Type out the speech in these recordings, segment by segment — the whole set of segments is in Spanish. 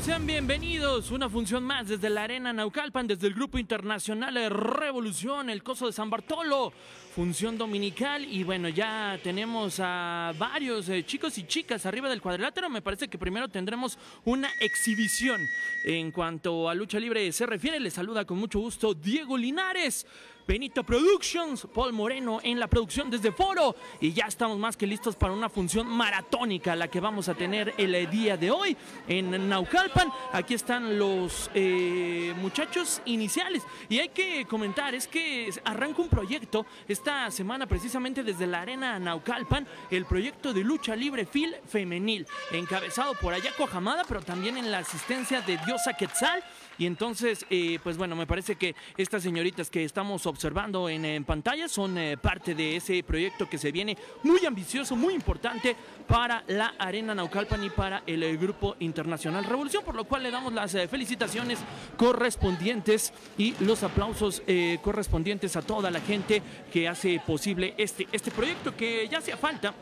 Sean bienvenidos. Una función más desde la Arena Naucalpan, desde el Grupo Internacional de Revolución, el Coso de San Bartolo. Función dominical y bueno, ya tenemos a varios eh, chicos y chicas arriba del cuadrilátero. Me parece que primero tendremos una exhibición. En cuanto a lucha libre se refiere, les saluda con mucho gusto Diego Linares. Benito Productions, Paul Moreno en la producción desde Foro y ya estamos más que listos para una función maratónica la que vamos a tener el día de hoy en Naucalpan. Aquí están los eh, muchachos iniciales y hay que comentar, es que arranca un proyecto esta semana precisamente desde la arena Naucalpan, el proyecto de lucha libre Phil femenil, encabezado por Ayako Hamada, pero también en la asistencia de Diosa Quetzal y entonces, eh, pues bueno, me parece que estas señoritas que estamos observando en, pantalla son eh, parte de ese proyecto que se viene muy ambicioso, muy importante para la Arena Naucalpan y para el, eh, Grupo Internacional Revolución, por lo cual le damos las felicitaciones correspondientes y los aplausos correspondientes a toda la gente que hace posible este, este proyecto que ya hacía falta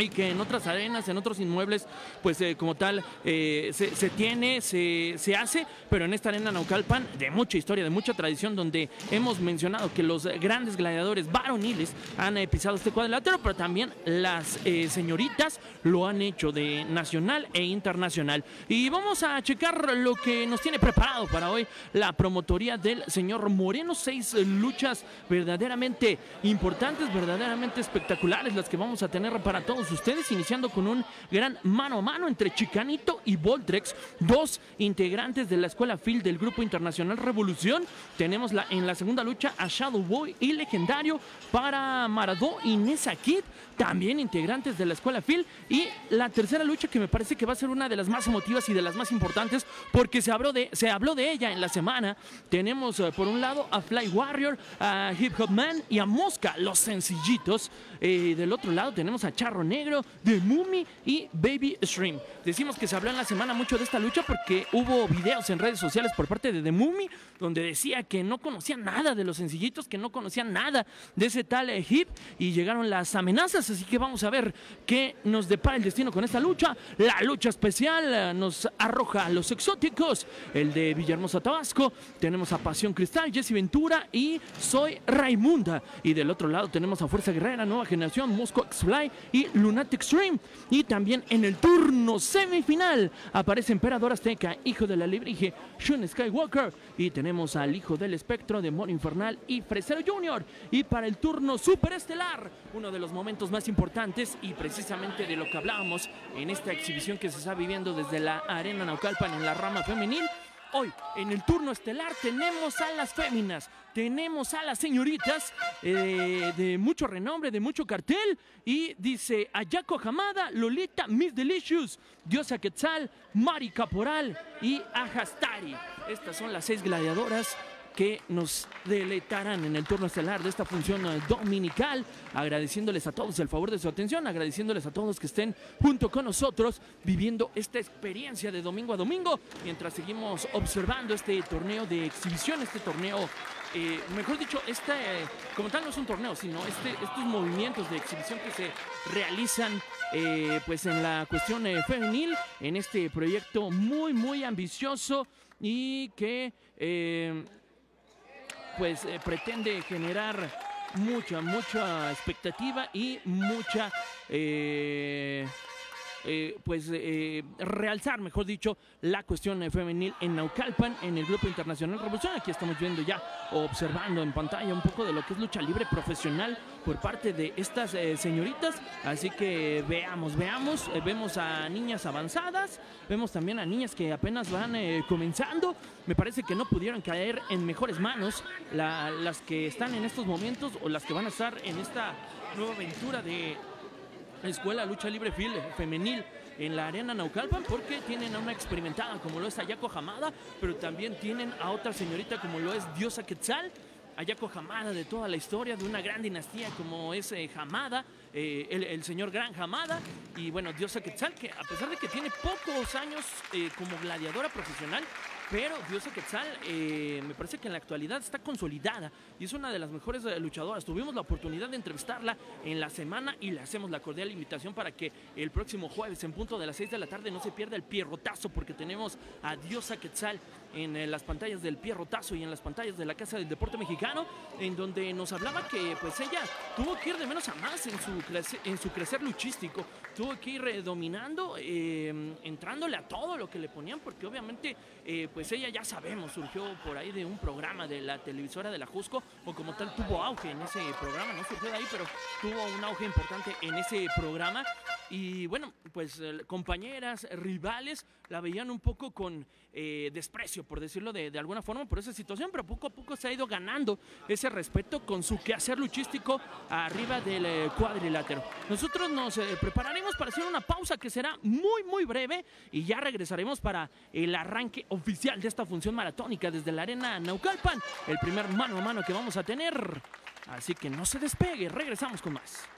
y que en otras arenas, en otros inmuebles, pues eh, como tal eh, se, tiene, se, se, hace, pero en esta arena Naucalpan, de mucha historia, de mucha tradición, donde hemos mencionado que los grandes gladiadores varoniles han eh, pisado este cuadrilátero, pero también las señoritas lo han hecho de nacional e internacional. Y vamos a checar lo que nos tiene preparado para hoy la promotoría del señor Moreno, seis luchas verdaderamente importantes, verdaderamente espectaculares, las que vamos a tener para todos ustedes, iniciando con un gran mano a mano entre Chicanito y Voltrex, dos integrantes de la escuela Phil del Grupo Internacional Revolución. Tenemos la, en la segunda lucha a Shadow Boy y Legendario para Maradó y Nessa Kid, también integrantes de la escuela Phil. Y la tercera lucha que me parece que va a ser una de las más emotivas y de las más importantes porque se habló de, se habló de ella en la semana. Tenemos eh, por un lado a Fly Warrior, a Hip Hop Man y a Mosca, los sencillitos. Eh, del otro lado tenemos a Charro Negro, The Mummy y Baby Stream. Decimos que se habló en la semana mucho de esta lucha porque hubo videos en redes sociales por parte de The Mummy donde decía que no conocía nada de los sencillitos, que no conocía nada de ese tal eh, hip y llegaron las amenazas, así que vamos a ver qué nos depara el destino con esta lucha. La lucha especial eh, nos arroja a los exóticos, el de Villahermosa Tabasco, tenemos a Pasión Cristal, Jesse Ventura y Soy Raimunda. Y del otro lado tenemos a Fuerza Guerrera, Nueva Generación, Moscow X-Fly y Lunatic Stream. Y también en el turno semifinal aparece Emperador Azteca, hijo de la librige, Shun Skywalker. Y tenemos al hijo del espectro, Demonio Infernal y Fresero Junior. Y para el turno superestelar, uno de los momentos más importantes y precisamente de lo que hablábamos en esta exhibición que se está viviendo desde la Arena Naucalpan en la rama femenil. Hoy, en el turno estelar, tenemos a las féminas, tenemos a las señoritas eh, de mucho renombre, de mucho cartel. Y dice Ayako Hamada, Lolita, Miss Delicious, Diosa Quetzal, Mari Caporal y Ajastari. Estas son las seis gladiadoras que nos deleitarán en el turno estelar de esta función eh, dominical, agradeciéndoles a todos el favor de su atención, agradeciéndoles a todos que estén junto con nosotros viviendo esta experiencia de domingo a domingo, mientras seguimos observando este torneo de exhibición, este torneo, eh, mejor dicho, este, como tal no es un torneo, sino este, estos movimientos de exhibición que se realizan eh, pues en la cuestión femenil, en este proyecto muy, muy ambicioso y que pues eh, pretende generar mucha, mucha expectativa y mucha eh, eh, pues eh, realzar, mejor dicho, la cuestión femenil en Naucalpan, en el Grupo Internacional Revolución. Aquí estamos viendo ya, observando en pantalla un poco de lo que es lucha libre profesional por parte de estas eh, señoritas. Así que veamos, veamos, vemos a niñas avanzadas, vemos también a niñas que apenas van comenzando. Me parece que no pudieron caer en mejores manos las que están en estos momentos o las que van a estar en esta nueva aventura de Escuela Lucha Libre Femenil en la Arena Naucalpan porque tienen a una experimentada como lo es Ayako Hamada, pero también tienen a otra señorita como lo es Diosa Quetzal. Ayako Hamada de toda la historia, de una gran dinastía como es eh, Hamada, eh, el, señor Gran Hamada, y bueno, Diosa Quetzal, que a pesar de que tiene pocos años eh, como gladiadora profesional, pero Diosa Quetzal eh, me parece que en la actualidad está consolidada y es una de las mejores eh, luchadoras. Tuvimos la oportunidad de entrevistarla en la semana y le hacemos la cordial invitación para que el próximo jueves en punto de las 6 de la tarde no se pierda el pierrotazo porque tenemos a Diosa Quetzal en eh, las pantallas del pierrotazo y en las pantallas de la Casa del Deporte Mexicano en donde nos hablaba que pues ella tuvo que ir de menos a más en su, crecer luchístico, tuvo que ir dominando, entrándole a todo lo que le ponían porque obviamente pues pues ella ya sabemos, surgió por ahí de un programa de la televisora de la Jusco, o como tal tuvo auge en ese programa, no surgió de ahí, pero tuvo un auge importante en ese programa. Y bueno, pues compañeras, rivales, la veían un poco con eh, desprecio, por decirlo de, alguna forma, por esa situación, pero poco a poco se ha ido ganando ese respeto con su quehacer luchístico arriba del eh, cuadrilátero. Nosotros nos eh, prepararemos para hacer una pausa que será muy, muy breve y ya regresaremos para el arranque oficial de esta función maratónica desde la arena Naucalpan, el primer mano a mano que vamos a tener. Así que no se despegue, regresamos con más.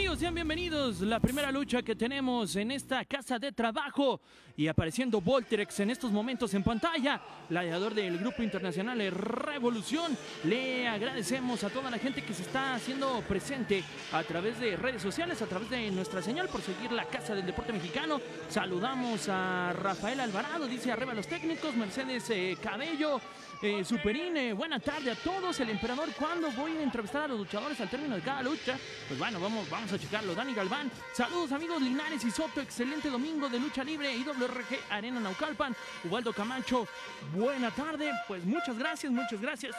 Amigos, sean bienvenidos. La primera lucha que tenemos en esta casa de trabajo y apareciendo Volterex en estos momentos en pantalla, gladiador del Grupo Internacional Revolución. Le agradecemos a toda la gente que se está haciendo presente a través de redes sociales, a través de nuestra señal por seguir la Casa del Deporte Mexicano. Saludamos a Rafael Alvarado, dice arriba los técnicos, Mercedes eh, Cabello, eh, Superine, buena tarde a todos. El emperador, ¿cuándo voy a entrevistar a los luchadores al término de cada lucha? Pues bueno, vamos, vamos a checarlo. Dani Galván. Saludos amigos Linares y Soto. Excelente domingo de lucha libre. IWRG Arena Naucalpan. Ubaldo Camacho. Buena tarde. Pues muchas gracias, muchas gracias.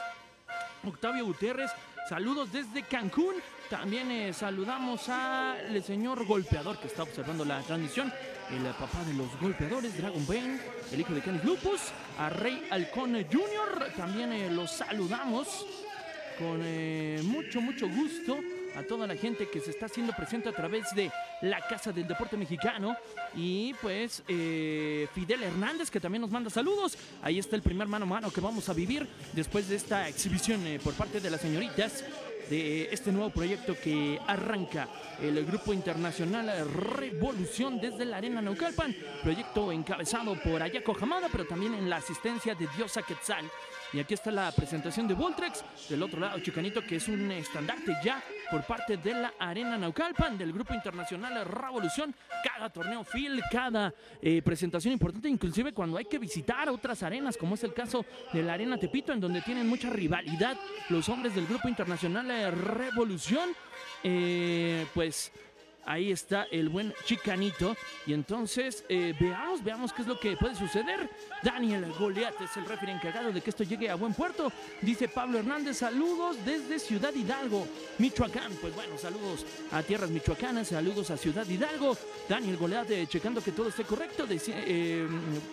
Octavio Gutiérrez, saludos desde Cancún. También eh, saludamos al señor golpeador que está observando la transmisión, el papá de los golpeadores, Dragon Bane, el hijo de Canis Lupus, a Rey Halcón Jr. También eh, los saludamos con eh, mucho, mucho gusto a toda la gente que se está haciendo presente a través de la Casa del Deporte Mexicano. Y pues eh, Fidel Hernández, que también nos manda saludos. Ahí está el primer mano a mano que vamos a vivir después de esta exhibición eh, por parte de las señoritas de este nuevo proyecto que arranca el Grupo Internacional Revolución desde la Arena Naucalpan, proyecto encabezado por Ayako Hamada, pero también en la asistencia de Diosa Quetzal. Y aquí está la presentación de Voltrex, del otro lado Chicanito, que es un estandarte ya por parte de la Arena Naucalpan, del Grupo Internacional Revolución. Cada torneo Phil, cada eh, presentación importante, inclusive cuando hay que visitar otras arenas, como es el caso de la Arena Tepito, en donde tienen mucha rivalidad los hombres del Grupo Internacional Revolución. Eh, pues Ahí está el buen Chicanito. Y entonces eh, veamos, veamos qué es lo que puede suceder. Daniel Goliat es el referee encargado de que esto llegue a buen puerto. Dice Pablo Hernández, saludos desde Ciudad Hidalgo, Michoacán. Pues bueno, saludos a tierras michoacanas, saludos a Ciudad Hidalgo. Daniel Goliat eh, checando que todo esté correcto, eh,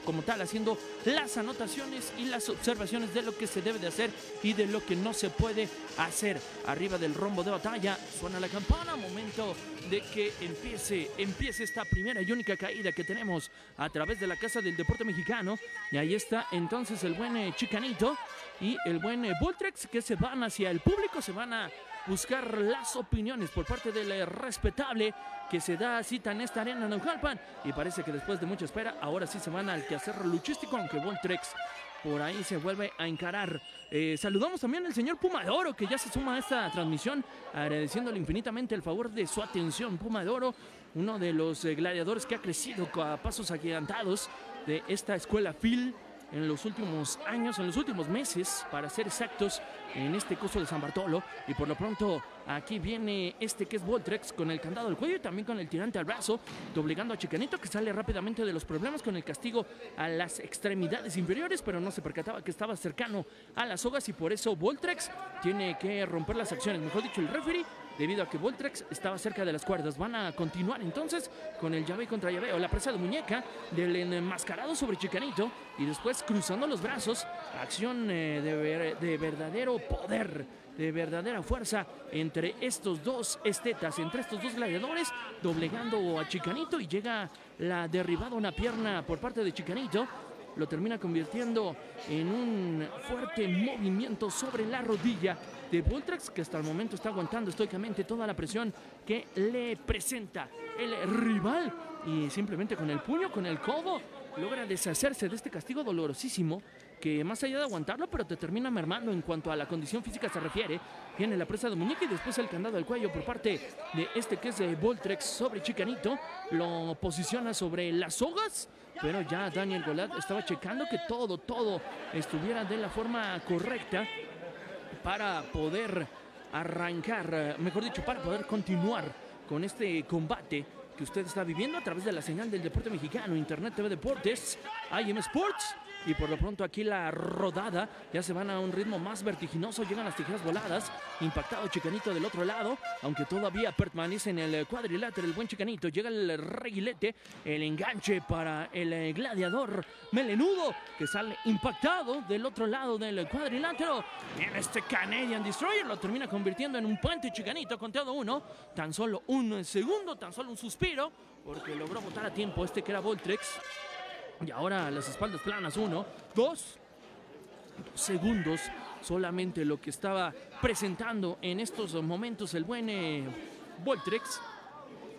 como tal, haciendo las anotaciones y las observaciones de lo que se debe de hacer y de lo que no se puede hacer. Arriba del rombo de batalla, suena la campana, momento de que empiece, empiece esta primera y única caída que tenemos a través de la Casa del Deporte Mexicano. Y ahí está entonces el buen eh, Chicanito y el buen eh, Voltrex que se van hacia el público, se van a buscar las opiniones por parte del eh, respetable que se da cita en esta arena Naucalpan. Y parece que después de mucha espera, ahora sí se van al quehacer luchístico, aunque Voltrex por ahí se vuelve a encarar. Eh, saludamos también al señor Puma de Oro, que ya se suma a esta transmisión, agradeciéndole infinitamente el favor de su atención. Puma de Oro, uno de los eh, gladiadores que ha crecido a pasos agigantados de esta escuela Phil en los últimos años, en los últimos meses, para ser exactos, en este coso de San Bartolo. Y por lo pronto, aquí viene este que es Voltrex con el candado al cuello y también con el tirante al brazo, doblegando a Chicanito, que sale rápidamente de los problemas con el castigo a las extremidades inferiores, pero no se percataba que estaba cercano a las sogas y por eso Voltrex tiene que romper las acciones. Mejor dicho, el referee debido a que Voltrex estaba cerca de las cuerdas. Van a continuar entonces con el llave contra llave o la presa de muñeca del enmascarado sobre Chicanito y después cruzando los brazos, acción eh, de, de verdadero poder de verdadera fuerza entre estos dos estetas, entre estos dos gladiadores, doblegando a Chicanito y llega la derribada una pierna por parte de Chicanito lo termina convirtiendo en un fuerte movimiento sobre la rodilla de Voltrax, que hasta el momento está aguantando estoicamente toda la presión que le presenta el rival. Y simplemente con el puño, con el codo, logra deshacerse de este castigo dolorosísimo que más allá de aguantarlo, pero te termina mermando en cuanto a la condición física se refiere. Viene la presa de muñeca y después el candado al cuello por parte de este que es de Voltrex sobre Chicanito. Lo posiciona sobre las sogas pero ya Daniel Golat estaba checando que todo, todo estuviera de la forma correcta para poder arrancar, mejor dicho, para poder continuar con este combate que usted está viviendo a través de la señal del deporte mexicano, Internet TV Deportes, IM Sports y por lo pronto aquí la rodada ya se van a un ritmo más vertiginoso. Llegan las tijeras voladas. Impactado Chicanito del otro lado. Aunque todavía permanece en el cuadrilátero el buen Chicanito. Llega el reguilete. El enganche para el gladiador melenudo. Que sale impactado del otro lado del cuadrilátero. En este Canadian Destroyer lo termina convirtiendo en un puente Chicanito. Conteado uno. Tan solo un segundo. Tan solo un suspiro. Porque logró botar a tiempo este que era Voltrex. Y ahora las espaldas planas, uno, dos, segundos solamente lo que estaba presentando en estos momentos el buen eh, Voltrex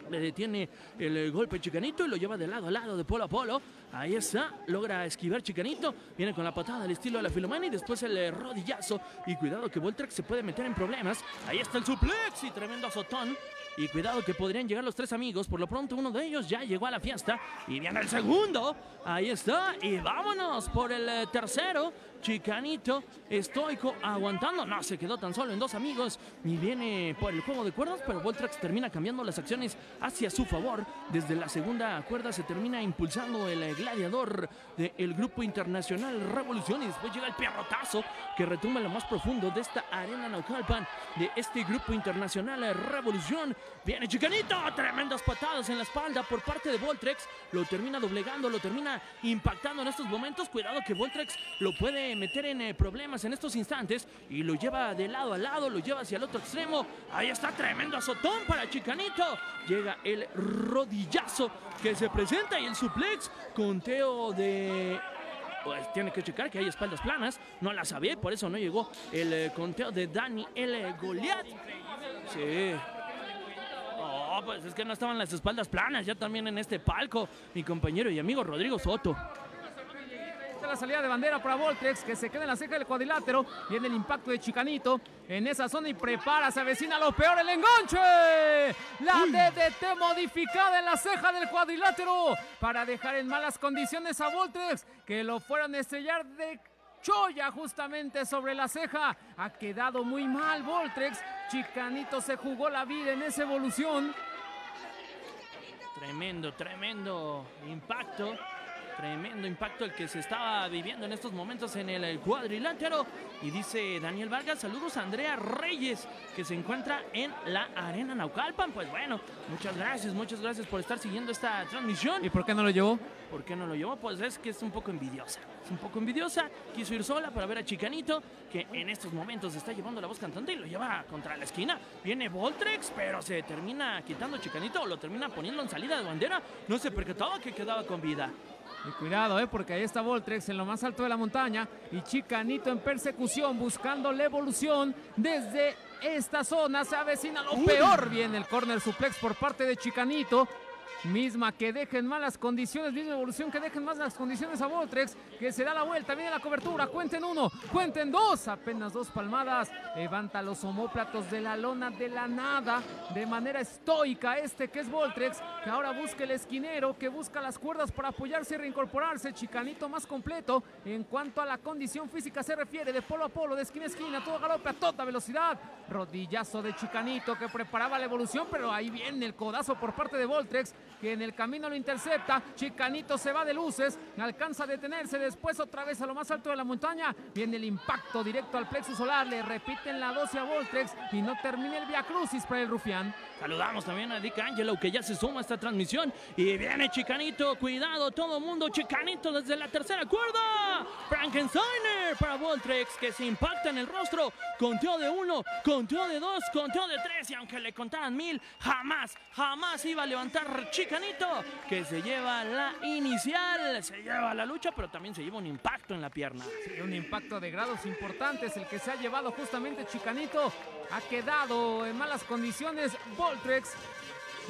le detiene el golpe Chicanito y lo lleva de lado a lado, de polo a polo. Ahí está, logra esquivar Chicanito, viene con la patada del estilo de la Filomena y después el eh, rodillazo. Y cuidado que Voltrex se puede meter en problemas. Ahí está el suplex y tremendo azotón. Y cuidado que podrían llegar los tres amigos. Por lo pronto uno de ellos ya llegó a la fiesta. Y viene el segundo. Ahí está. Y vámonos por el eh, tercero. Chicanito, estoico, aguantando. No, se quedó tan solo en dos amigos. Y viene por el juego de cuerdas, pero Voltrax termina cambiando las acciones hacia su favor. Desde la segunda cuerda se termina impulsando el gladiador del grupo internacional Revolución. Y después llega el pierrotazo que retumba lo más profundo de esta arena Naucalpan, de este grupo internacional Revolución. Viene Chicanito, tremendas patadas en la espalda por parte de Voltrex. Lo termina doblegando, lo termina impactando en estos momentos. Cuidado que Voltrex lo puede meter en eh, problemas en estos instantes y lo lleva de lado a lado, lo lleva hacia el otro extremo. Ahí está tremendo azotón para Chicanito. Llega el rodillazo que se presenta y el suplex. Conteo de pues tiene que checar que hay espaldas planas. No la sabía, por eso no llegó el eh, conteo de Dani el Goliath. Sí. Oh, pues es que no estaban las espaldas planas ya también en este palco. Mi compañero y amigo Rodrigo Soto la salida de bandera para Voltrex, que se queda en la ceja del cuadrilátero. Viene el impacto de Chicanito en esa zona y prepara, se avecina lo peor, el enganche. La DDT modificada en la ceja del cuadrilátero para dejar en malas condiciones a Voltrex, que lo fueron a estrellar de Choya justamente sobre la ceja. Ha quedado muy mal Voltrex. Chicanito se jugó la vida en esa evolución. Tremendo, tremendo impacto. Tremendo impacto el que se estaba viviendo en estos momentos en el cuadrilátero. Y dice Daniel Vargas, saludos a Andrea Reyes, que se encuentra en la Arena Naucalpan. Pues bueno, muchas gracias, muchas gracias por estar siguiendo esta transmisión. ¿Y por qué no lo llevó? ¿Por qué no lo llevó? Pues es que es un poco envidiosa. Es un poco envidiosa. Quiso ir sola para ver a Chicanito, que en estos momentos está llevando la voz cantante y lo lleva contra la esquina. Viene Voltrex, pero se termina quitando Chicanito o lo termina poniendo en salida de bandera. No se percataba que quedaba con vida. Y cuidado, eh, porque ahí está Voltrex en lo más alto de la montaña y Chicanito en persecución buscando la evolución desde esta zona. Se avecina lo peor. Viene el corner suplex por parte de Chicanito misma que dejen malas condiciones, misma evolución que dejen malas condiciones a Voltrex, que se da la vuelta, viene la cobertura, cuenten uno, cuenten dos, apenas dos palmadas, levanta los homóplatos de la lona de la nada, de manera estoica este que es Voltrex, que ahora busca el esquinero, que busca las cuerdas para apoyarse y reincorporarse, chicanito más completo en cuanto a la condición física se refiere, de polo a polo, de esquina a esquina, todo galope a toda velocidad, rodillazo de chicanito que preparaba la evolución, pero ahí viene el codazo por parte de Voltrex, que en el camino lo intercepta. Chicanito se va de luces, alcanza a detenerse después otra vez a lo más alto de la montaña. Viene el impacto directo al plexo solar, le repiten la 12 a Voltrex y no termina el Via Crucis para el Rufián. Saludamos también a Dick Angelo que ya se suma a esta transmisión y viene Chicanito, cuidado todo mundo, Chicanito desde la tercera cuerda. Frankensteiner para Voltrex que se impacta en el rostro, conteo de uno, conteo de dos, conteo de tres y aunque le contaran mil, jamás, jamás iba a levantar Chicanito que se lleva la inicial, se lleva la lucha pero también se lleva un impacto en la pierna. Un impacto de grados importantes el que se ha llevado justamente Chicanito, ha quedado en malas condiciones. Voltrex.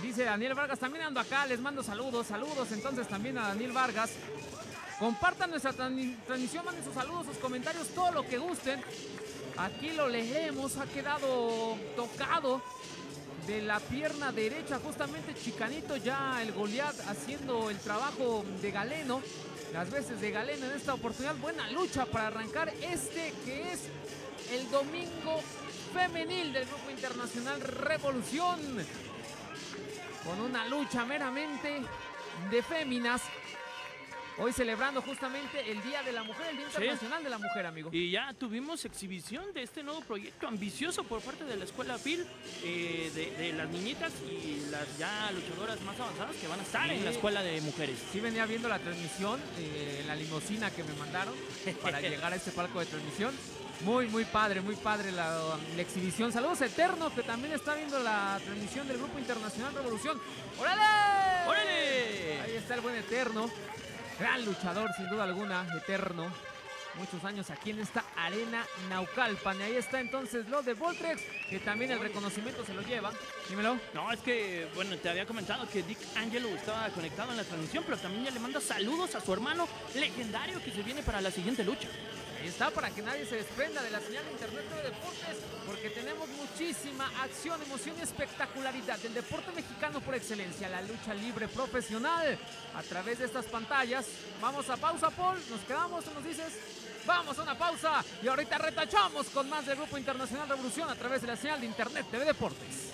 Dice Daniel Vargas, también ando acá, les mando saludos, saludos entonces también a Daniel Vargas. Compartan nuestra transmisión, manden sus saludos, sus comentarios, todo lo que gusten. Aquí lo leemos, ha quedado tocado de la pierna derecha, justamente Chicanito ya el Goliat haciendo el trabajo de Galeno, las veces de Galeno en esta oportunidad. Buena lucha para arrancar este que es el domingo femenil del Grupo Internacional Revolución. Con una lucha meramente de féminas. Hoy celebrando justamente el Día de la Mujer, el Día Internacional de la Mujer, amigo. Y ya tuvimos exhibición de este nuevo proyecto ambicioso por parte de la Escuela PIL, eh, de, las niñitas y las ya luchadoras más avanzadas que van a estar en la Escuela de Mujeres. Sí, venía viendo la transmisión, eh, la limosina que me mandaron para llegar a este palco de transmisión. Muy, muy padre, muy padre la, exhibición. Saludos Eterno, que también está viendo la transmisión del Grupo Internacional Revolución. ¡Órale! ¡Órale! Ahí está el buen Eterno. Gran luchador, sin duda alguna, Eterno. muchos años aquí en esta arena Naucalpan. Y ahí está entonces lo de Voltrex, que también el reconocimiento se lo lleva. Dímelo. No, es que, bueno, te había comentado que Dick Angelo estaba conectado en la transmisión, pero también ya le manda saludos a su hermano legendario que se viene para la siguiente lucha. Está, para que nadie se desprenda de la señal de Internet de Deportes, porque tenemos muchísima acción, emoción y espectacularidad del deporte mexicano por excelencia, la lucha libre profesional, a través de estas pantallas. Vamos a pausa, Paul, nos quedamos, tú nos dices, vamos a una pausa y ahorita retachamos con más del Grupo Internacional Revolución a través de la señal de Internet TV Deportes.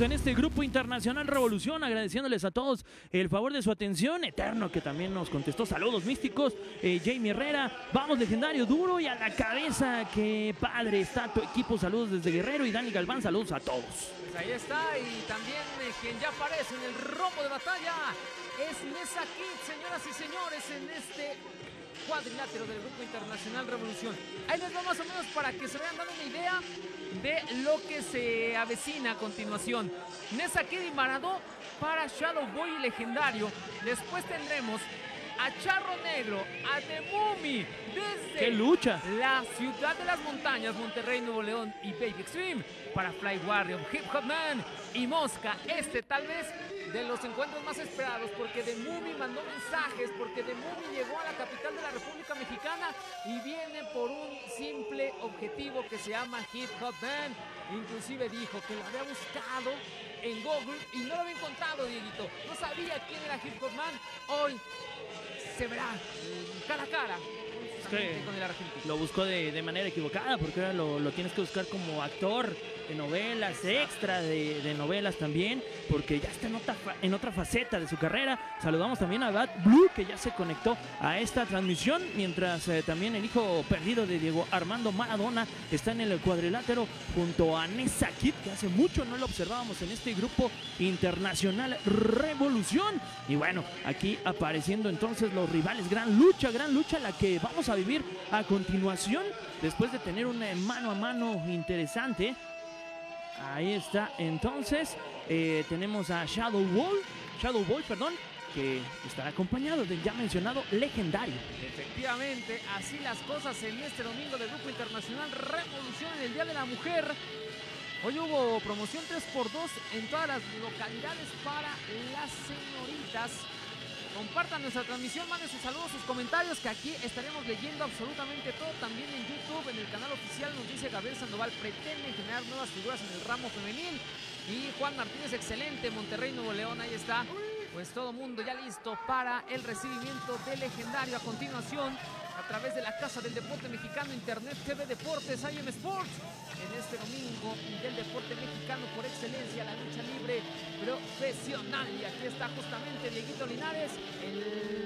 En este grupo internacional Revolución, agradeciéndoles a todos el favor de su atención. Eterno, que también nos contestó. Saludos místicos. Eh, Jamie Herrera, vamos legendario, duro y a la cabeza. Qué padre está tu equipo. Saludos desde Guerrero y Dani Galván. Saludos a todos. Pues ahí está. Y también eh, quien ya aparece en el rombo de batalla es Nessa Kid, señoras y señores, en este cuadrilátero del Grupo Internacional Revolución. Ahí les va más o menos para que se vayan dando una idea de lo que se avecina a continuación. Nessa Kid y Maradó para Shadow Boy Legendario. Después tendremos a Charro Negro, a The Mummy, desde ¡Qué lucha! la ciudad de las montañas, Monterrey, Nuevo León y Baby Extreme, para Fly Warrior, Hip Hop Man y Mosca. Este tal vez de los encuentros más esperados, porque The Mummy mandó mensajes, porque The Mummy llegó a la capital de la República Mexicana y viene por un simple objetivo que se llama Hip Hop Man. Inclusive dijo que lo había buscado en Google y no lo había encontrado, Dieguito. No sabía quién era Hip Hop Man. Hoy se verá cara a cara Es que lo buscó de, de manera equivocada, porque ahora lo, lo tienes que buscar como actor de novelas, extra de, novelas también, porque ya está en otra, en otra faceta de su carrera. Saludamos también a Bad Blue, que ya se conectó a esta transmisión, mientras eh, también el hijo perdido de Diego Armando Maradona está en el cuadrilátero junto a Nessa Kid, que hace mucho no lo observábamos en este grupo internacional Revolución. Y bueno, aquí apareciendo entonces los rivales, gran lucha, gran lucha la que vamos a vivir a continuación, después de tener un eh, mano a mano interesante. Ahí está, entonces eh, tenemos a Shadow Wall, Shadow Boy, perdón, que estará acompañado del ya mencionado legendario. Efectivamente, así las cosas en este domingo del Grupo Internacional Revolución en el Día de la Mujer. Hoy hubo promoción 3x2 en todas las localidades para las señoritas. Compartan nuestra transmisión, manden sus saludos, sus comentarios, que aquí estaremos leyendo absolutamente todo. También en YouTube, en el canal oficial, nos dice Gabriel Sandoval, pretende generar nuevas figuras en el ramo femenil. Y Juan Martínez, excelente, Monterrey, Nuevo León, ahí está. Pues todo mundo ya listo para el recibimiento del legendario a continuación a través de la Casa del Deporte Mexicano Internet TV Deportes IM Sports en este domingo del deporte mexicano por excelencia, la lucha libre profesional. Y aquí está justamente Dieguito Linares, el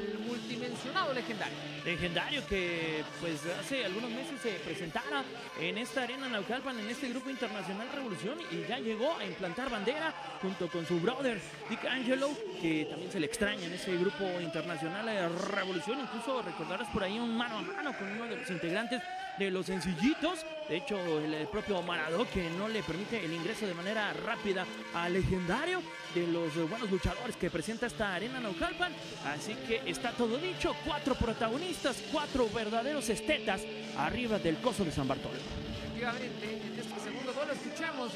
multimensionado legendario. Legendario que pues hace algunos meses se presentara en esta arena Naucalpan, en este grupo internacional Revolución y ya llegó a implantar bandera junto con su brother Dick Angelo, que también se le extraña en ese grupo internacional de Revolución. Incluso recordarás por ahí un mano a mano con uno de los integrantes de los sencillitos. De hecho, el, propio Maradó que no le permite el ingreso de manera rápida al legendario de los buenos luchadores que presenta esta arena Naucalpan. Así que está todo dicho. Cuatro protagonistas, cuatro verdaderos estetas arriba del coso de San Bartolo. Efectivamente, en este segundo gol escuchamos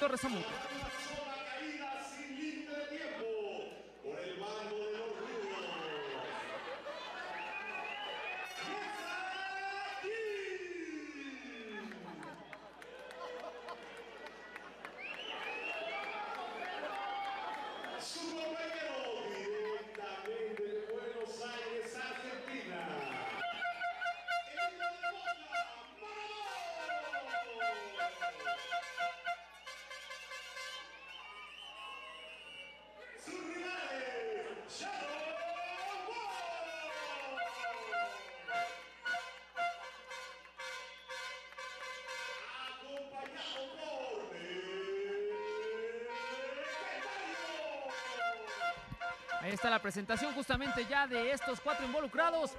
Torres Está la presentación justamente ya de estos cuatro involucrados.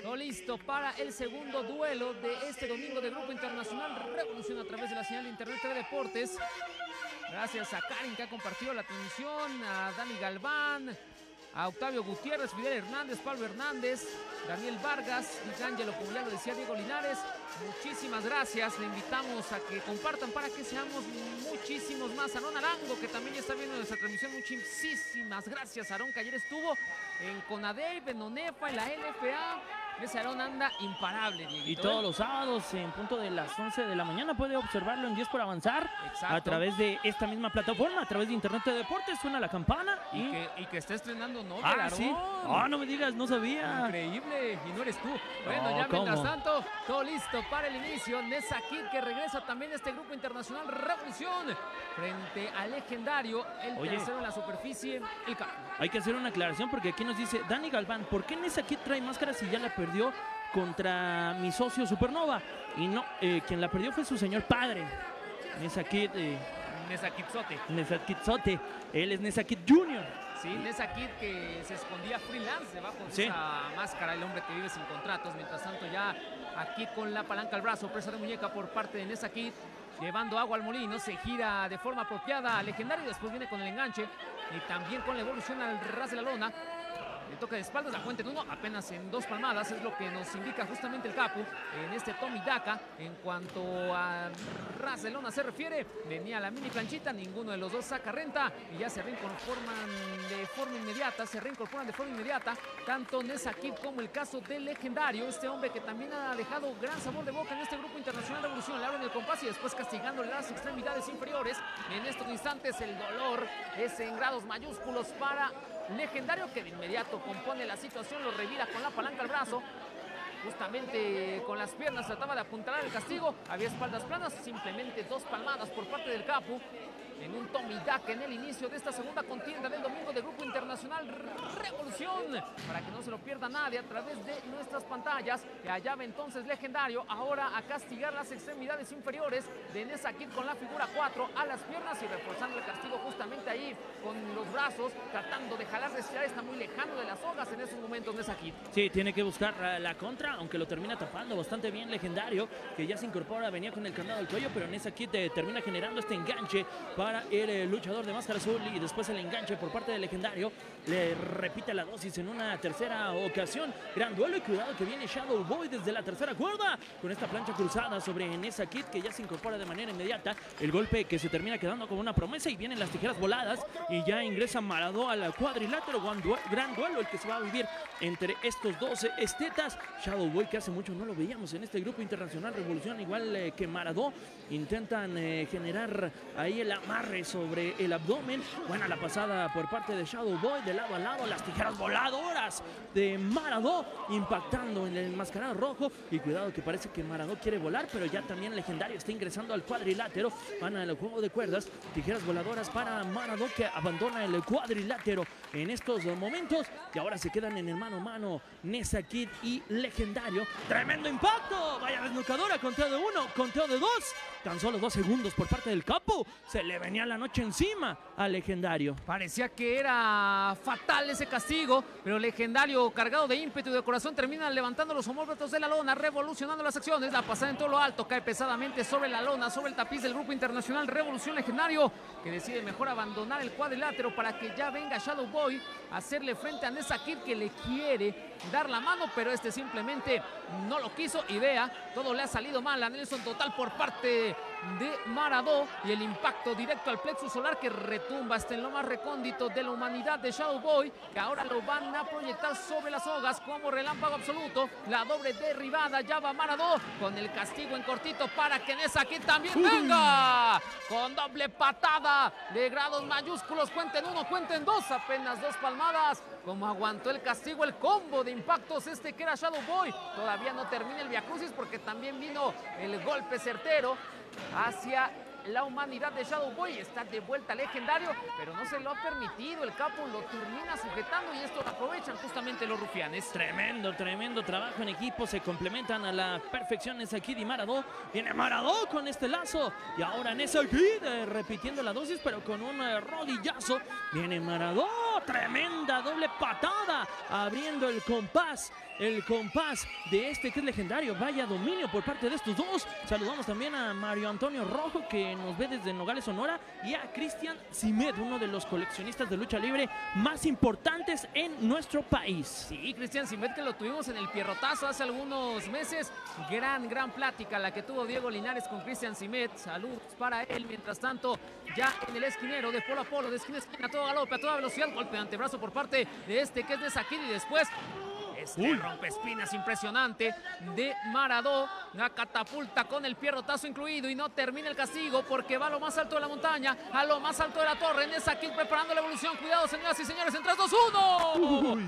Todo listo para el segundo duelo de este domingo de Grupo Internacional Revolución a través de la señal de Internet de Deportes. Gracias a Karin que ha compartido la transmisión, a Dani Galván, a Octavio Gutiérrez, Fidel Hernández, Pablo Hernández, Daniel Vargas, Ángelo, como ya lo decía Diego Linares. Muchísimas gracias. Le invitamos a que compartan para que seamos muchísimos más. Aaron Arango, que también está viendo nuestra transmisión. Muchísimas gracias, Aaron, que ayer estuvo en Conadev, en ONEFA, en la LFA ese Aarón anda imparable, Dieguito. Y todos ¿eh? los sábados, en punto de las 11 de la mañana, puede observarlo en 10 por avanzar. A través de esta misma plataforma, a través de Internet de Deportes, suena la campana. Y, que, y que está estrenando ¿no? ah, sí. Ah, no me digas, no sabía. Increíble, y no eres tú. Bueno, ya mientras tanto, todo listo para el inicio. Nessa Kid, que regresa también a este grupo internacional Revolución, frente al legendario, el tercero en la superficie, el carro. Hay que hacer una aclaración porque aquí nos dice Dani Galván, ¿por qué Nessa Kid trae máscara si ya la perdió? contra mi socio Supernova. Y no, eh, quien la perdió fue su señor padre, Nesakid. Eh, Nesakitzote. Él es Nesakid Junior. Sí, Nesakid que se escondía freelance debajo de esa máscara, el hombre que vive sin contratos. Mientras tanto, ya aquí con la palanca al brazo, presa de muñeca por parte de Nesakid, llevando agua al molino, se gira de forma apropiada legendario y después viene con el enganche y también con la evolución al ras de la lona. Le toca de espaldas la fuente en uno, apenas en dos palmadas, es lo que nos indica justamente el capo en este Tommy Daka. En cuanto a ras de lona se refiere, venía la mini planchita, ninguno de los dos saca renta y ya se reincorporan de forma inmediata, se reincorporan de forma inmediata, tanto Nessa Kid como el caso del legendario, este hombre que también ha dejado gran sabor de boca en este grupo internacional de revolución, le abren el compás y después castigando las extremidades inferiores. En estos instantes el dolor es en grados mayúsculos para Legendario que de inmediato compone la situación, lo revira con la palanca al brazo. justamente con las piernas trataba de apuntalar el castigo. Había espaldas planas, simplemente dos palmadas por parte del Capu en un Tommy Duck en el inicio de esta segunda contienda del domingo de Grupo Internacional Revolución. Para que no se lo pierda nadie a través de nuestras pantallas. Que allá va entonces Legendario ahora a castigar las extremidades inferiores de Nessa Kid con la figura 4 a las piernas y reforzando el castigo justamente ahí con los brazos, tratando de jalar de Está muy lejano de las hojas en esos momentos Nessa Kid. Sí, tiene que buscar la contra, aunque lo termina tapando bastante bien Legendario, que ya se incorpora, venía con el candado al cuello, pero Nessa Kid eh, termina generando este enganche para el luchador de máscara azul y después el enganche por parte del legendario. Le repite la dosis en una tercera ocasión. Gran duelo y cuidado que viene Shadow Boy desde la tercera cuerda con esta plancha cruzada sobre Nessa Kid que ya se incorpora de manera inmediata. El golpe que se termina quedando como una promesa y vienen las tijeras voladas y ya ingresa Marado al cuadrilátero. Gran duelo el que se va a vivir entre estos dos estetas. Shadow Boy que hace mucho no lo veíamos en este grupo internacional Revolución igual eh, que Maradó. Intentan eh, generar ahí el amar sobre el abdomen. Buena la pasada por parte de Shadow Boy lado a lado. Las tijeras voladoras de Maradó impactando en el enmascarado rojo. Y cuidado que parece que Maradó quiere volar, pero ya también legendario está ingresando al cuadrilátero. Van al juego de cuerdas. Tijeras voladoras para Maradó que abandona el cuadrilátero en estos momentos. Y ahora se quedan en el mano a mano Nessa Kid y Legendario. Tremendo impacto. Vaya desnucadora. Conteo de uno, conteo de dos. Tan solo dos segundos por parte del capo. Se le venía la noche encima al legendario. Parecía que era fatal ese castigo, pero legendario cargado de ímpetu y de corazón termina levantando los homóplatos de la lona, revolucionando las acciones. La pasada en todo lo alto cae pesadamente sobre la lona, sobre el tapiz del grupo internacional Revolución Legendario, que decide mejor abandonar el cuadrilátero para que ya venga Shadow Boy a hacerle frente a Nessa Kid que le quiere dar la mano, pero este simplemente no lo quiso y vea, todo le ha salido mal a Nelson Total por parte de Maradó y el impacto directo al plexo solar que retumba hasta en lo más recóndito de la humanidad de Shadow Boy, que ahora lo van a proyectar sobre las hogas como relámpago absoluto. La doble derribada ya va Maradó con el castigo en cortito para que Nessa aquí también venga con doble patada de grados mayúsculos. Cuenten uno, cuenten dos, apenas dos palmadas. Como aguantó el castigo, el combo de impactos este que era Shadow Boy. Todavía no termina el Via Crucis porque también vino el golpe certero hacia la humanidad de Shadow Boy. Está de vuelta legendario, pero no se lo ha permitido. El capo lo termina sujetando y esto lo aprovechan justamente los rufianes. Tremendo, tremendo trabajo en equipo. Se complementan a la perfección Nessa Kid y Maradó. Viene Maradó con este lazo. Y ahora Nessa Kid eh, repitiendo la dosis, pero con un eh, rodillazo. Viene Maradó. Tremenda doble patada. Abriendo el compás. El compás de este que es legendario. Vaya dominio por parte de estos dos. Saludamos también a Mario Antonio Rojo que nos ve desde Nogales, Sonora, y a Cristian Simed, uno de los coleccionistas de lucha libre más importantes en nuestro país. Sí, Cristian Simed, que lo tuvimos en el Pierrotazo hace algunos meses. Gran, gran plática la que tuvo Diego Linares con Cristian Simed. Saludos para él. Mientras tanto, ya en el esquinero de polo a polo, de esquina a esquina, todo galope, toda velocidad, golpe de antebrazo por parte de este que es de Saquín y después este rompe espinas impresionante de Maradó. La catapulta con el pierrotazo incluido y no termina el castigo porque va a lo más alto de la montaña, a lo más alto de la torre. En esa kill preparando la evolución. Cuidado, señoras y señores, en 3, 2, 1.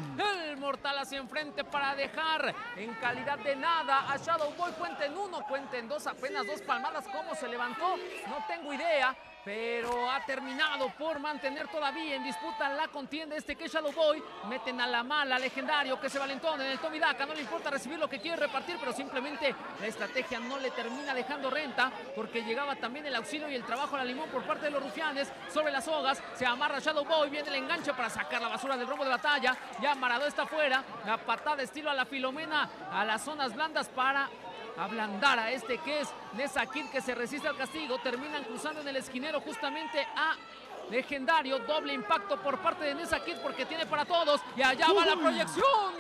El mortal hacia enfrente para dejar en calidad de nada a Shadow Boy. Cuenten uno, cuenten dos, apenas dos palmadas. ¿Cómo se levantó? No tengo idea pero ha terminado por mantener todavía en disputa la contienda este que Shadow Boy. Meten a la mala legendario que se valentón en el Tommy Daka. No le importa recibir lo que quiere repartir, pero simplemente la estrategia no le termina dejando renta porque llegaba también el auxilio y el trabajo a la limón por parte de los rufianes sobre las hogas. Se amarra Shadow Boy, viene el enganche para sacar la basura del rombo de batalla. Ya Maradó está afuera. La patada estilo a la Filomena a las zonas blandas para ablandar a este que es Nessa Kid que se resiste al castigo. Terminan cruzando en el esquinero justamente a Legendario. Doble impacto por parte de Nessa Kid porque tiene para todos. Y allá va la proyección.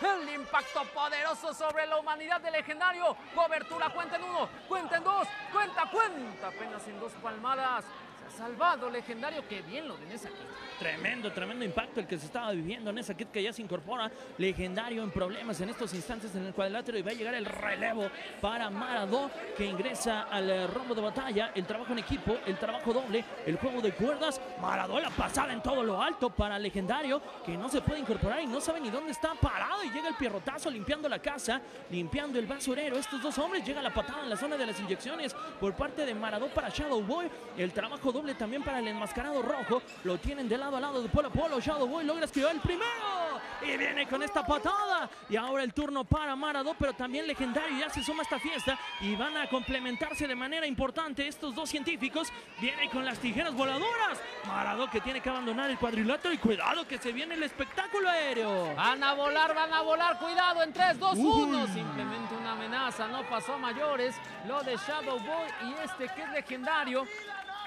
El impacto poderoso sobre la humanidad de Legendario. Cobertura, cuenta en uno, cuenta en dos, cuenta, cuenta. Apenas en dos palmadas salvado legendario, que bien lo de Nessa Kid. Tremendo, tremendo impacto el que se estaba viviendo en esa kit que ya se incorpora. Legendario en problemas en estos instantes en el cuadrilátero y va a llegar el relevo para Maradó que ingresa al eh, rombo de batalla. El trabajo en equipo, el trabajo doble, el juego de cuerdas. Maradó la pasada en todo lo alto para Legendario que no se puede incorporar y no sabe ni dónde está parado. Y llega el pierrotazo limpiando la casa, limpiando el basurero. Estos dos hombres llega la patada en la zona de las inyecciones por parte de Maradó para Shadow Boy. El trabajo doble también para el enmascarado rojo. Lo tienen de lado a lado de Polo Polo. Shadow Boy logra esquivar el primero. Y viene con esta patada. Y ahora el turno para Maradó, pero también Legendario ya se suma a esta fiesta. Y van a complementarse de manera importante estos dos científicos. Viene con las tijeras voladoras. Maradó que tiene que abandonar el cuadrilátero. Y cuidado que se viene el espectáculo aéreo. Van a volar, van a volar. Cuidado en 3, 2, 1. Simplemente una amenaza. No pasó a mayores. Lo de Shadow Boy y este que es legendario.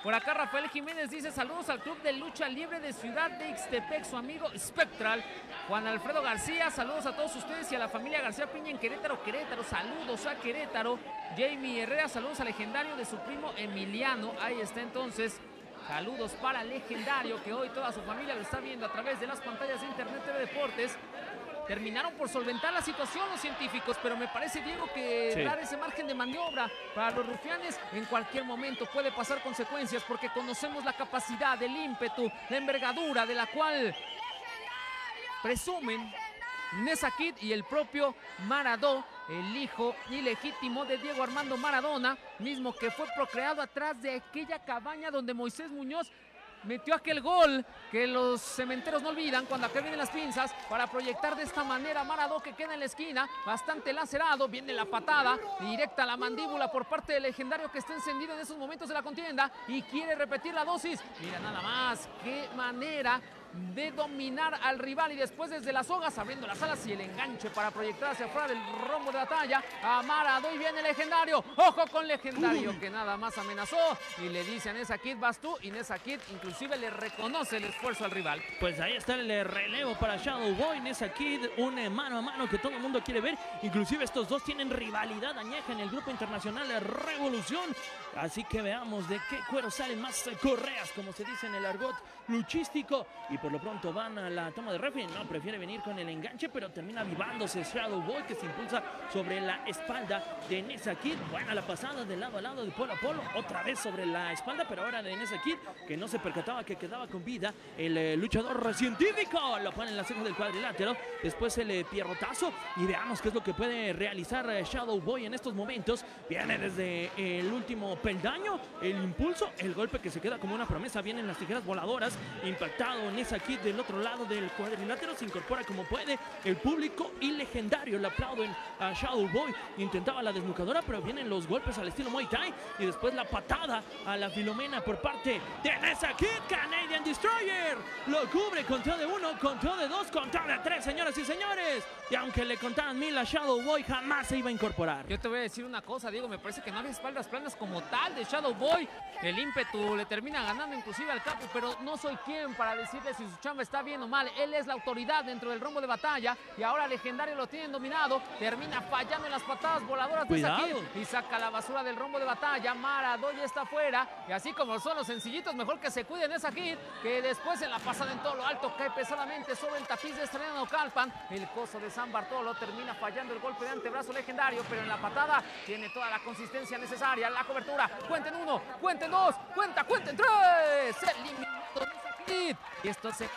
Por acá Rafael Jiménez dice saludos al Club de Lucha Libre de Ciudad de Ixtepec, su amigo Spectral. Juan Alfredo García, saludos a todos ustedes y a la familia García Piña en Querétaro, Querétaro, saludos a Querétaro. Jamie Herrera, saludos al legendario de su primo Emiliano. Ahí está entonces. Saludos para Legendario, que hoy toda su familia lo está viendo a través de las pantallas de Internet TV Deportes. Terminaron por solventar la situación los científicos, pero me parece, Diego, que Sí. dar ese margen de maniobra para los rufianes en cualquier momento puede pasar consecuencias porque conocemos la capacidad, el ímpetu, la envergadura de la cual presumen Nessa Kid y el propio Maradó, el hijo ilegítimo de Diego Armando Maradona, mismo que fue procreado atrás de aquella cabaña donde Moisés Muñoz metió aquel gol que los cementeros no olvidan cuando acá vienen las pinzas para proyectar de esta manera Maradó que queda en la esquina, bastante lacerado, viene la patada directa a la mandíbula por parte del legendario que está encendido en esos momentos de la contienda y quiere repetir la dosis. Mira nada más, qué manera de dominar al rival y después desde las sogas abriendo las alas y el enganche para proyectar hacia afuera del rombo de batalla a Maradó y viene legendario. Ojo con legendario que nada más amenazó. Y le dice a Nessa Kid vas tú y Nessa Kid inclusive le reconoce el esfuerzo al rival. Pues ahí está el eh, relevo para Shadow Boy, Nessa Kid, un eh, mano a mano que todo el mundo quiere ver. Inclusive estos dos tienen rivalidad añeja en el grupo internacional de Revolución. Así que veamos de qué cuero salen más correas, como se dice en el argot luchístico. Y por lo pronto van a la toma de referee. No, prefiere venir con el enganche, pero termina avivándose Shadow Boy que se impulsa sobre la espalda de Nessa Kid. Buena la pasada de lado a lado de polo a polo. Otra vez sobre la espalda, pero ahora de Nessa Kid que no se percataba que quedaba con vida el eh, luchador científico. Lo pone en la ceja del cuadrilátero. Después el eh, pierrotazo. Y veamos qué es lo que puede realizar eh, Shadow Boy en estos momentos. Viene desde el último peldaño. El impulso, el golpe que se queda como una promesa. Vienen las tijeras voladoras. Impactado Nessa Kid del otro lado del cuadrilátero. Se incorpora como puede. El público y legendario le aplauden a Shadow Boy. Intentaba la desnucadora, pero vienen los golpes al estilo Muay Thai. Y después la patada a la Filomena por parte de Nessa Kid. Canadian Destroyer lo cubre. Conteo de uno, conteo de dos, conteo de tres, señoras y señores. Y aunque le contaban mil a Shadow Boy, jamás se iba a incorporar. Yo te voy a decir una cosa, Diego, me parece que no había espaldas planas como tal de Shadow Boy. El ímpetu le termina ganando inclusive al capo, pero no soy quien para decirle si su chamba está bien o mal. Él es la autoridad dentro del rombo de batalla y ahora Legendario lo tienen dominado. Termina fallando en las patadas voladoras de Cuidado. Sakir y saca la basura del rombo de batalla. Maradó ya está afuera y así como son los sencillitos, mejor que se cuiden esa Kid, que después en la pasada en todo lo alto cae pesadamente sobre el tapiz de Estrella Calpan. El coso de San Bartolo termina fallando el golpe de antebrazo legendario, pero en la patada tiene toda la consistencia necesaria. La cobertura, cuenten uno, cuenten dos, cuenta, cuenten tres. Kid. Y esto se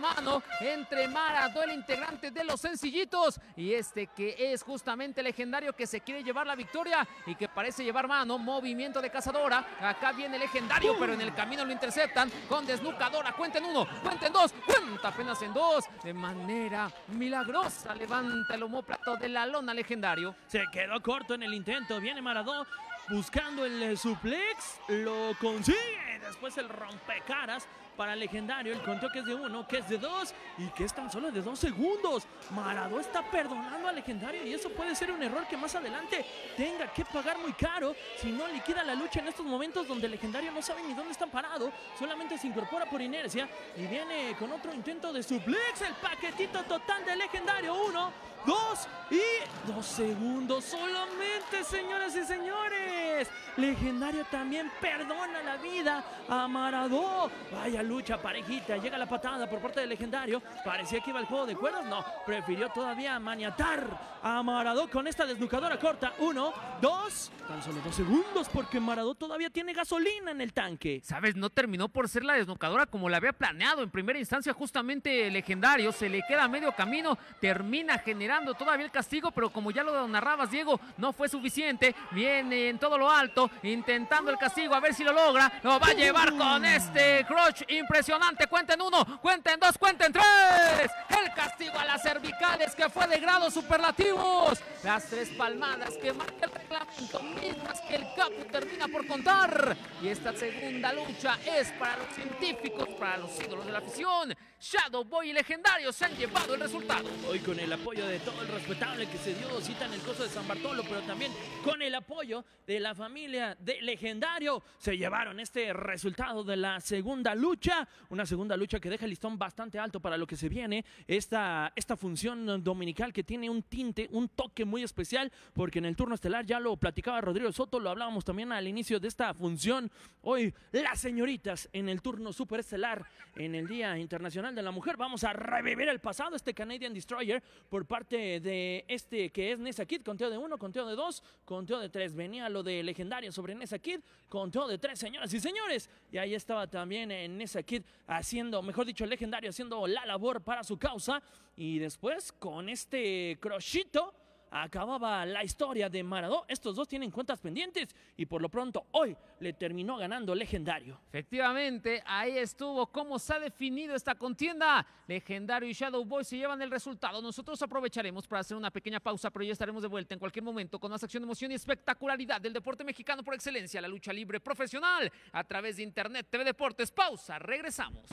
mano entre Maradó, el integrante de los sencillitos, y este que es justamente legendario que se quiere llevar la victoria y que parece llevar mano, movimiento de cazadora. Acá viene legendario, pero en el camino lo interceptan con desnucadora. Cuenten uno, cuenten dos, cuenta apenas en dos. De manera milagrosa levanta el homóplato de la lona legendario. Se quedó corto en el intento. Viene Maradó buscando el eh, suplex. Lo consigue. Después el rompecaras para Legendario. El conteo que es de uno, que es de dos y que es tan solo de dos segundos. Maradó está perdonando a Legendario y eso puede ser un error que más adelante tenga que pagar muy caro si no liquida la lucha en estos momentos donde Legendario no sabe ni dónde están parado. Solamente se incorpora por inercia y viene con otro intento de suplex. El paquetito total de Legendario. Uno, dos y dos segundos. Solamente señoras y señores. Legendario también perdona la vida a Maradó. Vaya lucha parejita. Llega la patada por parte del Legendario. Parecía que iba al juego de cuerdas. No, prefirió todavía maniatar a Maradó con esta desnucadora corta. Uno, dos, tan solo dos segundos porque Maradó todavía tiene gasolina en el tanque. ¿Sabes? No terminó por ser la desnucadora como la había planeado en primera instancia justamente Legendario. Se le queda medio camino, termina generando todavía el castigo, pero como ya lo narrabas, Diego, no fue suficiente. Viene en todo lo alto, intentando el castigo, a ver si lo logra. Lo va a llevar con este crutch impresionante. Cuenten uno, cuenten dos, cuenten tres. El castigo a las cervicales que fue de grado superlativos. Las tres palmadas que marca el reglamento, mismas que el capo termina por contar. Y esta segunda lucha es para los científicos, para los ídolos de la afición. Shadow Boy y Legendario se han llevado el resultado. Hoy con el apoyo de todo el respetable que se dio cita en el coso de San Bartolo, pero también con el apoyo de la familia de Legendario, se llevaron este resultado de la segunda lucha. Una segunda lucha que deja el listón bastante alto para lo que se viene. Esta, esta función dominical que tiene un tinte, un toque muy especial, porque en el turno estelar ya lo platicaba Rodrigo Soto, lo hablábamos también al inicio de esta función. Hoy, las señoritas en el turno superestelar, en el Día Internacional de la Mujer, vamos a revivir el pasado, este Canadian Destroyer, por parte de este que es Nessa Kid, conteo de uno, conteo de dos, conteo de tres. Venía lo de legendario sobre Nessa Kid, conteo de tres, señoras y señores. Y ahí estaba también en Nessa Kid haciendo, mejor dicho, legendario, haciendo la labor para su causa. Y después con este crochito acababa la historia de Maradó. Estos dos tienen cuentas pendientes y por lo pronto hoy le terminó ganando Legendario. Efectivamente, ahí estuvo cómo se ha definido esta contienda. Legendario y Shadow Boy se llevan el resultado. Nosotros aprovecharemos para hacer una pequeña pausa, pero ya estaremos de vuelta en cualquier momento con más acción, emoción y espectacularidad del deporte mexicano por excelencia, la lucha libre profesional a través de Internet TV Deportes. Pausa, regresamos.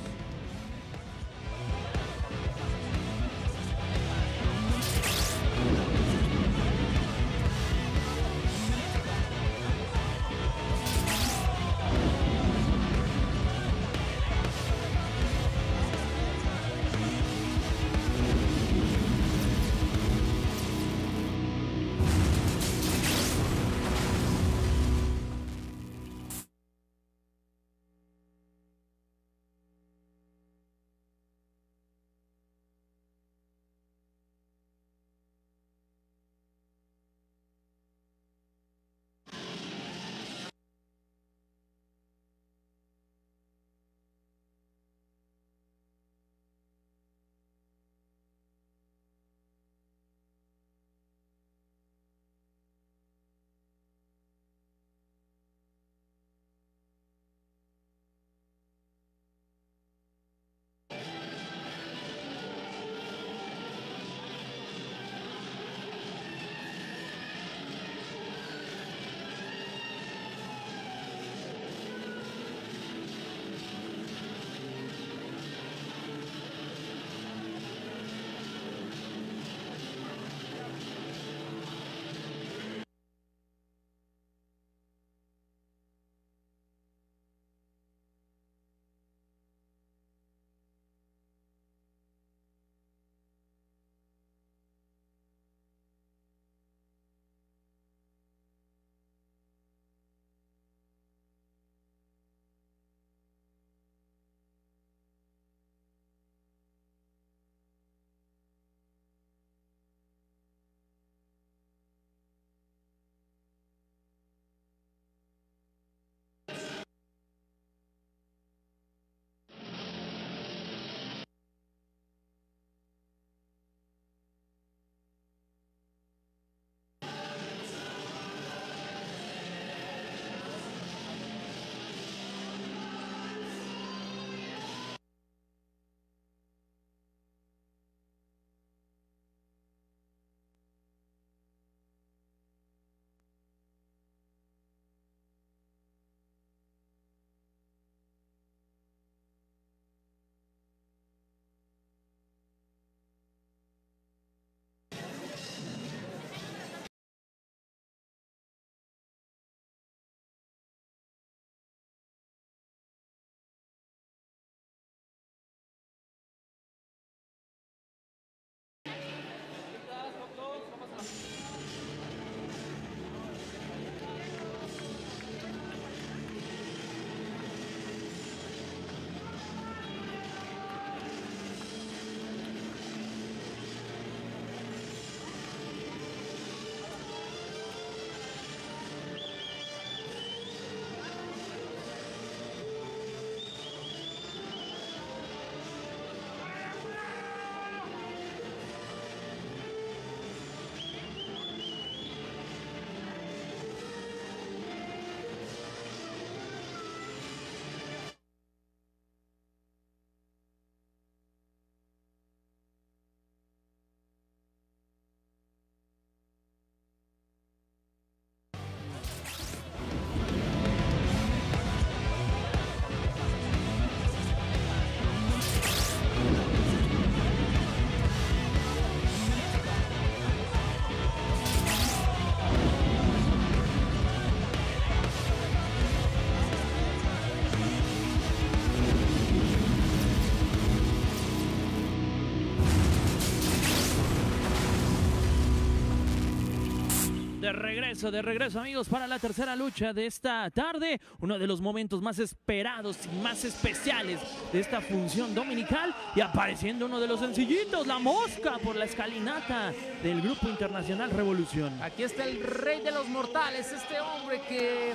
Regreso, de regreso amigos para la tercera lucha de esta tarde, uno de los momentos más esperados y más especiales de esta función dominical y apareciendo uno de los sencillitos, la mosca por la escalinata del Grupo Internacional Revolución. Aquí está el rey de los mortales, este hombre que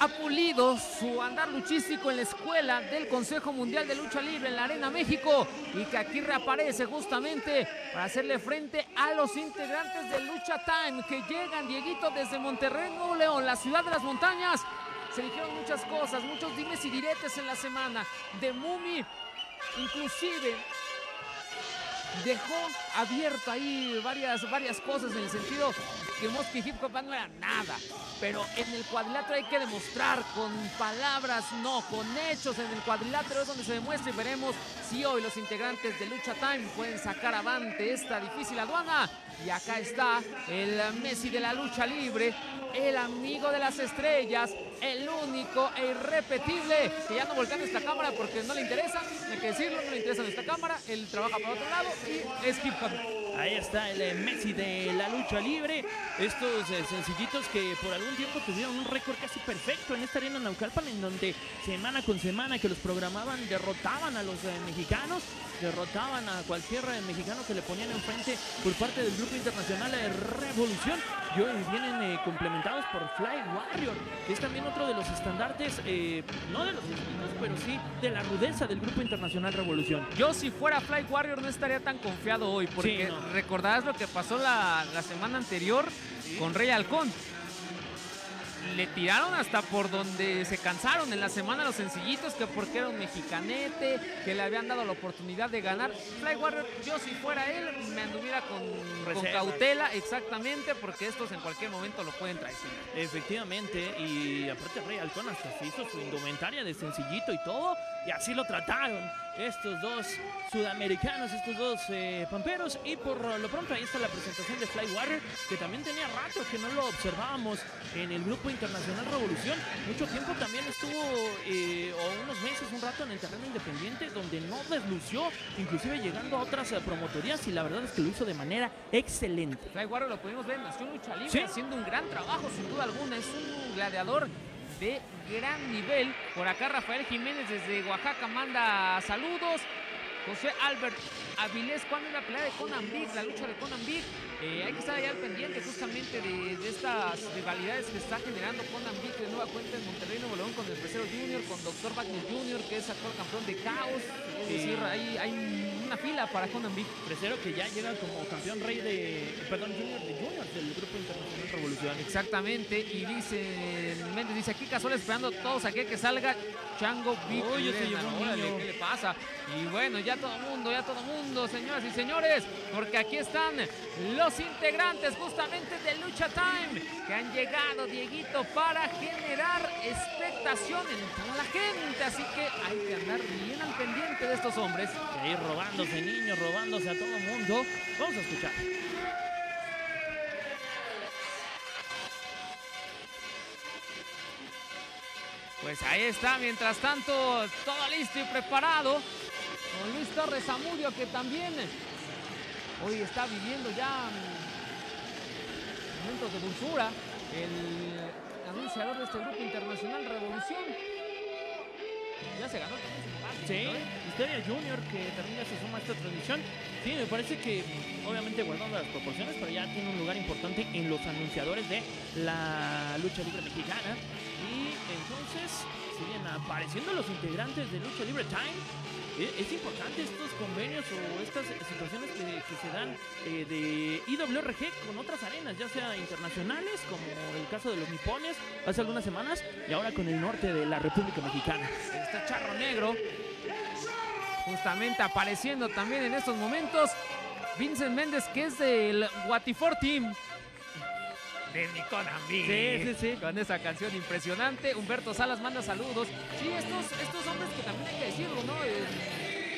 ha pulido su andar luchístico en la escuela del Consejo Mundial de Lucha Libre en la Arena México y que aquí reaparece justamente para hacerle frente a los integrantes de Lucha Time que llegan, Dieguito, desde Monterrey, Nuevo León, la ciudad de las montañas. Se dijeron muchas cosas, muchos dimes y diretes en la semana. De Mumi, inclusive dejó abierto ahí varias, varias cosas en el sentido que Mosky Hip Hop no era nada. Pero en el cuadrilátero hay que demostrar con palabras, no, con hechos. En el cuadrilátero es donde se demuestra y veremos si hoy los integrantes de Lucha Time pueden sacar avante esta difícil aduana. Y acá está el Messi de la lucha libre, el amigo de las estrellas, el único e irrepetible, que ya no voltea esta cámara porque no le interesa, hay que decirlo, no le interesa esta cámara, él trabaja para otro lado y es hop. Ahí está el eh, Messi de la lucha libre. Estos eh, sencillitos que por algún tiempo tuvieron un récord casi perfecto en esta arena Naucalpan, en donde semana con semana que los programaban derrotaban a los eh, mexicanos, derrotaban a cualquier mexicano que le ponían enfrente por parte del Grupo Internacional de Revolución. Y hoy vienen complementados por Fly Warrior, que es también otro de los estandartes, no de los mexicanos, pero sí de la rudeza del Grupo Internacional Revolución. Yo si fuera Fly Warrior no estaría tan confiado hoy, porque recordarás lo que pasó la, semana anterior con Rey Halcón le tiraron hasta por donde se cansaron en la semana los sencillitos, que porque era un mexicanete, que le habían dado la oportunidad de ganar. Fly Warrior, yo si fuera él, me anduviera con, con cautela, exactamente, porque estos en cualquier momento lo pueden traicionar. Efectivamente, y aparte Rey hasta se hizo su indumentaria de sencillito y todo, y así lo trataron estos dos sudamericanos, estos dos eh, pamperos. Y por lo pronto ahí está la presentación de Fly Warrior, que también tenía rato que no lo observábamos en el grupo internacional Revolución. Mucho tiempo también estuvo, eh, o unos meses, un rato en el terreno independiente, donde no deslució, inclusive llegando a otras eh, promotorías. Y la verdad es que lo hizo de manera excelente. Fly Warrior lo pudimos ver en Nación Lucha Libre, haciendo un gran trabajo, sin duda alguna. Es un gladiador de gran nivel. Por acá Rafael Jiménez desde Oaxaca manda saludos. José Albert Avilés, ¿cuándo es la pelea de Conan Big? La lucha de Conan Big. Eh, hay que estar allá al pendiente justamente de, estas rivalidades que está generando Conan Big de nueva cuenta en Monterrey, Nuevo León, con el Presero Junior, con Dr. Wagner Junior, que es actual campeón de Caos. Es decir, hay, hay una fila para Conan Big. Presero que ya llega como campeón rey de, perdón, Junior de Juniors del Grupo Internacional Revolución. Exactamente, y dice Méndez, dice aquí casual esperando todos aquí que salga Chango Big. Oye, se un niño. ¿Qué le pasa? Y bueno, ya todo el mundo, ya todo el mundo, señoras y señores, porque aquí están los integrantes justamente de Lucha Time que han llegado, Dieguito, para generar expectación en toda la gente. Así que hay que andar bien al pendiente de estos hombres. Que ir robándose niños, robándose a todo mundo. Vamos a escuchar. Pues ahí está, mientras tanto, todo listo y preparado. Con Luis Torres Amudio, que también hoy está viviendo ya momentos de dulzura. El anunciador de este grupo internacional Revolución. Ya se ganó Sí, Historia Junior que termina se suma esta transmisión. Sí, me parece que obviamente guardando las proporciones, pero ya tiene un lugar importante en los anunciadores de la lucha libre mexicana. Y entonces siguen apareciendo los integrantes de Lucha Libre Time. E, es, importante estos convenios o estas situaciones que, se dan eh, de IWRG con otras arenas, ya sea internacionales, como el caso de los nipones hace algunas semanas, y ahora con el norte de la República Mexicana. Está Charro Negro, justamente apareciendo también en estos momentos. Vincent Méndez, que es del Watifor Team de Niconambi. Sí, sí, sí. Con esa canción impresionante. Humberto Salas manda saludos. Sí, estos, estos hombres que también hay que decirlo, ¿no? Eh,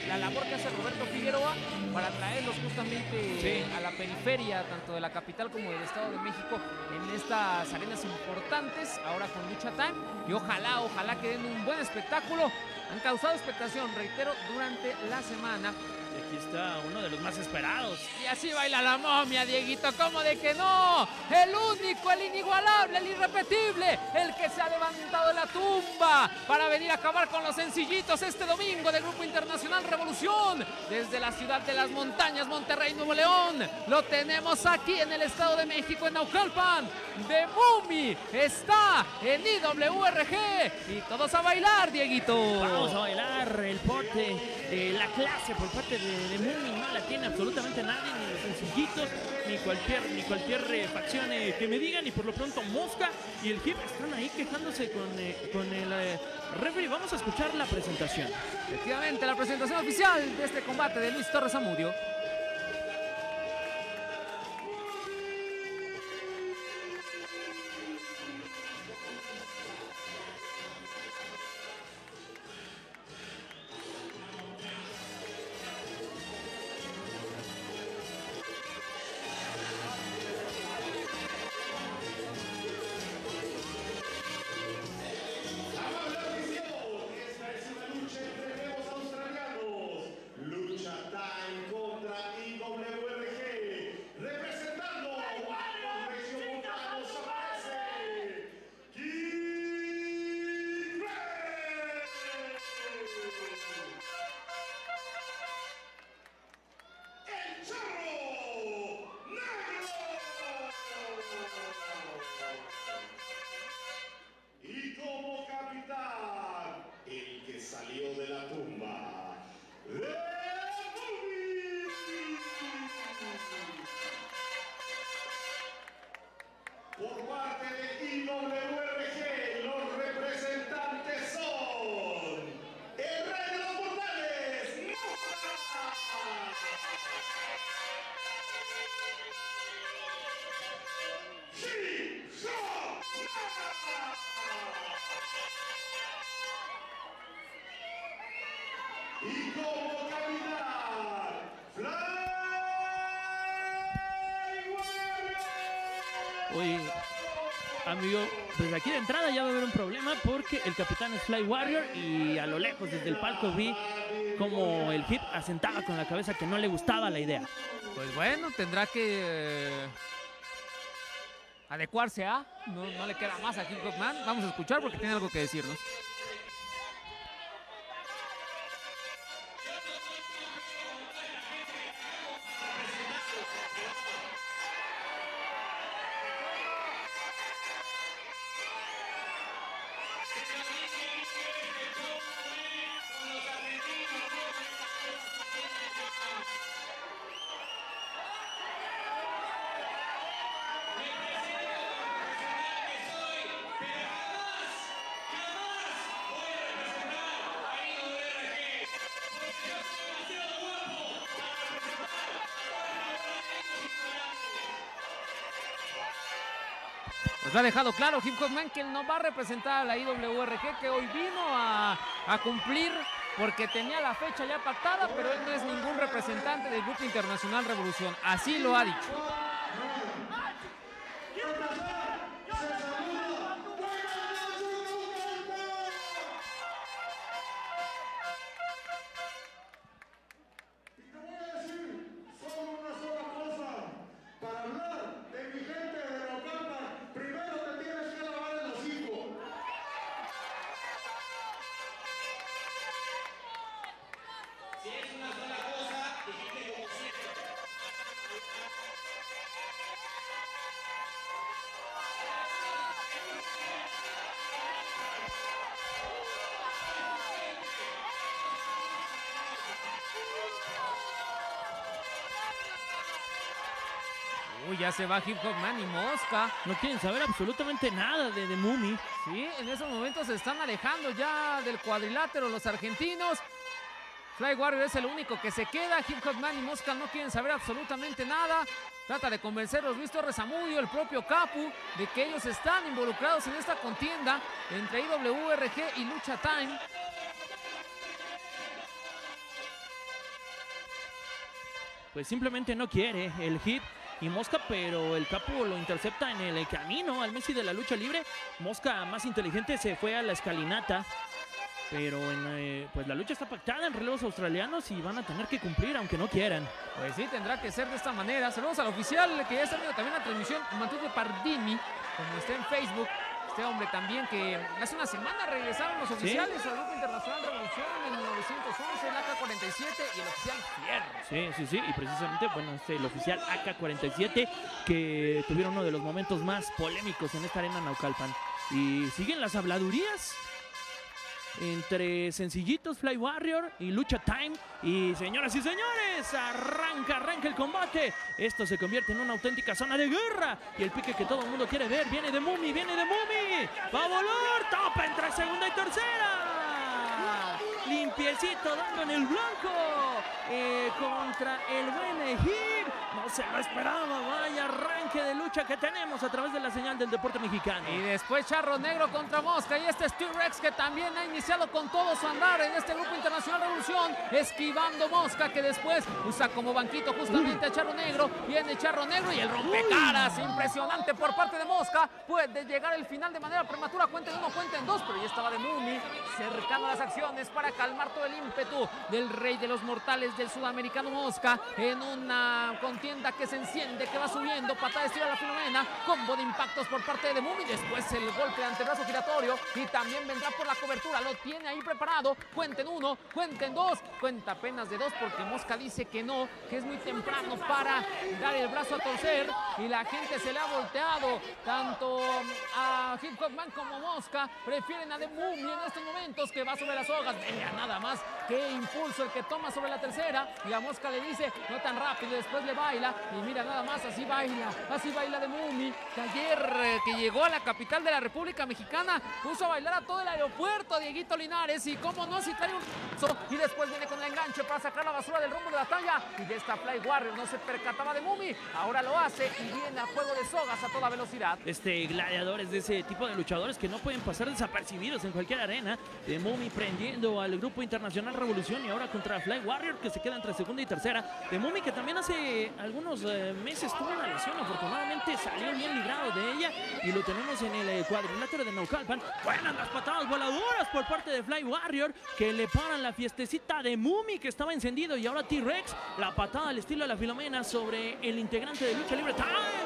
la labor que hace Roberto Figueroa para traerlos justamente a la periferia, tanto de la capital como del Estado de México, en estas arenas importantes, ahora con Lucha Time. Y ojalá, ojalá que den un buen espectáculo. Han causado expectación, reitero, durante la semana Aquí está uno de los más esperados. Y así baila la momia, Dieguito, ¿cómo de que no? El único, el inigualable, el irrepetible, el que se ha levantado de la tumba para venir a acabar con los sencillitos este domingo del Grupo Internacional Revolución. Desde la ciudad de las montañas, Monterrey, Nuevo León. Lo tenemos aquí en el Estado de México, en Naucalpan. De Mumi está en IWRG. Y todos a bailar, Dieguito. Vamos a bailar el porte, la clase por parte de, de Mumi no la tiene absolutamente nadie, ni los sencillitos, ni cualquier, ni cualquier eh, facción eh, que me digan, y por lo pronto Mosca y el Hip están ahí quejándose con, eh, con el eh, referee. Vamos a escuchar la presentación. Efectivamente, la presentación oficial de este combate de Luis Torres Amudio. Oye, amigo, pues aquí de entrada ya va a haber un problema porque el capitán es Fly Warrior y a lo lejos desde el palco vi como el Hip asentaba con la cabeza que no le gustaba la idea. Pues bueno, tendrá que eh, adecuarse a. No, no le queda más a King Man. Vamos a escuchar porque tiene algo que decirnos. Lo ha dejado claro Hip Hop Man que él no va a representar a la IWRG, que hoy vino a cumplir porque tenía la fecha ya pactada, pero él no es ningún representante del Grupo Internacional Revolución. Así lo ha dicho. Ya se va Hip Hop Man y Mosca. No quieren saber absolutamente nada de The Mummy. Sí, en esos momentos se están alejando ya del cuadrilátero los argentinos. Fly Warrior es el único que se queda. Hip Hop Man y Mosca no quieren saber absolutamente nada. Trata de convencerlos Luis Torres Amudio, el propio Capu, de que ellos están involucrados en esta contienda entre IWRG y Lucha Time. Pues simplemente no quiere el hit y Mosca, pero el capo lo intercepta en el camino al Messi de la lucha libre. Mosca, más inteligente, se fue a la escalinata pero en, eh, pues la lucha está pactada en relevos australianos y van a tener que cumplir aunque no quieran. Pues sí, tendrá que ser de esta manera. Saludos al oficial que ya está viendo también la transmisión, Matute Pardini, como está en Facebook. Este hombre también que hace una semana regresaron los oficiales al Grupo Internacional Revolución en 1911, el AK-47 y el oficial Fierro. Sí, sí, sí, y precisamente, bueno, este, el oficial AK-47 que tuvieron uno de los momentos más polémicos en esta arena Naucalpan. Y siguen las habladurías entre sencillitos Fly Warrior y Lucha Time. Y señoras y señores, arranca, arranca el combate. Esto se convierte en una auténtica zona de guerra. Y el pique que todo el mundo quiere ver viene de Mumi, viene de Mumi. Va a volar, topa entre segunda y tercera. Limpiecito dando en el blanco eh, contra el buen Ejir. No se lo esperaba, vaya arranque de lucha que tenemos a través de la señal del deporte mexicano. Y después Charro Negro contra Mosca. Y este es T-Rex que también ha iniciado con todo su andar en este grupo internacional Revolución. Esquivando Mosca que después usa como banquito justamente a Charro Negro. Viene Charro Negro y el rompecaras. Impresionante por parte de Mosca. Puede llegar el final de manera prematura. Cuenten uno, cuenten dos. Pero ya estaba de Mumi cercano a las acciones para calmar todo el ímpetu del rey de los mortales del sudamericano Mosca. En una contienda que se enciende, que va subiendo. Patada de a la filomena. Combo de impactos por parte de Mumi. Después el golpe de antebrazo giratorio. Y también vendrá por la cobertura. Lo tiene ahí preparado. Cuenten uno, cuenten dos. Cuenta apenas de dos porque Mosca dice que no, que es muy temprano para dar el brazo a torcer. Y la gente se le ha volteado. Tanto a Hip Hop Man como Mosca prefieren a The Mumi en estos momentos que va sobre las sogas. Nada más. Qué impulso el que toma sobre la tercera. Y a Mosca le dice, no tan rápido. Después le baila. Y mira, nada más, así baila. Así baila de Mumi. Que ayer eh, que llegó a la capital de la República Mexicana puso a bailar a todo el aeropuerto, Dieguito Linares. Y cómo no, si trae un. Y después viene con el enganche para sacar la basura del rumbo de la talla. Y ya está Fly Warrior. No se percataba de Mumi. Ahora lo hace y viene a juego de sogas a toda velocidad. Este gladiadores de ese tipo de luchadores que no pueden pasar desapercibidos en cualquier arena. De Mumi prendiendo al Grupo Internacional Revolución y ahora contra Fly Warrior que se queda entre segunda y tercera. De Mumi que también hace algunos eh, meses tuvo una lesión. Afortunadamente salió bien librado de ella y lo tenemos en el eh, cuadrilátero de Naucalpan. Buenas las patadas voladoras por parte de Fly Warrior que le paran la fiestecita de Mumi que estaba encendido y ahora T-Rex. La patada al estilo de la Filomena sobre el integrante de Lucha Libre Time.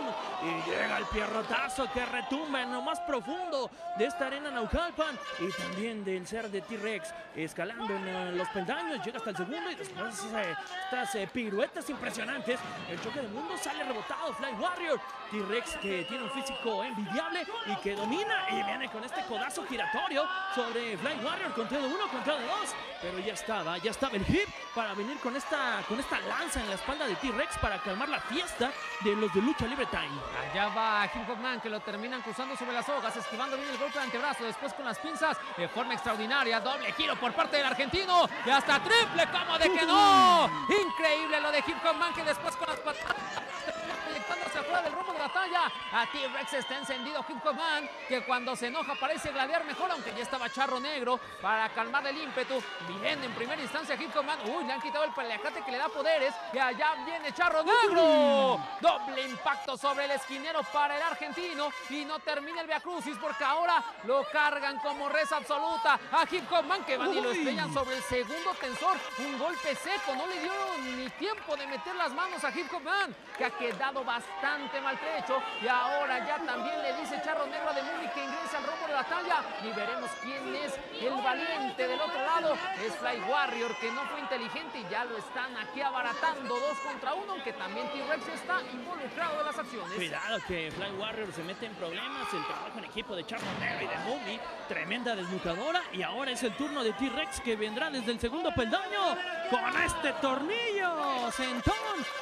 Y llega el pierrotazo que retumba en lo más profundo de esta arena Naucalpan y también del ser de T-Rex escalando en eh, los peldaños. Llega hasta el segundo y después eh, estas piruetas impresionantes. El choque de mundo sale rebotado. Fly Warrior. T-Rex que tiene un físico envidiable y que domina y viene con este codazo giratorio sobre Fly Warrior. Conteo de uno, conteo de dos. Pero ya estaba, ya estaba el hip para venir con esta, con esta lanza en la espalda de T-Rex para calmar la fiesta de los de Lucha Libre Time. Allá va Hip Hop Man que lo terminan cruzando sobre las hojas, esquivando bien el golpe de antebrazo, después con las pinzas de forma extraordinaria, doble giro por parte del argentino y hasta triple, como de que no. Increíble lo de Hip Hop Man que después con las patadas proyectándose del rumbo de la talla. A T-Rex está encendido Hip Man, que cuando se enoja parece gladiar mejor, aunque ya estaba charro negro para calmar el ímpetu. Bien en primera instancia Hip Man. Uy, le han quitado el paliacate que le da poderes. Y allá viene charro negro. Doble impacto sobre el esquinero para el argentino. Y no termina el Via Crucis porque ahora lo cargan como res absoluta a Hip Man que van y lo estrellan sobre el segundo tensor. Un golpe seco, no le dio ni tiempo de meter las manos a Hip Man, que ha quedado bastante maltrecho. Y ahora ya también le dice Charro Negro de Muni que ingresa al rombo de la talla. Y veremos quién es el valiente del otro lado. Es Fly Warrior, que no fue inteligente y ya lo están aquí abaratando dos contra uno, aunque también T-Rex está involucrado en las acciones. Cuidado que Fly Warrior se mete en problemas. El trabajo en equipo de Charlo Negro y de Mumi. Tremenda desnucadora. Y ahora es el turno de T-Rex que vendrá desde el segundo peldaño. Con este tornillo. Sentón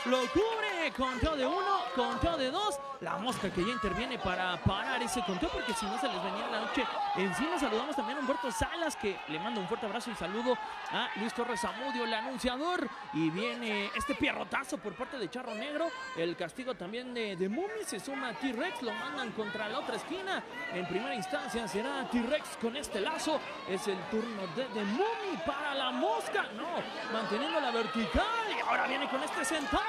lo cubre. Conteo de uno, conteo de dos. La mosca que ya interviene para parar ese conteo porque si no se les venía la noche encima. Saludamos también a Humberto Salas que le manda un fuerte abrazo y saludo a Luis Torres Zamudio, el anunciador. Y viene este pierrotazo por parte de Charro Negro. El castigo también de, de Mumi se suma a T-Rex. Lo mandan contra la otra esquina. En primera instancia será T-Rex con este lazo. Es el turno de, de Mumi para la mosca. No, manteniendo la vertical. Y ahora viene con este sentón.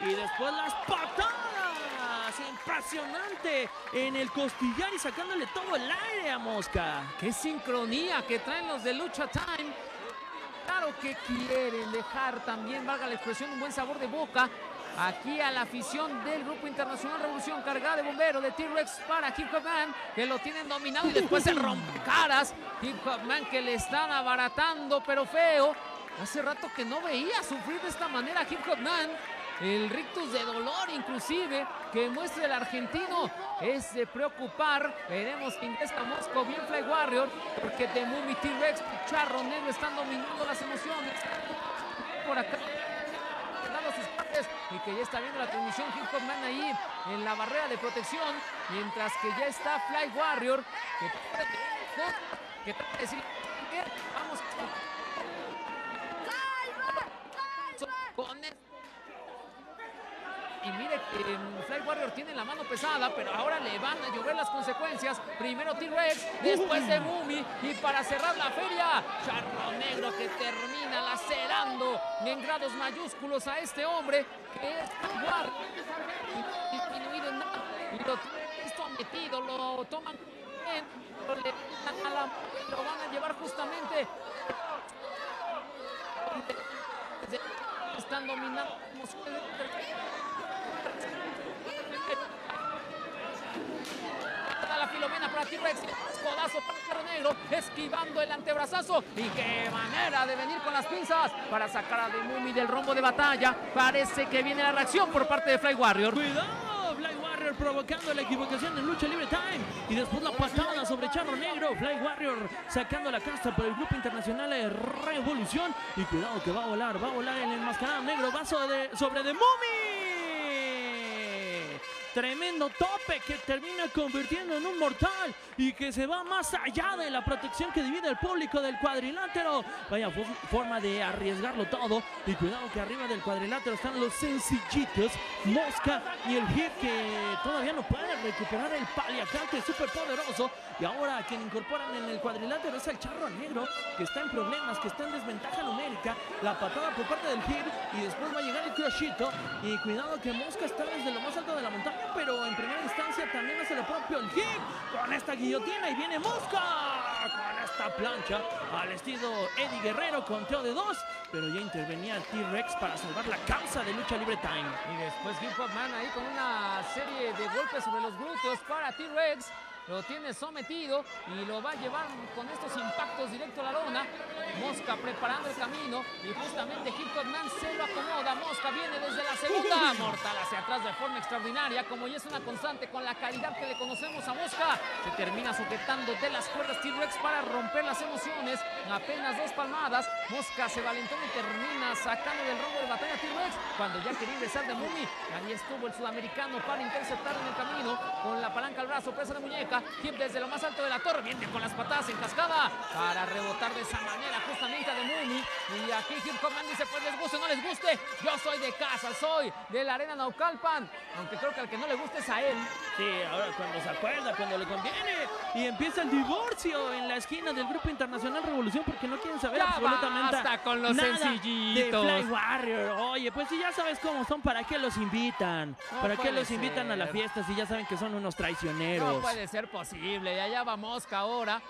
Y después las patadas. impresionante en el costillar y sacándole todo el aire a Mosca. ¡Qué sincronía que traen los de Lucha Time! Claro que quieren dejar también, valga la expresión, un buen sabor de boca aquí a la afición del Grupo Internacional Revolución cargada de bombero de T-Rex para Hip Hop que lo tienen dominado y después se rompe caras. Hip Hop Man que le están abaratando, pero feo. Hace rato que no veía sufrir de esta manera a Hip Hop. El rictus de dolor inclusive que muestra el argentino es de preocupar. Veremos si ingresa Mosco bien Fly Warrior porque de Mumi T-Rex Charro Negro están dominando las emociones. Por acá dando sus partes y que ya está viendo la transmisión Hip Hop Man ahí en la barrera de protección mientras que ya está Fly Warrior que que trata de decir vamos con y mire que Fly Warrior tiene la mano pesada, pero ahora le van a llover las consecuencias. Primero T-Rex, después de Mumi y para cerrar la feria, Charro Negro que termina lacerando en grados mayúsculos a este hombre que es. Disminuido en nada y lo sometido, lo toman bien, lo, le, a la, lo van a llevar justamente están dominando la filomena para T-Rex, codazo para el Perro Negro, esquivando el antebrazazo y qué manera de venir con las pinzas para sacar a Demumi del rombo de batalla. Parece que viene la reacción por parte de Fly Warrior. Cuidado, Fly Warrior provocando la equivocación en lucha libre time y después la patada sobre Charro Negro. Fly Warrior sacando la casta por el grupo internacional de Revolución y cuidado que va a volar, va a volar el enmascarado negro, va sobre, sobre Demumi. Tremendo tope que termina convirtiendo en un mortal y que se va más allá de la protección que divide el público del cuadrilátero. Vaya forma de arriesgarlo todo. Y cuidado que arriba del cuadrilátero están los sencillitos, Mosca y el hit que todavía no puede recuperar el paliacate súper poderoso. Y ahora quien incorporan en el cuadrilátero es el charro negro que está en problemas, que está en desventaja numérica. La patada por parte del hit y después va a llegar el crushito. Y cuidado que Mosca está desde lo más alto de la montaña pero en primera instancia también hace lo propio el hit con esta guillotina y viene Mosca con esta plancha al estilo Eddie Guerrero conteo de dos, pero ya intervenía el T-Rex para salvar la causa de lucha libre time. Y después Hip Hop Man ahí con una serie de golpes sobre los glúteos para T-Rex lo tiene sometido y lo va a llevar con estos impactos directo a la lona. Mosca preparando el camino y justamente Hop Man se lo acomoda. Mosca viene desde la segunda. Mortal hacia atrás de forma extraordinaria, como ya es una constante con la calidad que le conocemos a Mosca. Se termina sujetando de las cuerdas T-Rex para romper las emociones. Apenas dos palmadas. Mosca se valentona y termina sacando del rombo de batalla T-Rex. Cuando ya quería ingresar de Mumi, ahí estuvo el sudamericano para interceptar en el camino con la palanca al brazo, presa de muñeca. Hip desde lo más alto de la torre, viene con las patadas en cascada para rebotar de esa manera justamente a Demuni. Y aquí Hip Command dice, pues les guste o no les guste, yo soy de casa, soy de la arena Naucalpan. Aunque creo que al que no le guste es a él. Sí, ahora cuando se acuerda, cuando le conviene. Y empieza el divorcio en la esquina del Grupo Internacional Revolución porque no quieren saber Ya absolutamente basta con los nada sencillitos. de Fly Warrior. Oye, pues si ya sabes cómo son, ¿para qué los invitan? No ¿Para qué los invitan a la fiesta si ya saben que son unos traicioneros? No puede ser posible. Y allá va Mosca ahora.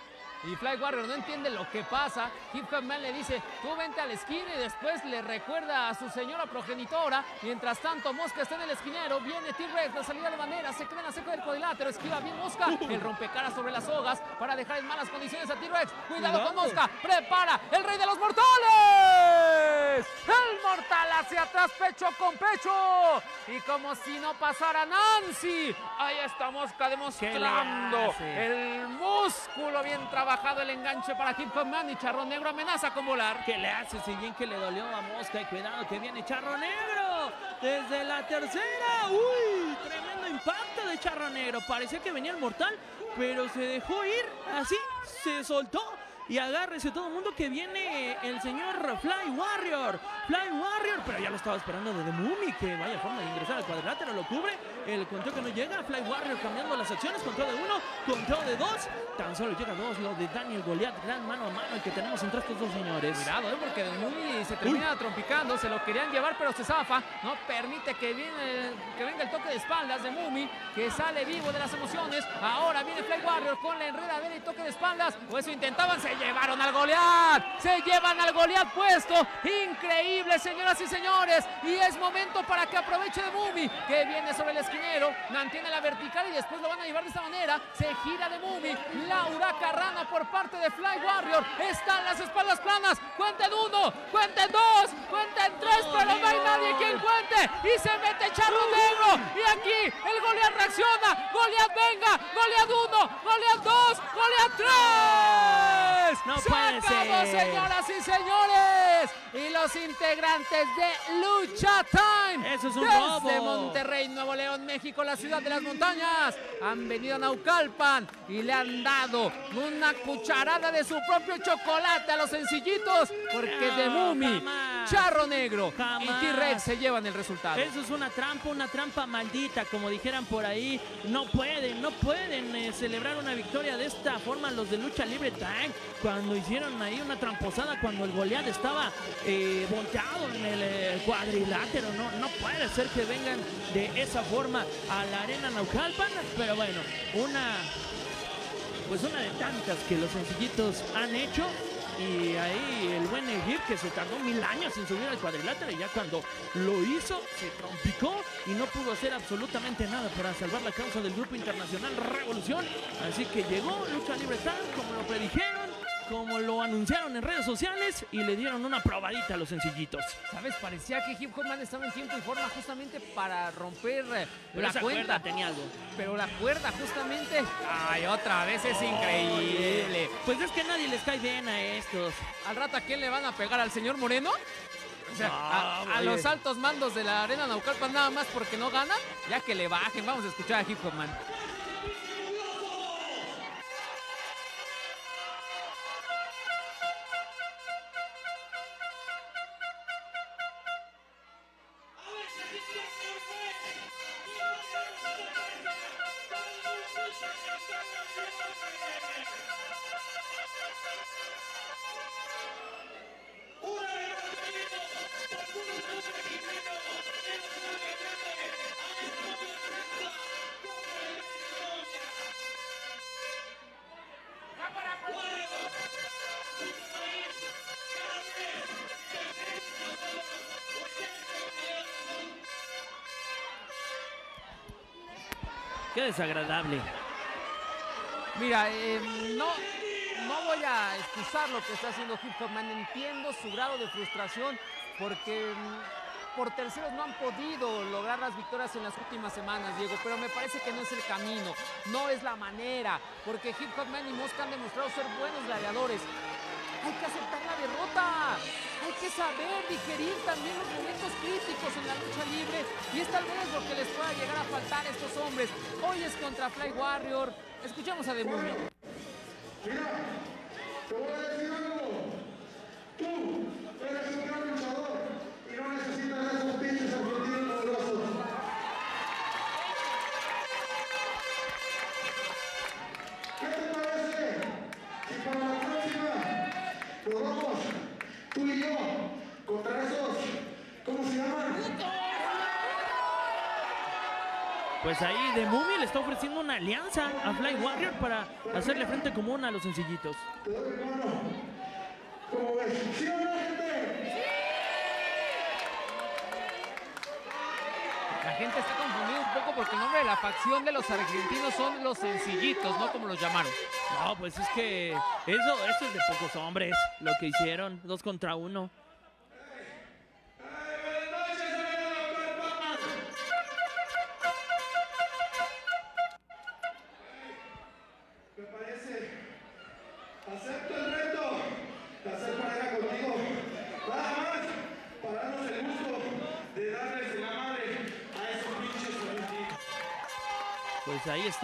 Y Fly Warrior no entiende lo que pasa. Hip Man le dice, tú vente a la esquina y después le recuerda a su señora progenitora. Mientras tanto, Mosca está en el esquinero. Viene T-Rex, la salida de bandera. Se queda en la seco del cuadrilátero. Esquiva bien Mosca. El rompecaras sobre las sogas para dejar en malas condiciones a T-Rex. Cuidado con. Mosca. Prepara el rey de los mortales. El mortal hacia atrás, pecho con pecho. Y como si no pasara Nancy. Ahí está Mosca demostrando el músculo bien trabajado, el enganche para Hip Hop Man y Charrón Negro amenaza con volar. ¿Qué le hace? Si bien que le dolió a Mosca y cuidado que viene Charro Negro desde la tercera. ¡Uy! Tremendo impacto de Charro Negro. Parecía que venía el mortal, pero se dejó ir así, se soltó y agárrese todo el mundo que viene el señor Fly Warrior. Fly Warrior, pero ya lo estaba esperando de The Mummy, que vaya forma de ingresar al cuadrilátero, lo cubre. El conteo que no llega, Fly Warrior cambiando las acciones, conteo de uno, conteo de dos. Tan solo llega dos, lo de Daniel Goliath, gran mano a mano el que tenemos entre estos dos señores. Cuidado, ¿eh? porque The Mummy se termina trompicando, se lo querían llevar, pero se zafa. No permite que, viene, que venga el toque de espaldas de Mummy, que sale vivo de las emociones. Ahora viene Fly Warrior con la enredadera y toque de espaldas. O eso intentaban, se llevaron al Goliath. Se llevan al Goliath puesto. Increíble, señoras y señores. Y es momento para que aproveche de Mummy, que viene sobre el esquinero, mantiene la vertical y después lo van a llevar de esta manera. Se gira de Mummy. La huraca rana por parte de Fly Warrior. Están las espaldas planas. Cuenten uno, cuenten dos, cuenten tres, pero no hay nadie quien cuente. Y se mete Charro Negro. Y aquí el Goliath reacciona. Goliath venga. Goliath uno, Goliath dos, Goliath tres. No Se puede acabó, ser. señoras y señores. Y los integrantes de Lucha Time. Eso es un desde robo. Monterrey, Nuevo León, México, la ciudad de las montañas. Han venido a Naucalpan y le han dado una cucharada de su propio chocolate a los sencillitos. Porque No, de Mumi, jamás. Charro Negro y Jamás. T-Rex se llevan el resultado. Eso es una trampa, una trampa maldita, como dijeran por ahí. No pueden, no pueden eh, celebrar una victoria de esta forma los de lucha libre tag. Cuando hicieron ahí una tramposada, cuando el Goliath estaba eh, volteado en el eh, cuadrilátero. No, no puede ser que vengan de esa forma a la arena Naucalpan. Pero bueno, una pues una de tantas que los sencillitos han hecho. Y ahí el buen Egip que se tardó mil años en subir al cuadrilátero y ya cuando lo hizo se trompicó y no pudo hacer absolutamente nada para salvar la causa del grupo internacional Revolución. Así que llegó Lucha Libre Tan como lo predijeron, como lo anunciaron en redes sociales y le dieron una probadita a los sencillitos. ¿Sabes? Parecía que Hip Hop Man estaba en tiempo y forma justamente para romper eh, Pero la esa cuenta. cuerda tenía algo. Pero la cuerda justamente. Ay, otra vez es increíble. Pues es que nadie les cae bien a estos. ¿Al rato a quién le van a pegar? ¿Al señor Moreno? O sea, a, los altos mandos de la arena Naucalpan nada más porque no ganan, ya que le bajen. Vamos a escuchar a Hip Hop Qué desagradable. Mira, eh, no, no voy a excusar lo que está haciendo Hip Hop Man. Entiendo su grado de frustración porque mm, por terceros no han podido lograr las victorias en las últimas semanas, Diego. Pero me parece que no es el camino, no es la manera. Porque Hip Hop Man y Mosca han demostrado ser buenos gladiadores. Hay que aceptar la derrota. Hay que saber digerir también los momentos críticos en la lucha libre. Y es tal vez lo que les pueda llegar a faltar a estos hombres. Hoy es contra Fly Warrior. Escuchamos a The Mummy. Pues ahí The Mummy le está ofreciendo una alianza a Fly Warrior para hacerle frente común a los sencillitos. La gente está confundida un poco porque el nombre de la facción de los argentinos son los sencillitos, ¿no? Como los llamaron. No, pues es que eso, eso es de pocos hombres lo que hicieron, dos contra uno.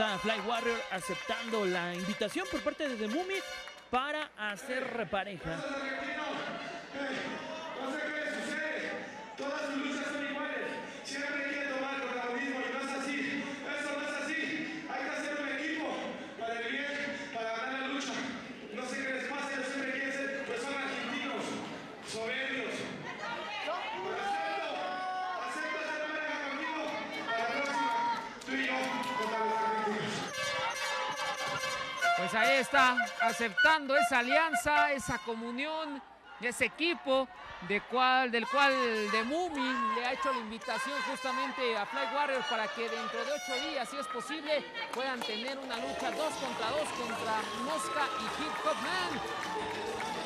Fly Warrior aceptando la invitación por parte de The Mummy. para hacer pareja. No sé qué le sucede. Todas sus luchas son iguales. Siempre quiere tomar protagonismo y no es así. Eso no es así. Hay que hacer un equipo para el bien, para ganar la lucha. No sé qué les pasa, ellos siempre quieren ser, pues son argentinos, soberbios. Pero acepto, acepto hacer pareja contigo. A la próxima, tú y yo contra los argentinos. Pues ahí está, aceptando esa alianza, esa comunión, ese equipo de cual, del cual The Mumi le ha hecho la invitación justamente a Fly Warrior para que dentro de ocho días, si es posible, puedan tener una lucha dos contra dos contra Mosca y Hip Hop Man.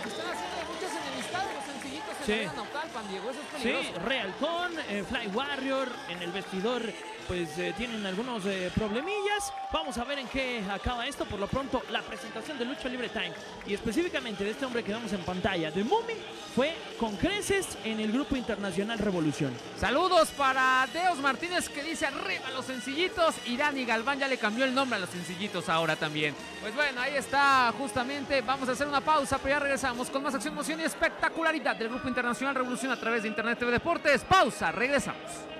Están haciendo muchas enemistades los sencillitos en Sí. la Naucalpan, Diego, eso es Sí, peligroso. Real Con, eh, Fly Warrior, en el vestidor pues eh, tienen algunos eh, problemillas. Vamos a ver en qué acaba esto. Por lo pronto, la presentación de Lucha Libre Time y específicamente de este hombre que vemos en pantalla, de Mumi, fue con creces en el Grupo Internacional Revolución. Saludos para Deos Martínez que dice arriba los sencillitos y Dani Galván ya le cambió el nombre a los sencillitos ahora también. Pues bueno, ahí está justamente. Vamos a hacer una pausa, pero ya regresamos con más acción, emoción y espectacularidad del Grupo Internacional Revolución a través de Internet TV Deportes. Pausa, regresamos.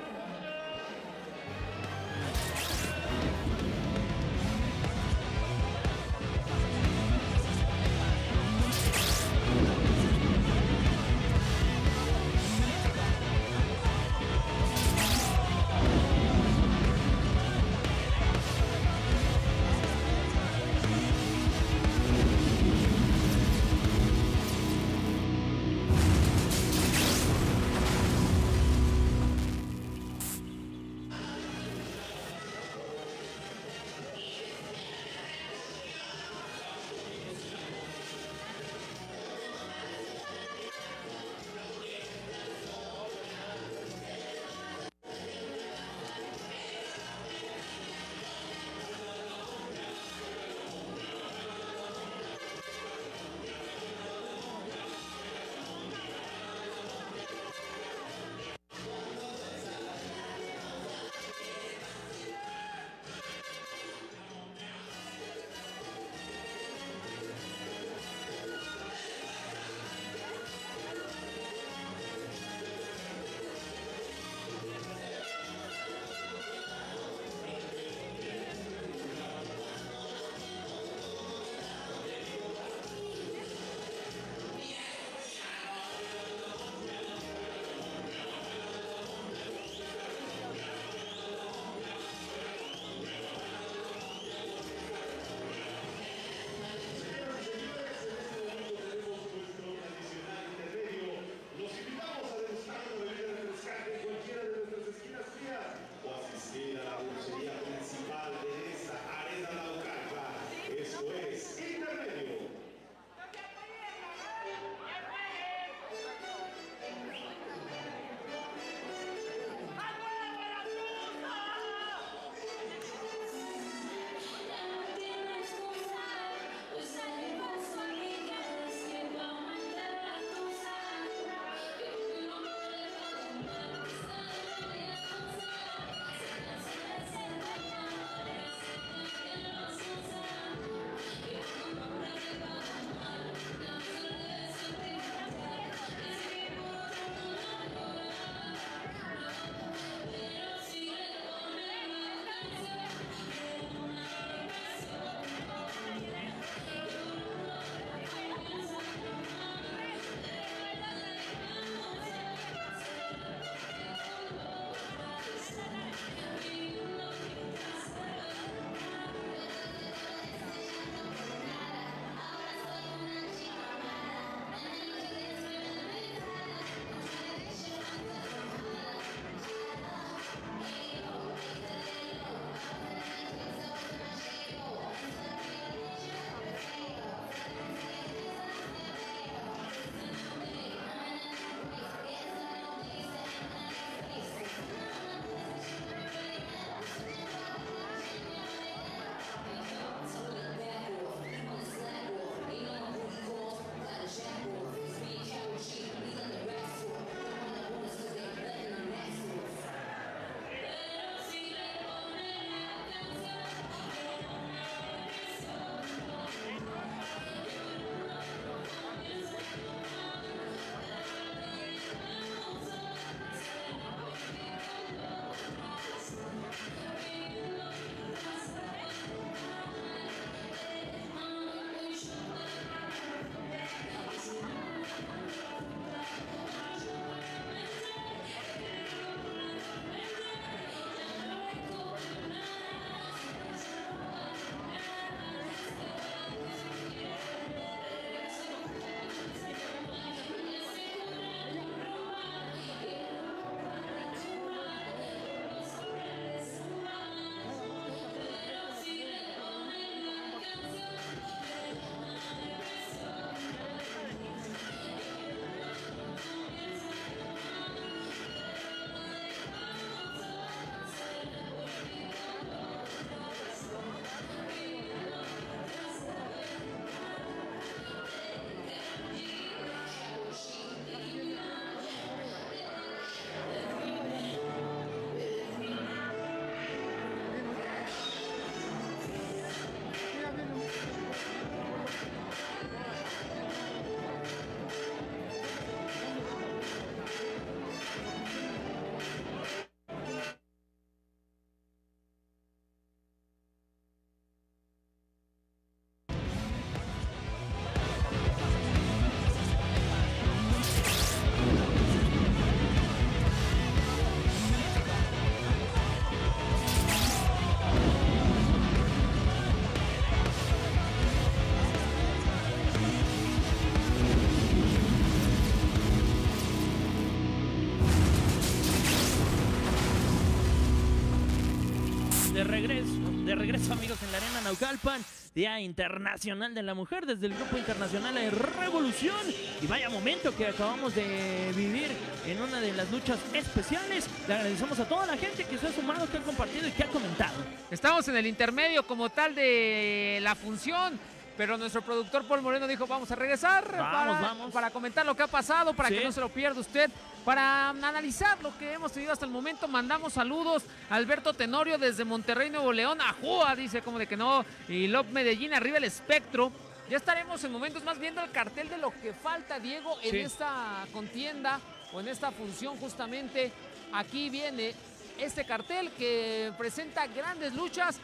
Día Internacional de la Mujer desde el Grupo Internacional de Revolución. Y vaya momento que acabamos de vivir en una de las luchas especiales. Le agradecemos a toda la gente que se ha sumado, que ha compartido y que ha comentado. Estamos en el intermedio como tal de la función. Pero nuestro productor Paul Moreno dijo, vamos a regresar Vamos, para, vamos. para comentar lo que ha pasado, para Sí. que no se lo pierda usted, para analizar lo que hemos tenido hasta el momento. Mandamos saludos a Alberto Tenorio desde Monterrey, Nuevo León, Ajúa, dice como de que no, y Lop Medellín, arriba el espectro. Ya estaremos en momentos más viendo el cartel de lo que falta, Diego, en Sí. esta contienda o en esta función justamente. Aquí viene este cartel que presenta grandes luchas.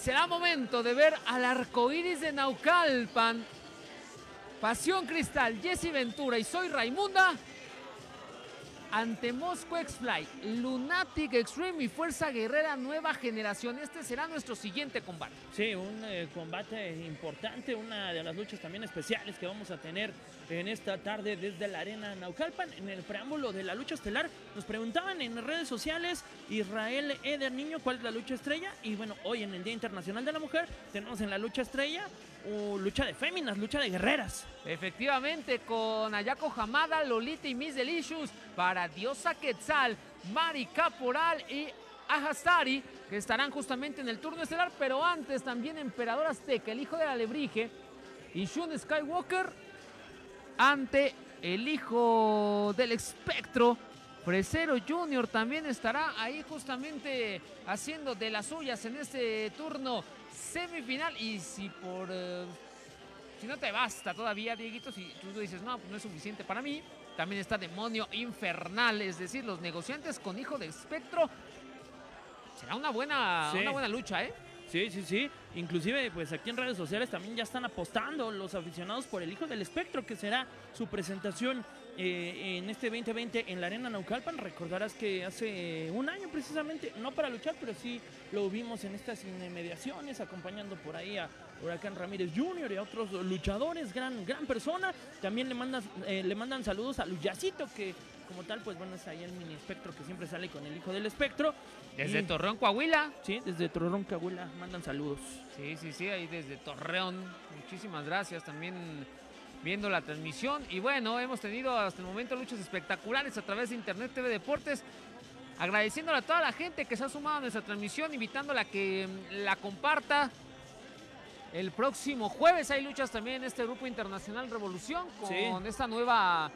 Será momento de ver al arco iris de Naucalpan. Pasión Cristal, Jesse Ventura y Soy Raimunda. Ante Mosco X-Fly, Lunatic Extreme y Fuerza Guerrera Nueva Generación. Este será nuestro siguiente combate. Sí, un eh, combate importante, una de las luchas también especiales que vamos a tener en esta tarde desde la Arena Naucalpan. En el preámbulo de la lucha estelar nos preguntaban en redes sociales Israel Eder Niño cuál es la lucha estrella. Y bueno, hoy en el Día Internacional de la Mujer tenemos en la lucha estrella lucha de féminas, lucha de guerreras. Efectivamente, con Ayako Hamada, Lolita y Miss Delicious para Diosa Quetzal, Mari Caporal y Ahastari, que estarán justamente en el turno estelar, pero antes también Emperador Azteca, el hijo del alebrije, y Shun Skywalker ante el hijo del espectro. Fresero Junior también estará ahí justamente haciendo de las suyas en este turno semifinal. Y si por eh, si no te basta todavía, Dieguito, si tú dices, no, pues no es suficiente para mí, también está Demonio Infernal, es decir, los negociantes con Hijo de Espectro. Será una buena, Sí. una buena lucha, ¿eh? Sí, sí, sí. Inclusive, pues aquí en redes sociales también ya están apostando los aficionados por el Hijo del Espectro, que será su presentación eh, en este 2020 en la Arena Naucalpan. Recordarás que hace un año precisamente, no para luchar, pero sí lo vimos en estas inmediaciones, acompañando por ahí a Huracán Ramírez Jr. y a otros luchadores, gran, gran persona. También le mandan, eh, le mandan saludos a Luyacito, que como tal, pues bueno, es ahí el mini espectro que siempre sale con el Hijo del Espectro. Desde Y- Torreón, Coahuila. Sí, desde Torreón, Cahuila, mandan saludos. Sí, sí, sí, ahí desde Torreón. Muchísimas gracias también viendo la transmisión. Y bueno, hemos tenido hasta el momento luchas espectaculares a través de Internet TV Deportes. Agradeciéndole a toda la gente que se ha sumado a nuestra transmisión, invitándola a que mm, la comparta. El próximo jueves hay luchas también en este grupo internacional Revolución con Sí. esta nueva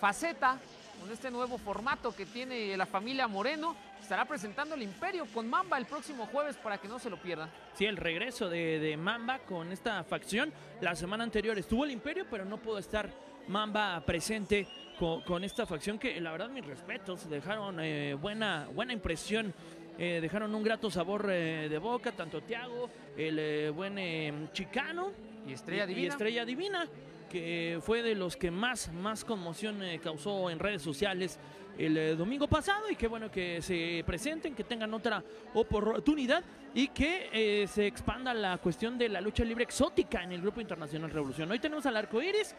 faceta, con este nuevo formato que tiene la familia Moreno. Estará presentando el Imperio con Mamba el próximo jueves para que no se lo pierdan. Sí, el regreso de, de Mamba con esta facción. La semana anterior estuvo el Imperio, pero no pudo estar Mamba presente con, con esta facción que la verdad mis respetos, dejaron eh, buena, buena impresión. eh, dejaron un grato sabor eh, de boca, tanto Tiago, el eh, buen chicano Y Estrella y- Divina. Y Estrella Divina, que fue de los que más, más conmoción eh, causó en redes sociales el eh, domingo pasado y qué bueno que se presenten, que tengan otra oportunidad y que eh, se expanda la cuestión de la lucha libre exótica en el Grupo Internacional Revolución. Hoy tenemos al arco iris,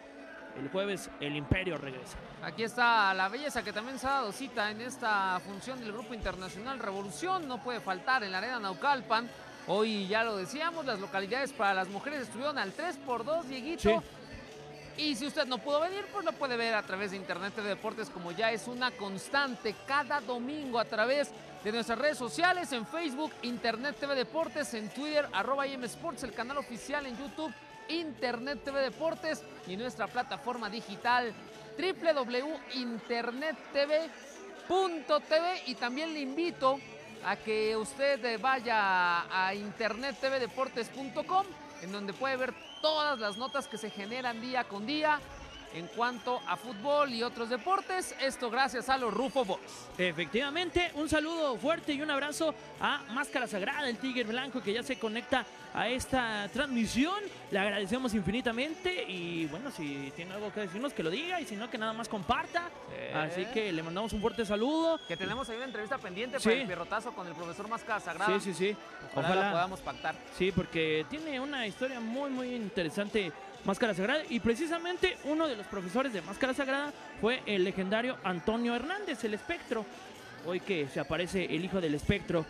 el jueves el Imperio regresa. Aquí está la belleza que también se ha dado cita en esta función del Grupo Internacional Revolución. No puede faltar en la Arena Naucalpan. Hoy ya lo decíamos, las localidades para las mujeres estuvieron al 3x2, Dieguito. Sí. Y si usted no pudo venir, pues lo puede ver a través de Internet de Deportes, como ya es una constante cada domingo a través de nuestras redes sociales, en Facebook, Internet TV Deportes, en Twitter, arroba IM Sports, el canal oficial en YouTube, Internet TV Deportes y nuestra plataforma digital www.internettv.tv y también le invito a que usted vaya a internettvdeportes.com en donde puede ver todas las notas que se generan día con día en cuanto a fútbol y otros deportes. Esto gracias a los Rufo Boys. Efectivamente, un saludo fuerte y un abrazo a Máscara Sagrada, el Tigre Blanco, que ya se conecta a esta transmisión. Le agradecemos infinitamente y bueno, si tiene algo que decirnos, que lo diga y si no, que nada más comparta. Sí. Así que le mandamos un fuerte saludo. Que tenemos ahí una entrevista pendiente Sí. para el pierrotazo con el profesor Máscara Sagrada. Sí, sí, sí. Ojalá, la Ojalá. podamos pactar. Sí, porque tiene una historia muy, muy interesante Máscara Sagrada y precisamente uno de los profesores de Máscara Sagrada fue el legendario Antonio Hernández, el espectro. Hoy que se aparece el hijo del espectro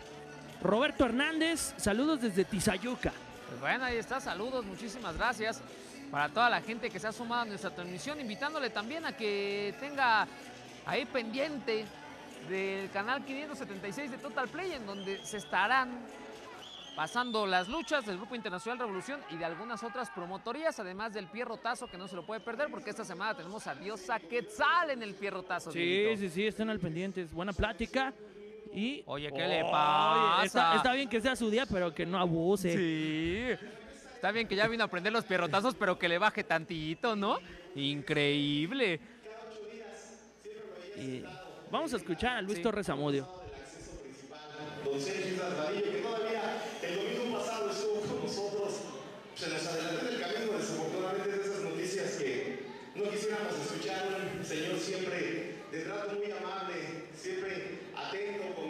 Roberto Hernández, saludos desde Tizayuca. Pues bueno, ahí está, saludos, muchísimas gracias para toda la gente que se ha sumado a nuestra transmisión, invitándole también a que tenga ahí pendiente del canal 576 de Total Play, en donde se estarán pasando las luchas del Grupo Internacional Revolución y de algunas otras promotorías, además del pierrotazo que no se lo puede perder, porque esta semana tenemos a Diosa Quetzal en el pierrotazo. Sí, Dieguito. sí, sí, estén al pendiente, buena plática. Y, Oye, ¿qué le pasa? Está, está bien que sea su día, pero que no abuse. Sí. Está bien que ya vino a aprender los pierrotazos, pero que le baje tantito, ¿no? Increíble. Y vamos a escuchar a Luis Sí. Torres Amudio. Don Sergio que todavía el domingo pasado estuvo con nosotros. Se nos adelantó en el camino, desafortunadamente, de esas noticias que no quisiéramos escuchar. Un señor muy amable, siempre atento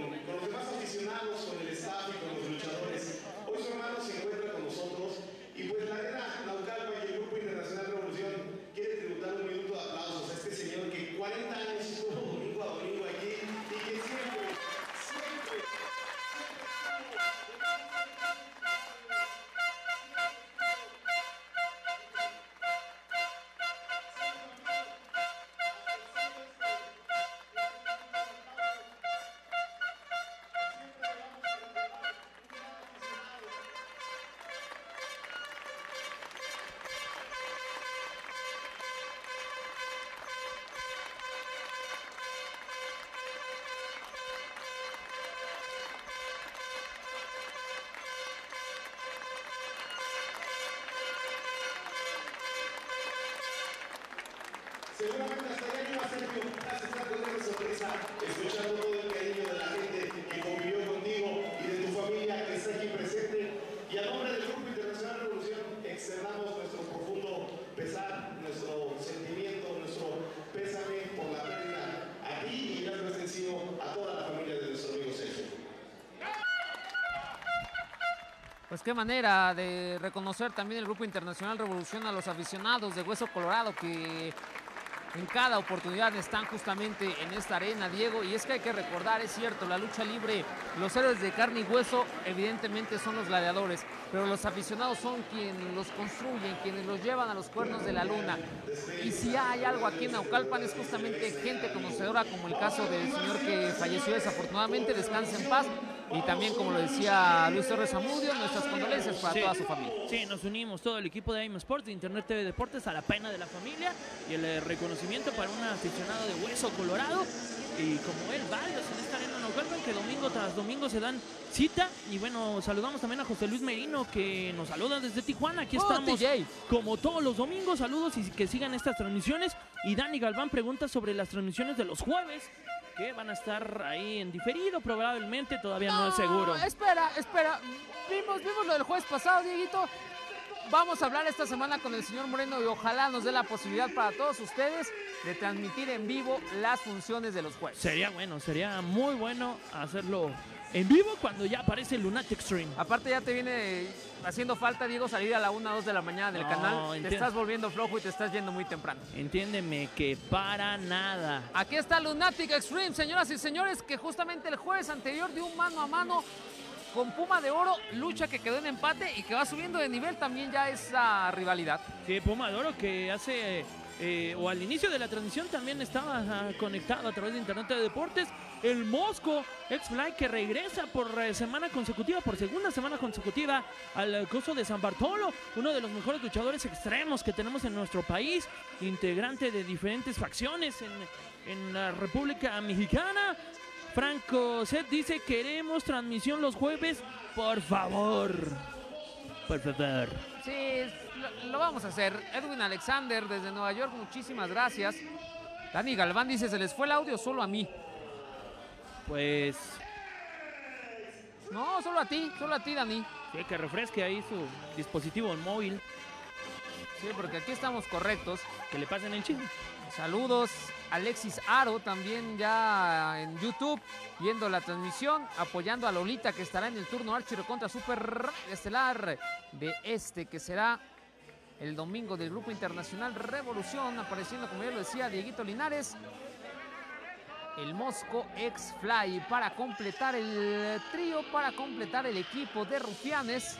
Qué manera de reconocer también el Grupo Internacional Revolución a los aficionados de Hueso Colorado que en cada oportunidad están justamente en esta arena, Diego. Y es que hay que recordar, es cierto, la lucha libre, los héroes de carne y hueso evidentemente son los gladiadores, pero los aficionados son quienes los construyen, quienes los llevan a los cuernos de la luna. Y si hay algo aquí en Naucalpan es justamente gente conocedora, como el caso del señor que falleció desafortunadamente, descansa en paz. Y también, como lo decía Luis Torres Zamudio, nuestras condolencias para Sí. toda su familia. Sí, nos unimos todo el equipo de AIM Sports, de Internet TV Deportes, a la pena de la familia y el eh, reconocimiento para un aficionado de Hueso Colorado. Y como él, varios en esta arena Naucalpan que domingo tras domingo se dan cita. Y bueno, saludamos también a José Luis Merino que nos saluda desde Tijuana. Aquí Oh, estamos TJ. como todos los domingos. Saludos y que sigan estas transmisiones. Y Dani Galván pregunta sobre las transmisiones de los jueves que van a estar ahí en diferido probablemente, todavía no, es seguro. Espera, espera. Vimos, vimos lo del jueves pasado, Dieguito. Vamos a hablar esta semana con el señor Moreno y ojalá nos dé la posibilidad para todos ustedes de transmitir en vivo las funciones de los jueves. Sería bueno, sería muy bueno hacerlo en vivo cuando ya aparece Lunatic Stream. Aparte ya te viene haciendo falta, Diego, salir a la 1 o 2 de la mañana del No, canal. Te estás volviendo flojo y te estás yendo muy temprano. Entiéndeme que para nada. Aquí está Lunatic Extreme, señoras y señores, que justamente el jueves anterior dio un mano a mano con Puma de Oro, lucha que quedó en empate y que va subiendo de nivel también ya esa rivalidad. Sí, Puma de Oro que hace, eh, o al inicio de la transmisión también estaba ah, conectado a través de Internet de Deportes. El Mosco X-Fly que regresa por eh, semana consecutiva, por segunda semana consecutiva al coso de San Bartolo. Uno de los mejores luchadores extremos que tenemos en nuestro país, integrante de diferentes facciones en, en la República Mexicana. Franco Set dice, queremos transmisión los jueves, por favor. Por favor. Sí, lo, lo vamos a hacer. Edwin Alexander desde Nueva York, muchísimas gracias. Dani Galván dice, se les fue el audio solo a mí. Pues No, solo a ti, solo a ti, Dani. sí, que refresque ahí su dispositivo móvil, Sí, porque aquí estamos correctos. que le pasen el chisme. Saludos, Alexis Aro, también ya en YouTube, viendo la transmisión, apoyando a Lolita, que estará en el turno Archero contra Super Estelar de este, que será el domingo del Grupo Internacional Revolución, apareciendo, como ya lo decía, Dieguito Linares. El Mosco X-Fly para completar el trío, para completar el equipo de rufianes.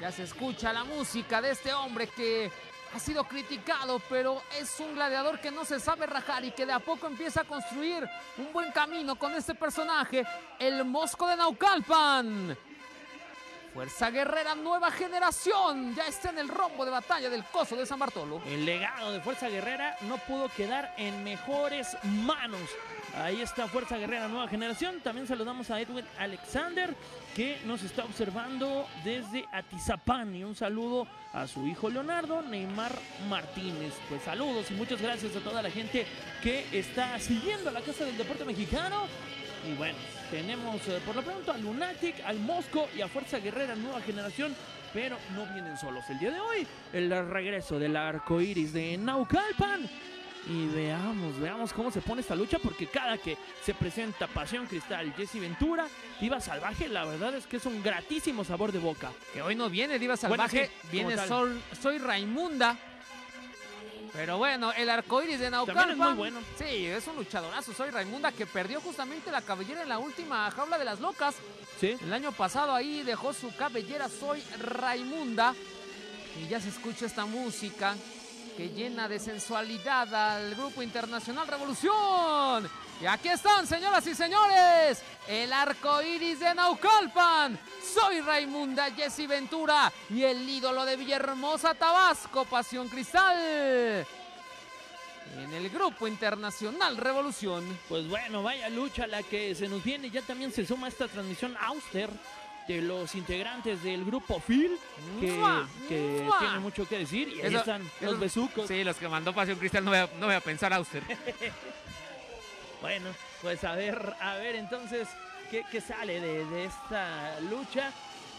Ya se escucha la música de este hombre que ha sido criticado, pero es un gladiador que no se sabe rajar y que de a poco empieza a construir un buen camino con este personaje, el Mosco de Naucalpan. Fuerza Guerrera Nueva Generación ya está en el rombo de batalla del Coso de San Bartolo. El legado de Fuerza Guerrera no pudo quedar en mejores manos. Ahí está Fuerza Guerrera Nueva Generación. También saludamos a Edwin Alexander que nos está observando desde Atizapán. Y un saludo a su hijo Leonardo Neymar Martínez. Pues saludos y muchas gracias a toda la gente que está siguiendo la Casa del Deporte Mexicano. Y bueno, tenemos eh, por lo pronto a Lunatic, al Mosco y a Fuerza Guerrera Nueva Generación, pero no vienen solos el día de hoy. El regreso del arco iris de Naucalpan. Y veamos, veamos cómo se pone esta lucha, porque cada que se presenta Pasión Cristal, Jesse Ventura, Diva Salvaje, la verdad es que es un gratísimo sabor de boca. Que hoy no viene Diva Salvaje, viene Sol, Soy Raimunda. Pero bueno, el arcoiris de Naucalpan. es muy bueno. Sí, es un luchadorazo. Soy Raimunda que perdió justamente la cabellera en la última jaula de las locas. Sí. El año pasado ahí dejó su cabellera Soy Raimunda. Y ya se escucha esta música que llena de sensualidad al grupo internacional Revolución. Y aquí están, señoras y señores, el arco iris de Naucalpan. Soy Raimunda Jessy Ventura y el ídolo de Villahermosa, Tabasco, Pasión Cristal. En el grupo internacional Revolución. Pues bueno, vaya lucha la que se nos viene. Ya también se suma esta transmisión Auster de los integrantes del grupo Phil, que, que tiene mucho que decir. Y ahí están los besucos. Sí, los que mandó Pasión Cristal, no voy a, no voy a pensar Auster. Bueno, pues a ver, a ver entonces qué, qué sale de, de, esta lucha.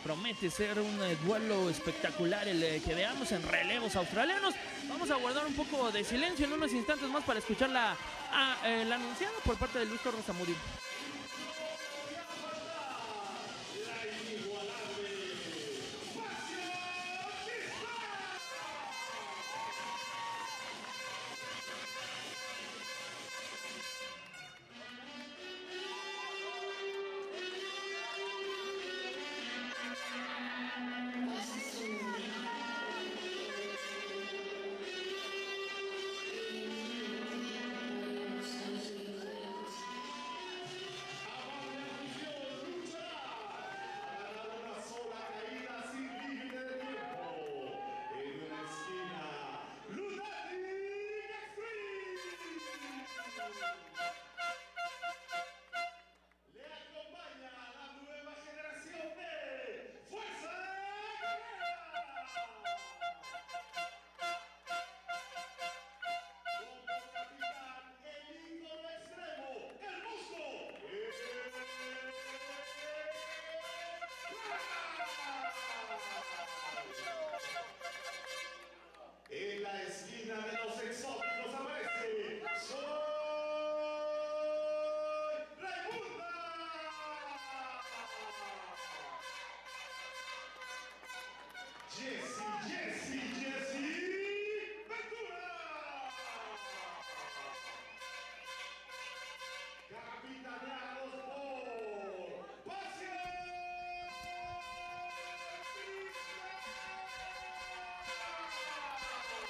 Promete ser un eh, duelo espectacular el eh, que veamos en relevos australianos. Vamos a guardar un poco de silencio en unos instantes más para escuchar la, a, la anunciada por parte de Luis Torres Zamudio.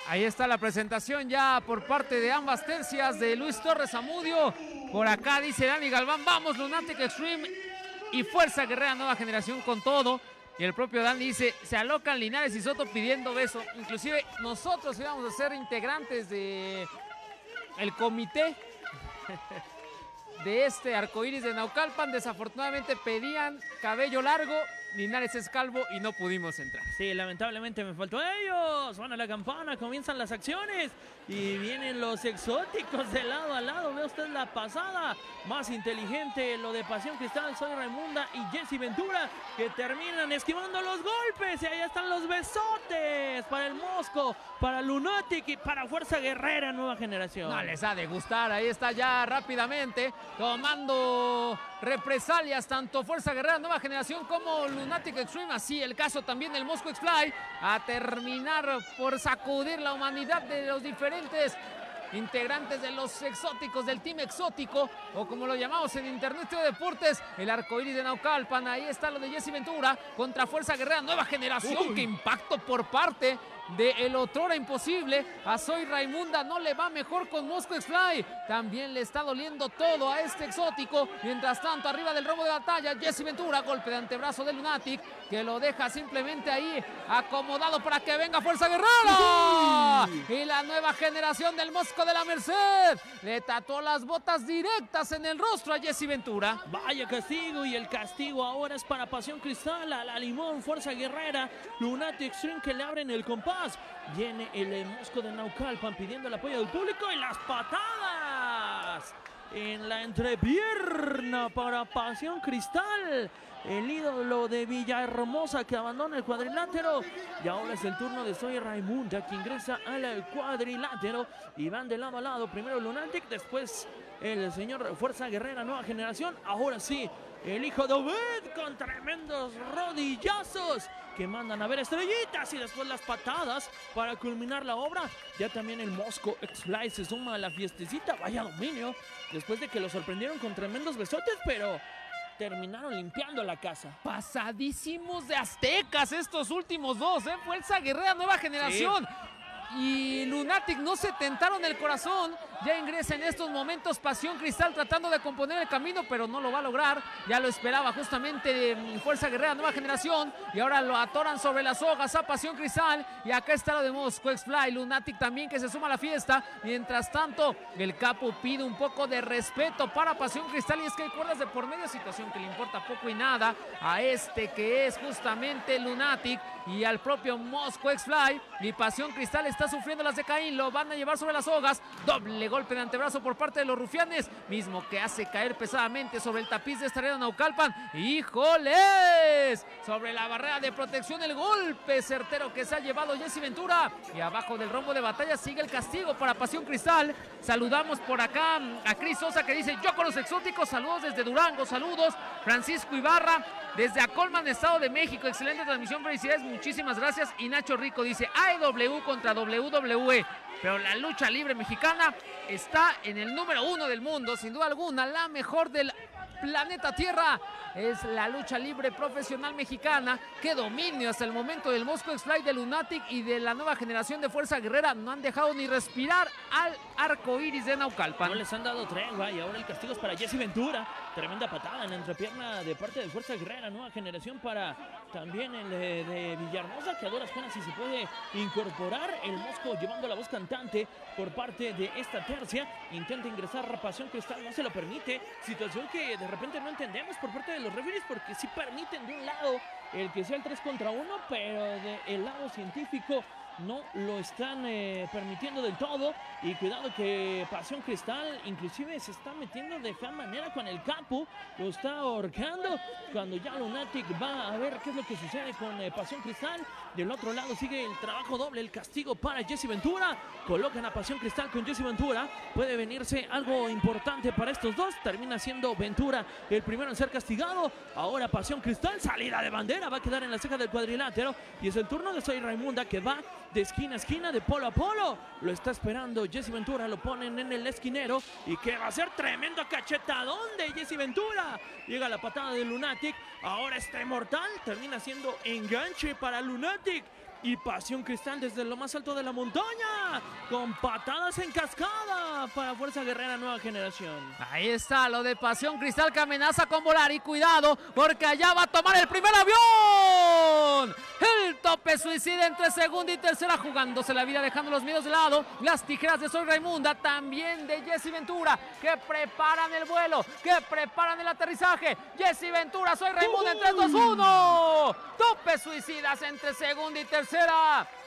Ahí está la presentación ya por parte de ambas tercias de Luis Torres Amudio. Por acá dice Dani Galván, vamos Lunatic Extreme y Fuerza Guerrera Nueva Generación con todo. Y el propio Dani dice, se alocan Linares y Soto pidiendo beso. Inclusive nosotros íbamos a ser integrantes de el comité de este arcoíris de Naucalpan. Desafortunadamente pedían cabello largo Linares es calvo y no pudimos entrar. Sí, lamentablemente me faltó ellos. Suena la campana, comienzan las acciones y vienen los exóticos de lado a lado. Ve usted la pasada. Más inteligente lo de Pasión Cristal, Soy Raimunda y Jesse Ventura que terminan esquivando los golpes. Y ahí están los besotes para el Mosco, para Lunatic y para Fuerza Guerrera Nueva Generación. No les ha de gustar. Ahí está ya rápidamente tomando represalias tanto Fuerza Guerrera Nueva Generación como Lunatic Extreme, así el caso también del Moscow X-Fly, a terminar por sacudir la humanidad de los diferentes integrantes de los exóticos del Team Exótico, o como lo llamamos en Internet de Deportes, el arcoíris de Naucalpan. Ahí está lo de Jesse Ventura contra Fuerza Guerrera, nueva generación. ¡Qué impacto por parte de el otrora imposible. A Soy Raimunda no le va mejor con Moscow Fly. También le está doliendo todo a este exótico. Mientras tanto, arriba del robo de batalla, Jesse Ventura, golpe de antebrazo de Lunatic, que lo deja simplemente ahí acomodado para que venga Fuerza Guerrera. Y la nueva generación del Mosco de la Merced le tatuó las botas directas en el rostro a Jesse Ventura. Vaya castigo y el castigo ahora es para Pasión Cristal, a la Limón, Fuerza Guerrera, Lunatic Extreme que le abren el compás. Viene el Mosco de Naucalpan pidiendo el apoyo del público y las patadas en la entrepierna para Pasión Cristal. El ídolo de Villahermosa que abandona el cuadrilátero. Y ahora es el turno de Soy Raimunda que ingresa al cuadrilátero. Y van de lado a lado. Primero Lunatic, después el señor Fuerza Guerrera, nueva generación. Ahora sí, el hijo de Obed con tremendos rodillazos que mandan a ver estrellitas y después las patadas para culminar la obra. Ya también el Mosco X-Fly se suma a la fiestecita. Vaya dominio. Después de que lo sorprendieron con tremendos besotes, pero terminaron limpiando la casa. Pasadísimos de aztecas estos últimos dos, ¿eh? Fuerza Guerrera Nueva Generación. Y Lunatic no se tentaron el corazón. Ya ingresa en estos momentos Pasión Cristal tratando de componer el camino, pero no lo va a lograr. Ya lo esperaba justamente Fuerza Guerrera Nueva Generación. Y ahora lo atoran sobre las hojas a Pasión Cristal. Y acá está lo de Mosco X-Fly. Lunatic también que se suma a la fiesta. Mientras tanto, el capo pide un poco de respeto para Pasión Cristal. Y es que hay cuerdas de por medio, situación que le importa poco y nada a este que es justamente Lunatic y al propio Mosco X-Fly. Y Pasión Cristal está sufriendo las de Caín. Lo van a llevar sobre las hogas. Doble golpe de antebrazo por parte de los rufianes. Mismo que hace caer pesadamente sobre el tapiz de esta arena Naucalpan. ¡Híjoles! Sobre la barrera de protección el golpe certero que se ha llevado Jesse Ventura. Y abajo del rombo de batalla sigue el castigo para Pasión Cristal. Saludamos por acá a Cris Sosa que dice yo con los exóticos. Saludos desde Durango. Saludos. Francisco Ibarra desde Acolman, Estado de México. Excelente transmisión. Felicidades. Muchísimas gracias. Y Nacho Rico dice AEW contra WWE. Pero la lucha libre mexicana está en el número uno del mundo, sin duda alguna, la mejor del planeta Tierra. Es la lucha libre profesional mexicana. Qué dominio hasta el momento del Moscow X-Fly de Lunatic y de la nueva generación de Fuerza Guerrera. No han dejado ni respirar al arco iris de Naucalpan. No les han dado tregua y ahora el castigo es para Jesse Ventura. Tremenda patada en la entrepierna de parte de Fuerza Guerrera. Nueva generación para también el de, de Villahermosa, que a duras penas si se puede incorporar. El Mosco llevando la voz cantante por parte de esta tercia. Intenta ingresar Rapación Cristal, no se lo permite. Situación que de repente no entendemos por parte de los referees porque sí permiten de un lado el que sea el 3 contra 1, pero del lado científico no lo están eh, permitiendo del todo. Y cuidado que Pasión Cristal inclusive se está metiendo de fea manera con el capo. Lo está ahorcando. Cuando ya Lunatic va a ver qué es lo que sucede con eh, Pasión Cristal. Del otro lado sigue el trabajo doble, el castigo para Jesse Ventura. Colocan a Pasión Cristal con Jesse Ventura. Puede venirse algo importante para estos dos. Termina siendo Ventura el primero en ser castigado. Ahora Pasión Cristal, salida de bandera. Va a quedar en la ceja del cuadrilátero. Y es el turno de Soy Raimunda que va de esquina a esquina, de polo a polo. Lo está esperando Jesse Ventura, lo ponen en el esquinero. Y que va a ser tremendo cachetadón de Jesse Ventura. Llega la patada de Lunatic. Ahora está mortal. Termina siendo enganche para Lunatic. Y Pasión Cristal desde lo más alto de la montaña. Con patadas en cascada para Fuerza Guerrera Nueva Generación. Ahí está lo de Pasión Cristal que amenaza con volar. Y cuidado, porque allá va a tomar el primer avión. El tope suicida entre segunda y tercera, jugándose la vida, dejando los miedos de lado. Las tijeras de Soy Raimunda, también de Jesse Ventura, que preparan el vuelo, que preparan el aterrizaje. Jesse Ventura, Soy Raimunda en 3, 2, 1. Tope suicidas entre segunda y tercera,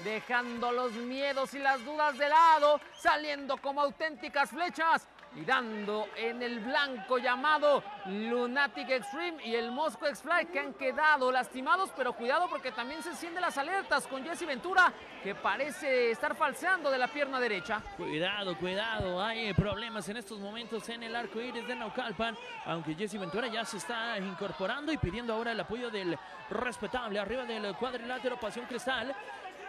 dejando los miedos y las dudas de lado, saliendo como auténticas flechas y dando en el blanco llamado Lunatic Extreme y el Mosco X-Fly que han quedado lastimados, pero cuidado porque también se encienden las alertas con Jesse Ventura que parece estar falseando de la pierna derecha. Cuidado, cuidado, hay problemas en estos momentos en el arco iris de Naucalpan, aunque Jesse Ventura ya se está incorporando y pidiendo ahora el apoyo del respetable arriba del cuadrilátero Pasión Cristal.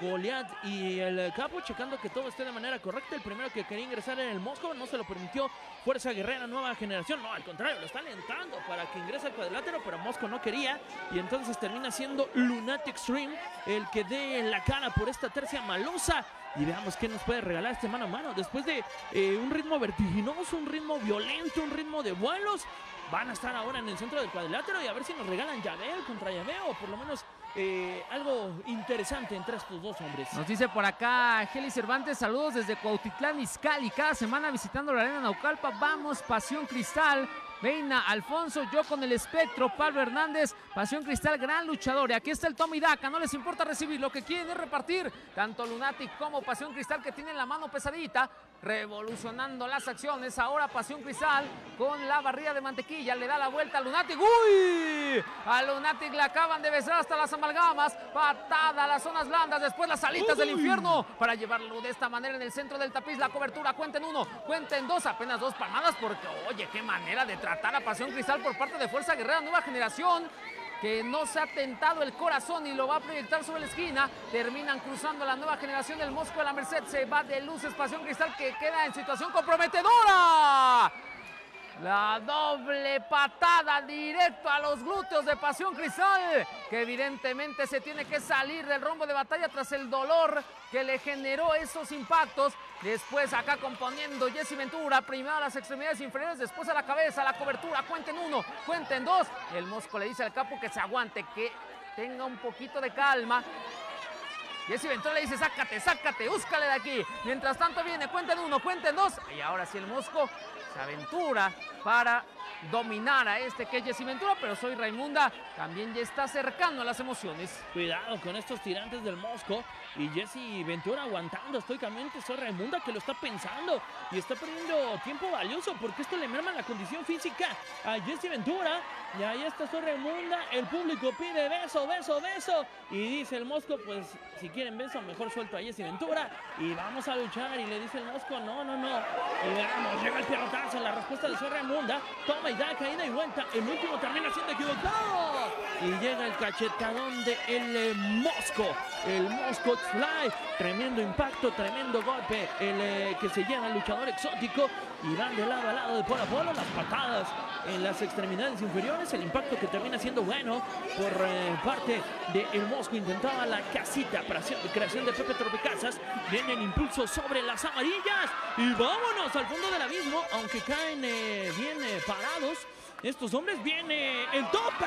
Goliath y el Capo checando que todo esté de manera correcta. El primero que quería ingresar en el Mosco no se lo permitió Fuerza Guerrera Nueva Generación. No, al contrario, lo está alentando para que ingrese al cuadrilátero, pero Mosco no quería. Y entonces termina siendo Lunatic Stream el que dé la cara por esta tercia malosa. Y veamos qué nos puede regalar este mano a mano. Después de eh, un ritmo vertiginoso, un ritmo violento, un ritmo de vuelos, van a estar ahora en el centro del cuadrilátero y a ver si nos regalan Yabel contra Yabel o por lo menos eh, algo interesante entre estos dos hombres. Nos dice por acá Geli Cervantes, saludos desde Cuautitlán, Izcalli, cada semana visitando la arena Naucalpa, vamos, Pasión Cristal, Veina, Alfonso, yo con el espectro, Pablo Hernández, Pasión Cristal, gran luchador. Y aquí está el Tommy Daca, no les importa recibir, lo que quieren es repartir. Tanto Lunatic como Pasión Cristal que tienen la mano pesadita, revolucionando las acciones. Ahora Pasión Cristal con la barrilla de mantequilla, le da la vuelta a Lunatic. ¡Uy! A Lunatic le acaban de besar hasta las amalgamas. Patada a las zonas blandas, después las alitas del infierno para llevarlo de esta manera en el centro del tapiz. La cobertura, cuenten uno, cuenten dos, apenas dos palmadas porque, oye, qué manera de tratar a Pasión Cristal por parte de Fuerza Guerrera Nueva Generación que no se ha tentado el corazón y lo va a proyectar sobre la esquina. Terminan cruzando la nueva generación del Mosco de la Merced. Se va de luces Pasión Cristal que queda en situación comprometedora. La doble patada directo a los glúteos de Pasión Cristal, que evidentemente se tiene que salir del rombo de batalla tras el dolor que le generó esos impactos. Después acá componiendo Jesse Ventura, primero a las extremidades inferiores, después a la cabeza, la cobertura, cuenten uno, cuenten dos. El Mosco le dice al capo que se aguante, que tenga un poquito de calma. Jesse Ventura le dice, sácate, sácate, búscale de aquí. Mientras tanto viene, cuenten uno, cuenten dos. Y ahora sí el Mosco se aventura para dominar a este que es Jesse Ventura, pero soy Raimunda, también ya está cercano a las emociones. Cuidado con estos tirantes del Mosco y Jesse Ventura aguantando estoicamente. Soy Raimunda que lo está pensando y está perdiendo tiempo valioso porque esto le merma la condición física a Jesse Ventura. Y ahí está Soy Raimunda. El público pide beso, beso, beso. Y dice el Mosco, pues si quieren beso, mejor suelto a Jesse Ventura. Y vamos a luchar. Y le dice el Mosco, no, no, no. Y veamos, llega el pelotazo. La respuesta de Soy Raimunda. Da, caída y vuelta. El último termina siendo equivocado. Y llega el cachetadón de el Mosco. El Mosco Fly. Tremendo impacto, tremendo golpe. El eh, que se lleva al luchador exótico. Y van de lado a lado de polo a polo. Las patadas en las extremidades inferiores. El impacto que termina siendo bueno por eh, parte de el Mosco. Intentaba la casita para creación de Pepe Tropicazas. Viene el impulso sobre las amarillas. Y vámonos al fondo del abismo. Aunque caen eh, bien eh, parados. Estos hombres viene el tope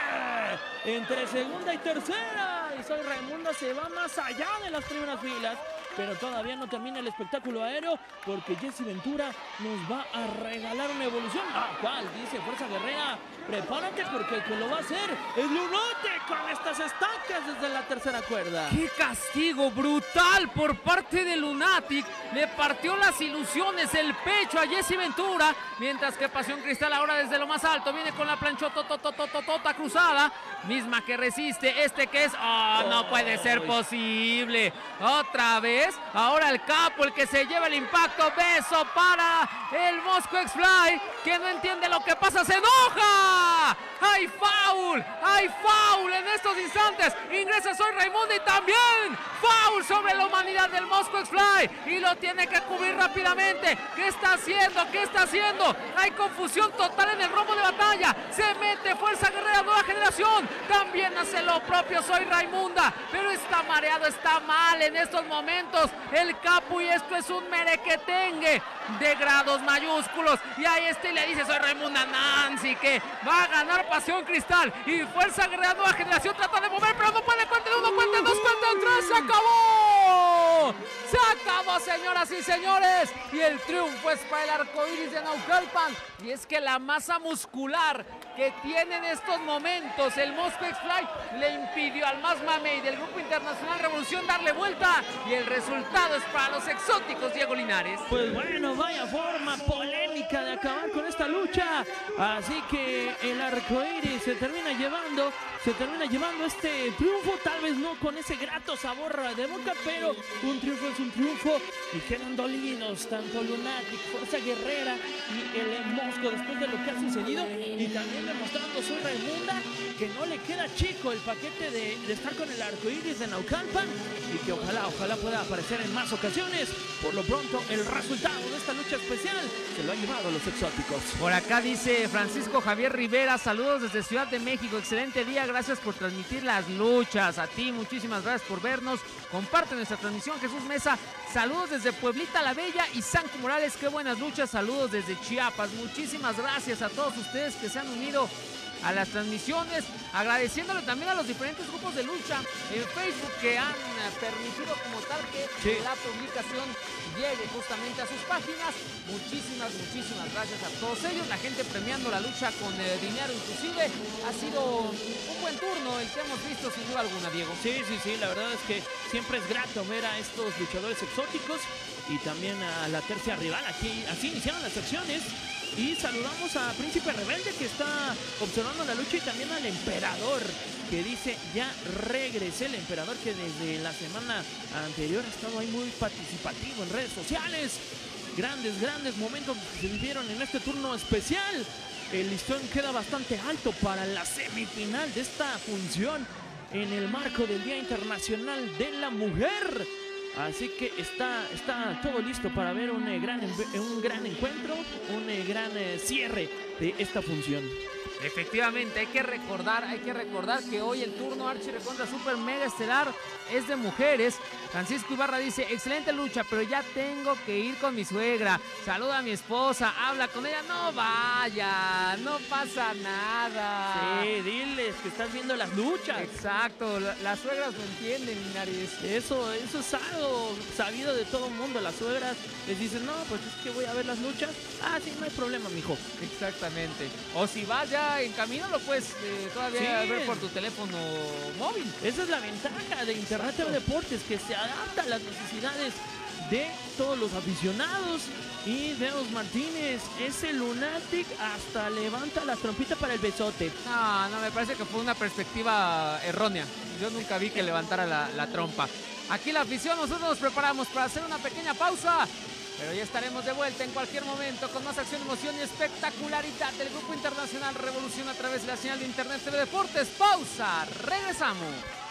entre segunda y tercera. Y Soy Raimunda se va más allá de las primeras filas. Pero todavía no termina el espectáculo aéreo porque Jesse Ventura nos va a regalar una evolución. Ah, ¿cuál? Dice Fuerza Guerrera. Prepárate porque el que lo va a hacer es Lunote con estas estacas desde la tercera cuerda. ¡Qué castigo brutal por parte de Lunatic! Le partió las ilusiones, el pecho a Jesse Ventura, mientras que Pasión Cristal ahora desde lo más alto viene con la planchototototota cruzada, misma que resiste este que es... ¡Oh, no puede ser posible! Otra vez, ahora el capo, el que se lleva el impacto, beso para el Mosco X-Fly, que no entiende lo que pasa, se enoja. ¡Hay foul! ¡Hay foul en estos instantes! Ingresa Soy Raimundo y también foul sobre la humanidad del Mosco X-Fly y lo tiene que cubrir rápidamente. ¿Qué está haciendo? ¿Qué está haciendo? Hay confusión total en el rombo de batalla. Se mete Fuerza Guerrera Nueva Generación. También hace lo propio Soy Raimunda, pero está mareado, está mal en estos momentos. El Capu y esto es un merequetengue de grados mayúsculos. Y ahí este le dice, soy Raimunda Nancy, que va a ganar Pasión Cristal. Y Fuerza Guerrera Nueva Generación trata de mover, pero no puede. Cuenta uno, cuenta dos, cuenta tres. ¡Se acabó! ¡Se acabó, señoras y señores! Y el triunfo es para el arco iris de Naucalpan. Y es que la masa muscular que tiene en estos momentos el Mosco X-Fly le impidió al más mamey del Grupo Internacional Revolución darle vuelta. Y el resultado es para los exóticos Diego Linares. Pues bueno, vaya forma polémica de acabar con esta lucha. Así que el arcoíris se termina llevando, se termina llevando este triunfo, tal vez no con ese grato sabor de boca, pero un triunfo es un triunfo y quedan dolidos tanto Lunatic, Fuerza Guerrera y el Mosco después de lo que ha sucedido y también demostrando su Raimunda que no le queda chico el paquete de, estar con el arcoíris de Naucalpan y que ojalá, ojalá pueda aparecer en más ocasiones. Por lo pronto, el resultado de esta lucha especial se lo ha llevado los exóticos. Por acá dice Francisco Javier Rivera, saludos desde Ciudad de México, excelente día, gracias por transmitir las luchas. A ti, muchísimas gracias por vernos. Comparte nuestra transmisión, Jesús Mesa. Saludos desde Pueblita la Bella y Sanco Morales, qué buenas luchas. Saludos desde Chiapas. Muchísimas gracias a todos ustedes que se han unido a las transmisiones, agradeciéndole también a los diferentes grupos de lucha en Facebook que han eh, permitido como tal que Sí. la publicación llegue justamente a sus páginas. Muchísimas, muchísimas gracias a todos ellos, la gente premiando la lucha con eh, dinero inclusive. Ha sido un buen turno el que hemos visto sin duda alguna, Diego. Sí, sí, sí, la verdad es que siempre es grato ver a estos luchadores exóticos y también a la tercia rival. Aquí, así iniciaron las acciones. Y saludamos a Príncipe Rebelde que está observando la lucha y también al Emperador que dice ya regresé. El Emperador que desde la semana anterior ha estado ahí muy participativo en redes sociales. Grandes, grandes momentos que se vivieron en este turno especial. El listón queda bastante alto para la semifinal de esta función en el marco del Día Internacional de la Mujer. Así que está, está todo listo para ver un, eh, gran, enve- un gran encuentro, un eh, gran eh, cierre de esta función. Efectivamente, hay que recordar, hay que recordar que hoy el turno Archie Recontra Super Mega Estelar es de mujeres. Francisco Ibarra dice, excelente lucha, pero ya tengo que ir con mi suegra. Saluda a mi esposa, habla con ella. No vaya, no pasa nada. Sí, diles que estás viendo las luchas. Exacto, la- las suegras lo entienden, mi nariz. Eso, eso es algo sabido de todo el mundo. Las suegras les dicen, no, pues es que voy a ver las luchas. Ah, sí, no hay problema, mijo. Exactamente. O si vas ya en camino, lo puedes eh, todavía Sí. ver por tu teléfono móvil. Esa es la ventaja de Internet TV Deportes, que se adapta a las necesidades de todos los aficionados. Y Deus Martínez, ese lunatic hasta levanta la trompita para el besote. No, no, me parece que fue una perspectiva errónea. Yo nunca vi que levantara la, la trompa. Aquí la afición, nosotros nos preparamos para hacer una pequeña pausa. Pero ya estaremos de vuelta en cualquier momento con más acción, emoción y espectacularidad del Grupo Internacional Revolución a través de la señal de Internet TV Deportes. Pausa, regresamos.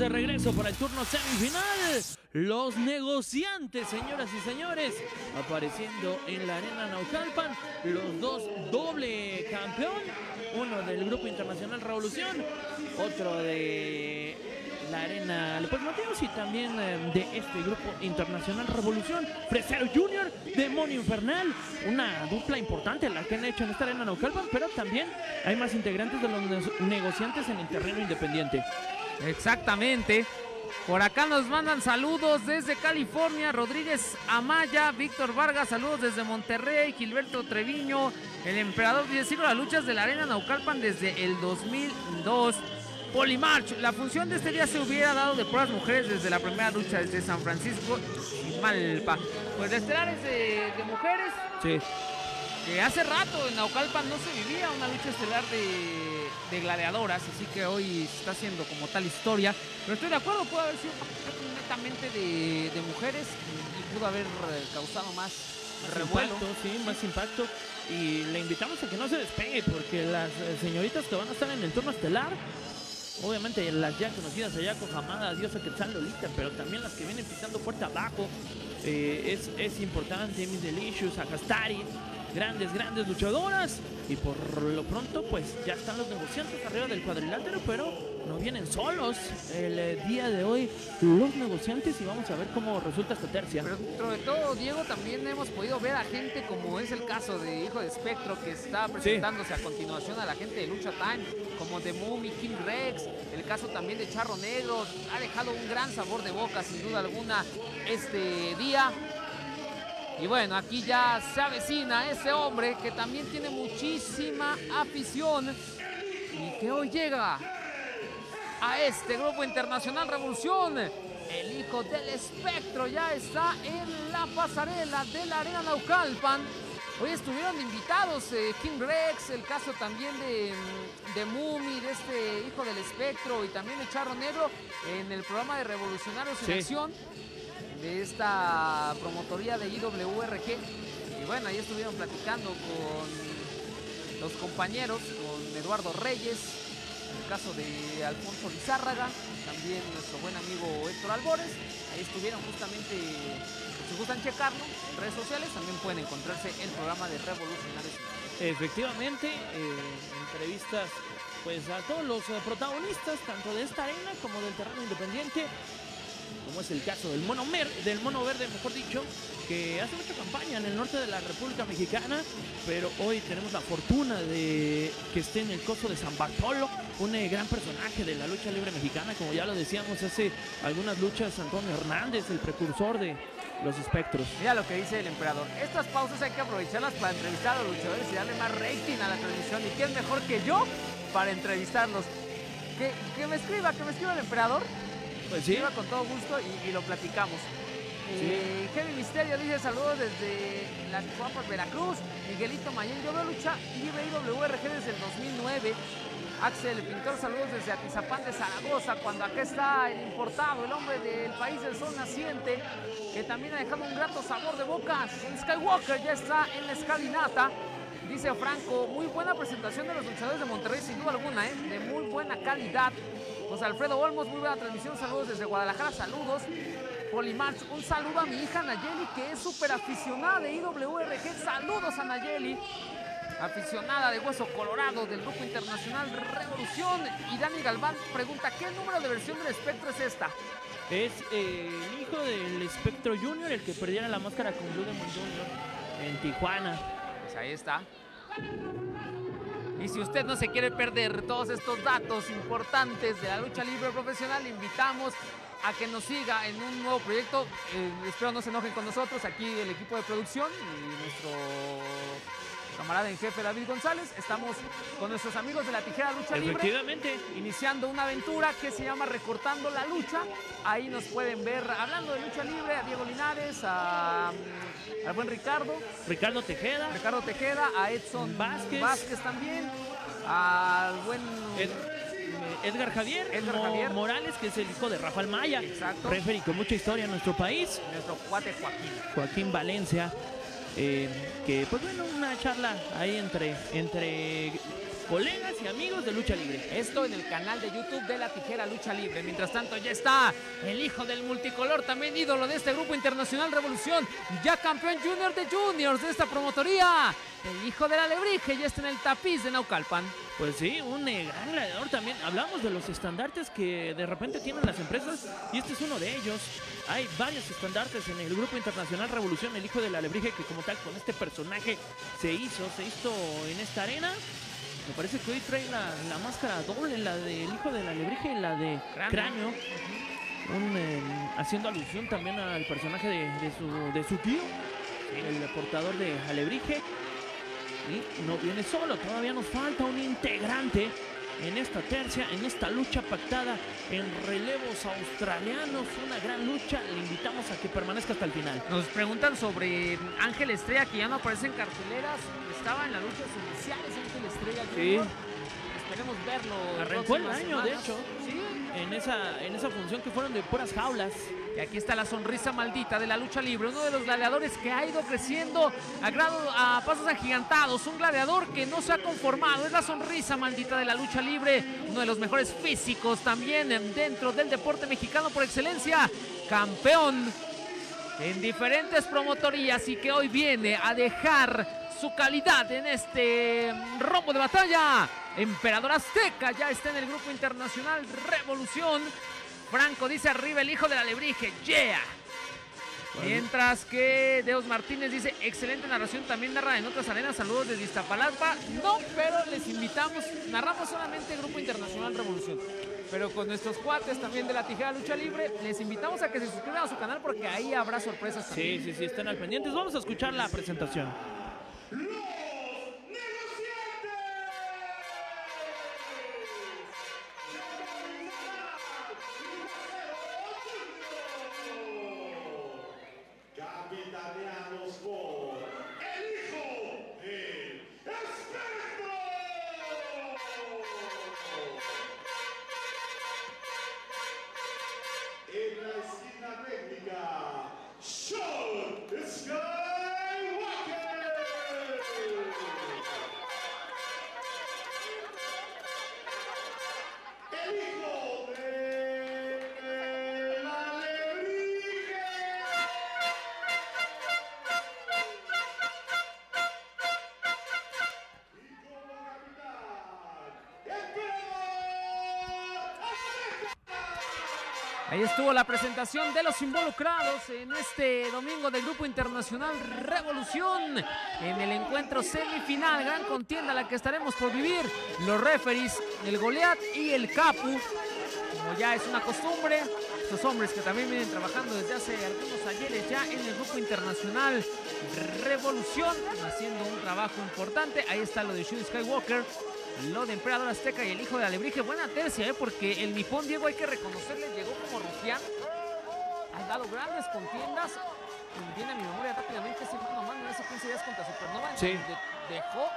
De regreso para el turno semifinal. Los negociantes, señoras y señores, apareciendo en la arena Naucalpan. Los dos doble campeón. Uno del Grupo Internacional Revolución. Otro de la arena Leopoldo Mateos y también eh, de este Grupo Internacional Revolución. Fresero Junior, Demonio Infernal. Una dupla importante la que han hecho en esta arena Naucalpan. Pero también hay más integrantes de los ne- negociantes en el terreno independiente. Exactamente. Por acá nos mandan saludos desde California, Rodríguez Amaya, Víctor Vargas, saludos desde Monterrey, Gilberto Treviño, el emperador dice las luchas de la arena Naucalpan desde el 2002. Polimarch, la función de este día se hubiera dado de puras mujeres desde la primera lucha desde San Francisco y Malpa. Pues de estelares de, de mujeres, Sí. que hace rato en Naucalpan no se vivía una lucha estelar de, de gladiadoras, así que hoy se está haciendo como tal historia. Pero estoy de acuerdo, pudo haber sido netamente de, de mujeres y, y pudo haber eh, causado más revuelo. Impacto, sí, más impacto. Y le invitamos a que no se despegue porque las eh, señoritas que van a estar en el turno estelar, obviamente las ya conocidas Ayako, Hamada, Diosa Quetzal, Lolita, pero también las que vienen pisando fuerte abajo, eh, es, es importante, Miss Delicious, Akastari, grandes, grandes luchadoras. Y por lo pronto, pues ya están los negociantes arriba del cuadrilátero, pero no vienen solos el eh, día de hoy los negociantes y vamos a ver cómo resulta esta tercia. Pero dentro de todo, Diego, también hemos podido ver a gente como es el caso de Hijo de Espectro, que está presentándose a continuación a la gente de Lucha Time, como de Mumi, King Rex, el caso también de Charro Negro, ha dejado un gran sabor de boca, sin duda alguna, este día. Y bueno, aquí ya se avecina ese hombre que también tiene muchísima afición y que hoy llega a este grupo internacional Revolución. El hijo del espectro ya está en la pasarela de la Arena Naucalpan. Hoy estuvieron invitados eh, King Rex, el caso también de, de Mumi, de este hijo del espectro y también de Charro Negro en el programa de Revolucionarios en Sí. Acción de esta promotoría de IWRG. Y bueno, ahí estuvieron platicando con los compañeros, con Eduardo Reyes, el caso de Alfonso Lizárraga, también nuestro buen amigo Héctor Albores. Ahí estuvieron justamente, pues, si gustan checarlo en redes sociales, también pueden encontrarse el programa de Revolucionarios. Efectivamente, eh, entrevistas pues a todos los eh, protagonistas, tanto de esta arena como del terreno independiente, como es el caso del mono, del mono verde, mejor dicho, que hace mucha campaña en el norte de la República Mexicana, pero hoy tenemos la fortuna de que esté en el coso de San Bartolo, un eh, gran personaje de la lucha libre mexicana, como ya lo decíamos hace algunas luchas, Antonio Hernández, el precursor de los espectros. Mira lo que dice el emperador. Estas pausas hay que aprovecharlas para entrevistar a los luchadores y darle más rating a la transmisión. ¿Y quién mejor que yo para entrevistarlos? Que, que me escriba, que me escriba el emperador. Pues Sí. con todo gusto y, y lo platicamos. Eh, Heavy Misterio dice saludos desde las Guapas, Veracruz. Miguelito Mayen, yo veo lucha libre IWRG desde el 2009. Axel Pintor, saludos desde Atizapán de Zaragoza, cuando acá está el importado, el hombre del país del sol naciente, que también ha dejado un grato sabor de boca. El Skywalker ya está en la escalinata. Dice Franco, muy buena presentación de los luchadores de Monterrey, sin duda alguna, ¿eh? de muy buena calidad. José Alfredo Olmos, muy buena transmisión, saludos desde Guadalajara, saludos. Polimarch, un saludo a mi hija Nayeli, que es súper aficionada de IWRG, saludos a Nayeli. Aficionada de Hueso Colorado del Grupo Internacional Revolución. Y Dani Galván pregunta, ¿qué número de versión del espectro es esta? Es eh, el hijo del Espectro Junior, el que perdiera la máscara con Blue Demon Junior en Tijuana. Pues ahí está. Y si usted no se quiere perder todos estos datos importantes de la lucha libre profesional, le invitamos a que nos siga en un nuevo proyecto. Eh, espero no se enojen con nosotros, aquí el equipo de producción y nuestro camarada en jefe David González. Estamos con nuestros amigos de la Tijera Lucha Libre. Efectivamente. Iniciando una aventura que se llama Recortando la Lucha. Ahí nos pueden ver hablando de lucha libre a Diego Linares, a, mm, al buen Ricardo, Ricardo Tejeda. Ricardo Tejeda, a Edson Vázquez. Vázquez también, al buen Ed- Edgar Javier, Edgar Mo- Javier. Morales, que es el hijo de Rafael Maya. Exacto. Referee con mucha historia en nuestro país. nuestro cuate Joaquín. Joaquín Valencia. Eh, que, pues bueno, una charla ahí entre, entre colegas y amigos de lucha libre. Esto en el canal de YouTube de la Tijera Lucha Libre. Mientras tanto, ya está el hijo del multicolor, también ídolo de este grupo internacional Revolución, ya campeón junior de juniors de esta promotoría. El hijo del alebrije ya está en el tapiz de Naucalpan. Pues sí, un eh, gran gladiador también. Hablamos de los estandartes que de repente tienen las empresas y este es uno de ellos. Hay varios estandartes en el Grupo Internacional Revolución, el hijo del alebrije, que como tal con este personaje se hizo, se hizo en esta arena. Me parece que hoy trae la, la máscara doble, la del hijo del alebrije y la de Cráneo. cráneo. Un, eh, haciendo alusión también al personaje de, de su, de su tío, el portador de alebrije. Y no viene solo, todavía nos falta un integrante en esta tercia, en esta lucha pactada en relevos australianos. Una gran lucha, le invitamos a que permanezca hasta el final. Nos preguntan sobre Ángel Estrella, que ya no aparece en carteleras. Estaba en las luchas iniciales Ángel Estrella. Sí. Junior. Esperemos verlo. Arrancó el año, de hecho. Sí. En esa, en esa función que fueron de puras jaulas. Y aquí está la sonrisa maldita de la lucha libre, uno de los gladiadores que ha ido creciendo a, a pasos agigantados, un gladiador que no se ha conformado, es la sonrisa maldita de la lucha libre, uno de los mejores físicos también dentro del deporte mexicano por excelencia, campeón en diferentes promotorías y que hoy viene a dejar su calidad en este rombo de batalla. Emperador Azteca ya está en el grupo internacional Revolución. Franco dice arriba el hijo del alebrije, yeah. Mientras que Deus Martínez dice, excelente narración, también narra en otras arenas, saludos desde Iztapalapa. No, pero les invitamos, narramos solamente Grupo Internacional Revolución. Pero con nuestros cuates también de la Tijera Lucha Libre, les invitamos a que se suscriban a su canal porque ahí habrá sorpresas también. Sí, sí, sí, estén al pendientes. Vamos a escuchar la presentación. La presentación de los involucrados en este domingo del Grupo Internacional Revolución. En el encuentro semifinal, gran contienda la que estaremos por vivir. Los referees, el Goliat y el Capu. Como ya es una costumbre, estos hombres que también vienen trabajando desde hace algunos ayeres ya en el Grupo Internacional Revolución, haciendo un trabajo importante. Ahí está lo de Shun Skywalker. Lo de Emperador Azteca y el hijo de Alebrije. Buena tercia, ¿eh? porque el nipón Diego hay que reconocerle, llegó como rufián. Ha dado grandes contiendas. Viene a mi memoria rápidamente ese mano a mano hace 15 días contra Supernova. en Sí. donde dejó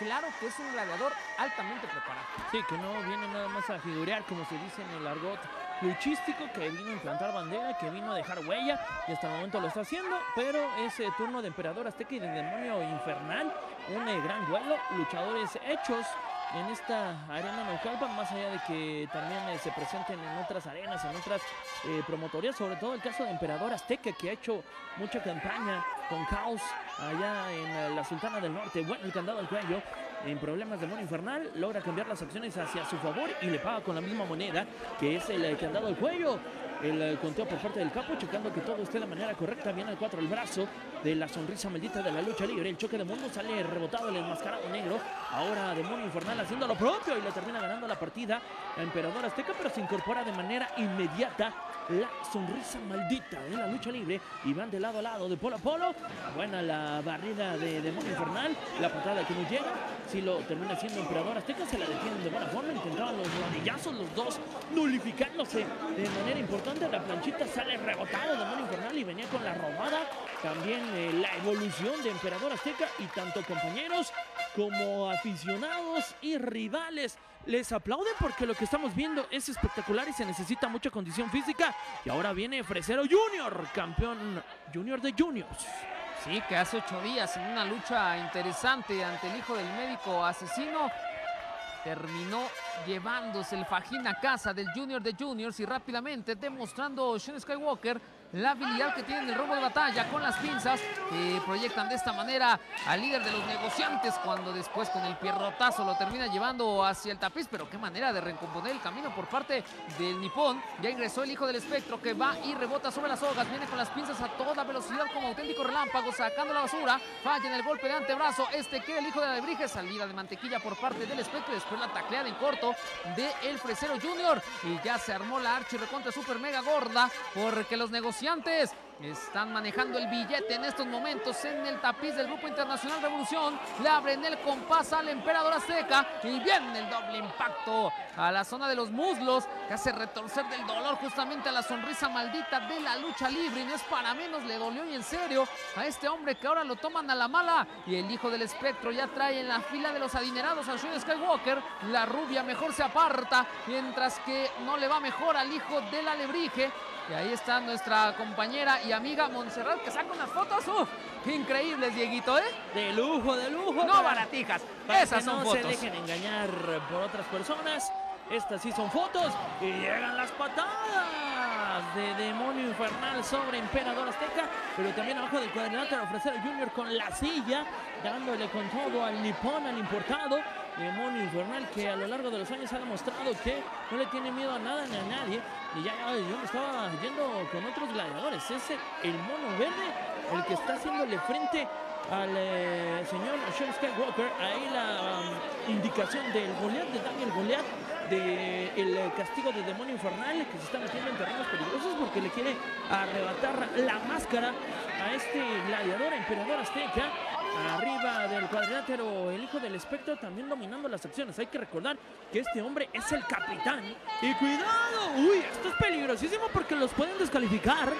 claro que es un gladiador altamente preparado. Sí, que no viene nada más a figurear, como se dice en el argot luchístico, que vino a implantar bandera, que vino a dejar huella, y hasta el momento lo está haciendo, pero ese turno de Emperador Azteca y de Demonio Infernal, un eh, gran duelo, luchadores hechos en esta arena Naucalpan, más allá de que también eh, se presenten en otras arenas, en otras eh, promotorías, sobre todo el caso de Emperador Azteca, que ha hecho mucha campaña con Caos allá en eh, la Sultana del Norte, bueno, el candado al cuello, en problemas de mono infernal, logra cambiar las acciones hacia su favor y le paga con la misma moneda, que es el eh, candado al cuello. el eh, conteo por parte del capo, checando que todo esté de manera correcta. Viene al 4 el brazo de la sonrisa maldita de la lucha libre. El choque de mundo sale rebotado el enmascarado negro. Ahora Demonio Infernal haciendo lo propio y le termina ganando la partida a Emperador Azteca, pero se incorpora de manera inmediata la sonrisa maldita de la lucha libre y van de lado a lado de polo a polo. Buena la barrida de Demonio Infernal, la patada que no llega. Si lo termina siendo Emperador Azteca, se la detienen de buena forma. Intentaban los rodillazos, los dos nulificándose de manera importante. La planchita sale rebotado Demonio Infernal y venía con la robada. También eh, la evolución de Emperador Azteca y tanto compañeros como aficionados y rivales les aplauden porque lo que estamos viendo es espectacular y se necesita mucha condición física. Y ahora viene Fresero Junior, campeón junior de juniors. Sí, que hace ocho días en una lucha interesante ante el hijo del médico asesino terminó llevándose el fajín a casa del Junior de Juniors y rápidamente demostrando Sean Skywalker la habilidad que tiene en el robo de batalla con las pinzas que proyectan de esta manera al líder de los negociantes cuando después con el pierrotazo lo termina llevando hacia el tapiz, pero qué manera de recomponer el camino por parte del nipón. Ya ingresó el hijo del espectro que va y rebota sobre las hogas, viene con las pinzas a toda velocidad como auténtico relámpago sacando la basura, falla en el golpe de antebrazo, este que el hijo de la Lebrige, salida de mantequilla por parte del espectro. Y después la tacleada en corto de el Fresero Junior. Y ya se armó la archi recontra super mega gorda porque los negociantes comerciantes están manejando el billete en estos momentos en el tapiz del Grupo Internacional Revolución. Le abren el compás al Emperador Azteca y viene el doble impacto a la zona de los muslos que hace retorcer del dolor justamente a la sonrisa maldita de la lucha libre. Y no es para menos, le dolió y en serio a este hombre que ahora lo toman a la mala. Y el hijo del espectro ya trae en la fila de los adinerados a Shun Skywalker. La rubia mejor se aparta, mientras que no le va mejor al hijo de la lebrige. Y ahí está nuestra compañera amiga Montserrat que saca unas fotos. ¡Uf! ¡Qué increíbles, Dieguito, eh! De lujo, de lujo. No baratijas. Esas son no fotos. se dejen engañar por otras personas. Estas sí son fotos. Y llegan las patadas de Demonio Infernal sobre Emperador Azteca. Pero también abajo del cuadrilátero ofrecer al Junior con la silla. Dándole con todo al nipón, al importado. Demonio Infernal que a lo largo de los años ha demostrado que no le tiene miedo a nada ni a nadie. Y ya ya, yo me estaba yendo con otros gladiadores. Es el, mono verde el que está haciéndole frente al eh, señor Sean Skywalker. Ahí la um, indicación del Goliath, de Daniel Goliath, del el castigo de demonio infernal que se está metiendo en terrenos peligrosos porque le quiere arrebatar la máscara a este gladiador, emperador azteca. Arriba del cuadrilátero, el hijo del espectro también dominando las acciones. Hay que recordar que este hombre es el capitán. Y cuidado, uy, esto es peligrosísimo porque los pueden descalificar.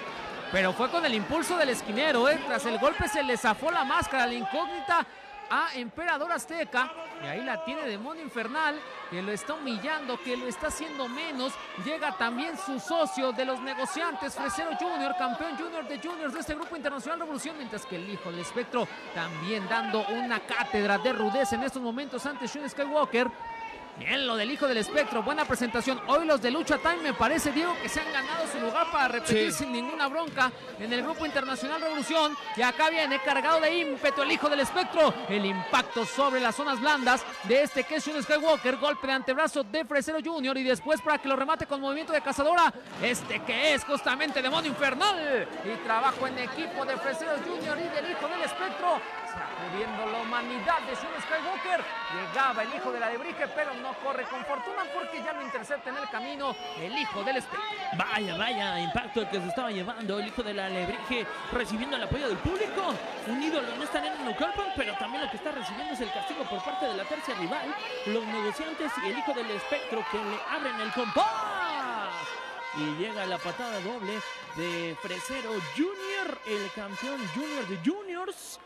Pero fue con el impulso del esquinero, ¿eh? Tras el golpe se le zafó la máscara, la incógnita a Emperador Azteca. Y ahí la tiene Demonio Infernal, que lo está humillando, que lo está haciendo menos. Llega también su socio de los negociantes, Fresero Junior, campeón junior de juniors de este grupo internacional Revolución, mientras que el hijo del espectro también dando una cátedra de rudeza en estos momentos ante Shun Skywalker. Bien, lo del hijo del espectro, buena presentación. Hoy los de Lucha Time me parece, Diego, que se han ganado su lugar para repetir Sí. sin ninguna bronca en el Grupo Internacional Revolución. Y acá viene cargado de ímpetu el hijo del espectro. El impacto sobre las zonas blandas de este que es un Skywalker. Golpe de antebrazo de Fresero Jr. Y después para que lo remate con movimiento de cazadora. Este que es justamente Demonio Infernal. Y trabajo en equipo de Fresero Jr. y del hijo del espectro. Sacudiendo la humanidad de Shun Skywalker. Llegaba el hijo de la Lebrige, pero no corre con fortuna porque ya lo intercepta en el camino el hijo del espectro. Vaya, vaya impacto el que se estaba llevando el hijo de la Alebrije recibiendo el apoyo del público. Un ídolo esta arena en Naucalpan, pero también lo que está recibiendo es el castigo por parte de la tercia rival, los negociantes y el hijo del espectro que le abren el compás. Y llega la patada doble de Fresero Junior, el campeón junior de juniors,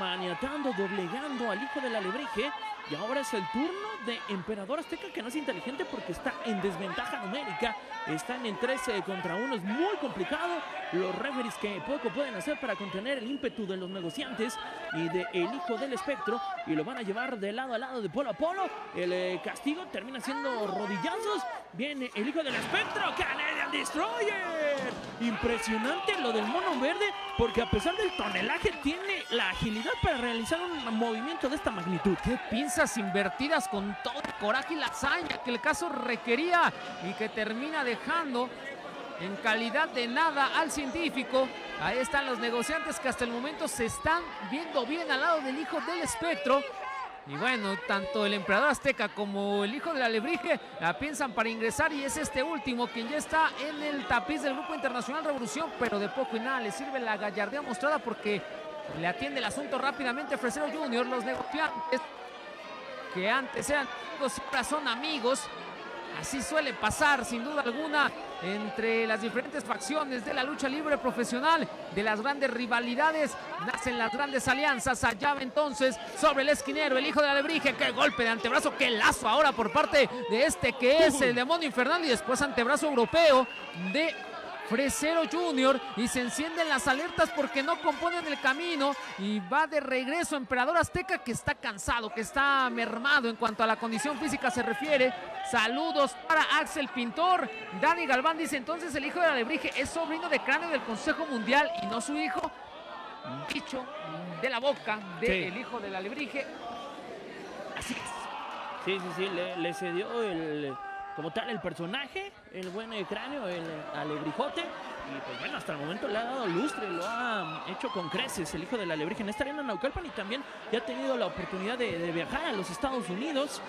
maniatando, doblegando al hijo de la Alebrije. Y ahora es el turno de Emperador Azteca, que no es inteligente porque está en desventaja numérica. Están en 13 contra 1, es muy complicado. Los referees que poco pueden hacer para contener el ímpetu de los negociantes y de hijo del espectro. Y lo van a llevar de lado a lado, de polo a polo. El eh, castigo termina siendo rodillazos. Viene el hijo del espectro, Canadian Destroyer. Impresionante lo del mono verde, porque a pesar del tonelaje, tiene la agilidad para realizar un movimiento de esta magnitud. Qué pinzas invertidas con todo el coraje y la hazaña que el caso requería y que termina dejando en calidad de nada al científico. Ahí están los negociantes que hasta el momento se están viendo bien al lado del hijo del espectro. Y bueno, tanto el emperador azteca como el hijo del alebrije la piensan para ingresar y es este último quien ya está en el tapiz del Grupo Internacional Revolución, pero de poco y nada le sirve la gallardía mostrada porque le atiende el asunto rápidamente Fresero Junior, los negociantes que antes eran siempre son amigos. Así suele pasar, sin duda alguna, entre las diferentes facciones de la lucha libre profesional, de las grandes rivalidades, nacen las grandes alianzas. Allá va entonces sobre el esquinero, el hijo de Alebrije, qué golpe de antebrazo, qué lazo ahora por parte de este que es el demonio infernal y después antebrazo europeo de Fresero Junior y se encienden las alertas porque no componen el camino y va de regreso Emperador Azteca que está cansado, que está mermado en cuanto a la condición física se refiere. Saludos para Axel Pintor. Dani Galván dice entonces el hijo de Alebrije es sobrino de cráneo del Consejo Mundial y no su hijo. Dicho de la boca del Sí. hijo del Alebrije. Así es. Sí, sí, sí, le, le cedió el, como tal el personaje, el buen eh, cráneo, el eh, alebrijote. Y pues bueno, hasta el momento le ha dado lustre, lo ha hecho con creces el hijo del alebrije en esta arena Naucalpan y también ya ha tenido la oportunidad de viajar a los Estados Unidos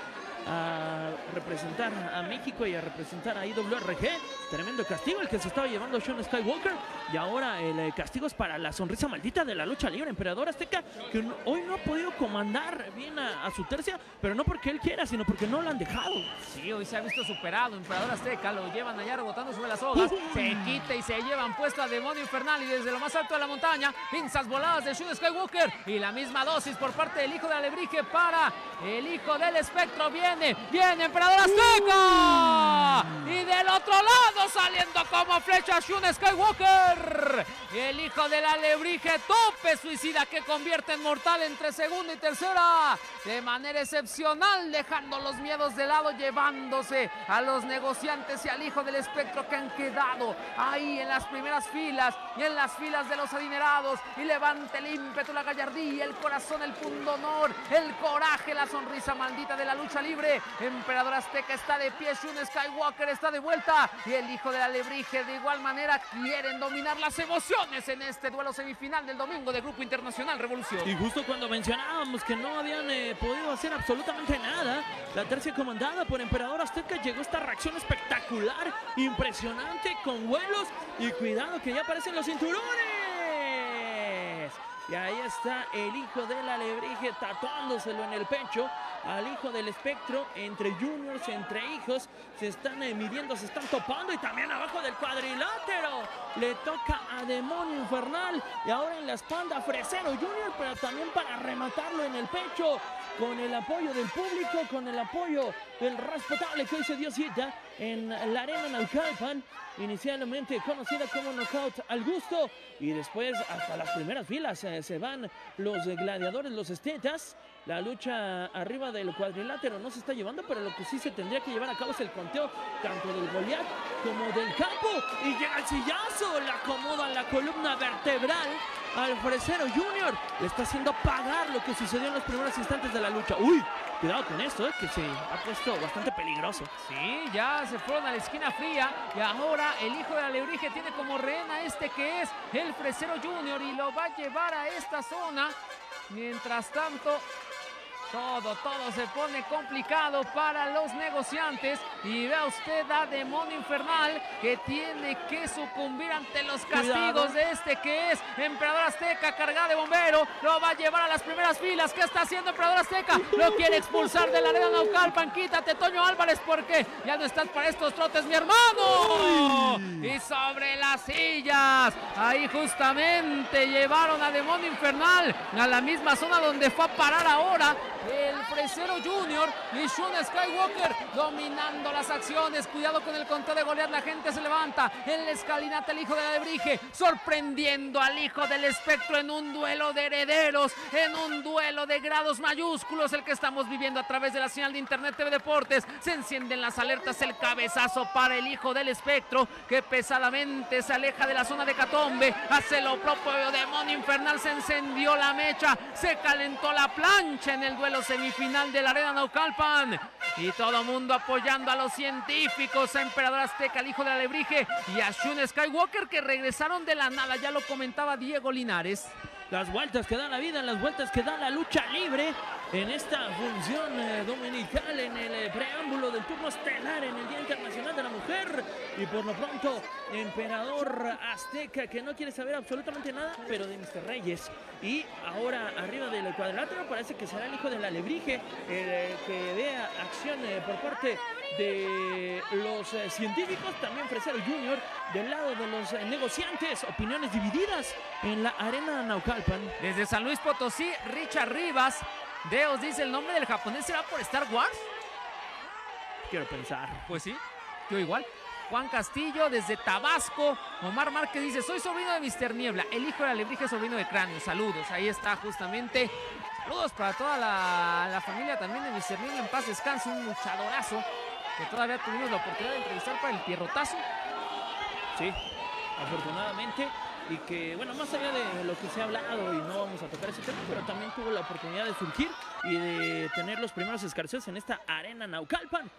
a representar a México y a representar a IWRG. Tremendo castigo el que se estaba llevando Sean Skywalker. Y ahora el eh, castigo es para la sonrisa maldita de la lucha libre. Emperador Azteca, que hoy no ha podido comandar bien a, a su tercia, pero no porque él quiera, sino porque no lo han dejado. Sí, hoy se ha visto superado. Emperador Azteca lo llevan allá rebotando sobre las sogas. Se quita y se llevan puesto a Demonio Infernal. Y desde lo más alto de la montaña, pinzas voladas de Shun Skywalker. Y la misma dosis por parte del hijo de Alebrije para el hijo del espectro. Viene, viene Emperador Azteca. Y del otro lado saliendo como flecha Shun Skywalker. El hijo del Alebrije, tope suicida que convierte en mortal entre segunda y tercera. De manera excepcional, dejando los miedos de lado, llevándose a los negociantes y al hijo del espectro que han quedado ahí en las primeras filas y en las filas de los adinerados. Y levanta el ímpetu, la gallardía, el corazón, el punto honor, el coraje, la sonrisa maldita de la lucha libre. Emperador Azteca está de pie, Shun Skywalker está de vuelta y el hijo del alebrije de igual manera quieren dominar las emociones en este duelo semifinal del domingo de Grupo Internacional Revolución. Y justo cuando mencionábamos que no habían eh, podido hacer absolutamente nada, la tercia comandada por Emperador Azteca llegó esta reacción espectacular, impresionante, con vuelos y cuidado que ya aparecen los cinturones. Y ahí está el hijo del alebrije tatuándoselo en el pecho al hijo del espectro, entre juniors, entre hijos, se están eh, midiendo, se están topando y también abajo del cuadrilátero. Le toca a Demonio Infernal y ahora en la espalda Fresero Junior, pero también para rematarlo en el pecho. Con el apoyo del público, con el apoyo del respetable que hoy se dio cita en la arena Naucalpan, inicialmente conocida como Knockout al gusto, y después hasta las primeras filas eh, se van los gladiadores, los estetas. La lucha arriba del cuadrilátero no se está llevando, pero lo que sí se tendría que llevar a cabo es el conteo tanto del Goliath como del campo. Y llega el sillazo, le acomoda la columna vertebral al Fresero Junior. Le está haciendo pagar lo que sucedió en los primeros instantes de la lucha. Uy, cuidado con esto, eh, que se ha puesto bastante peligroso. Sí, ya se fueron a la esquina fría y ahora el hijo de Alebrije tiene como rehén a este que es el Fresero Junior y lo va a llevar a esta zona. Mientras tanto, todo, todo se pone complicado para los negociantes y vea usted a Demonio Infernal que tiene que sucumbir ante los castigos Cuidado. de este que es Emperador Azteca, cargada de bombero, lo va a llevar a las primeras filas. ¿Qué está haciendo Emperador Azteca? Lo quiere expulsar de la arena Naucalpan. Quítate, Toño Álvarez, porque ya no estás para estos trotes, mi hermano. Y sobre las sillas, ahí justamente llevaron a Demonio Infernal a la misma zona donde fue a parar ahora el Fresero Junior y Shun Skywalker dominando las acciones. Cuidado con el conteo de Goliath. La gente se levanta en la escalinata. El hijo de Alebrije sorprendiendo al hijo del espectro en un duelo de herederos, en un duelo de grados mayúsculos. El que estamos viviendo a través de la señal de Internet TV Deportes. Se encienden las alertas. El cabezazo para el hijo del espectro que pesadamente se aleja de la zona de Catombe. Hace lo propio. Demonio infernal se encendió la mecha. Se calentó la plancha en el duelo semifinal de la Arena Naucalpan. Y todo mundo apoyando a los científicos. A Emperador Azteca, el hijo de Alebrije. Y a Shun Skywalker que regresaron de la nada, ya lo comentaba Diego Linares. Las vueltas que da la vida, las vueltas que da la lucha libre en esta función eh, dominical, en el eh, preámbulo del turno estelar en el Día Internacional de la Mujer. Y por lo pronto, Emperador Azteca, que no quiere saber absolutamente nada, pero de Mr. Reyes. Y ahora arriba del cuadrilátero parece que será el hijo del alebrije, el que vea acción eh, por parte de los eh, científicos, también Fresero Junior, del lado de los eh, negociantes, opiniones divididas en la arena Naucalpan. Desde San Luis Potosí, Richard Rivas. Deos dice el nombre del japonés será por Star Wars. Quiero pensar. Pues sí, yo igual. Juan Castillo desde Tabasco. Omar Márquez dice, soy sobrino de Mr. Niebla, el hijo de la alebrije, sobrino de Cráneo. Saludos, ahí está justamente. Saludos para toda la, la familia también de Mr. Niebla. En paz descanse, un luchadorazo que todavía tuvimos la oportunidad de entrevistar para el pierrotazo. Sí, afortunadamente. Y que, bueno, más allá de lo que se ha hablado, y no vamos a tocar ese tema, pero también tuvo la oportunidad de surgir y de tener los primeros escarceos en esta arena Naucalpan.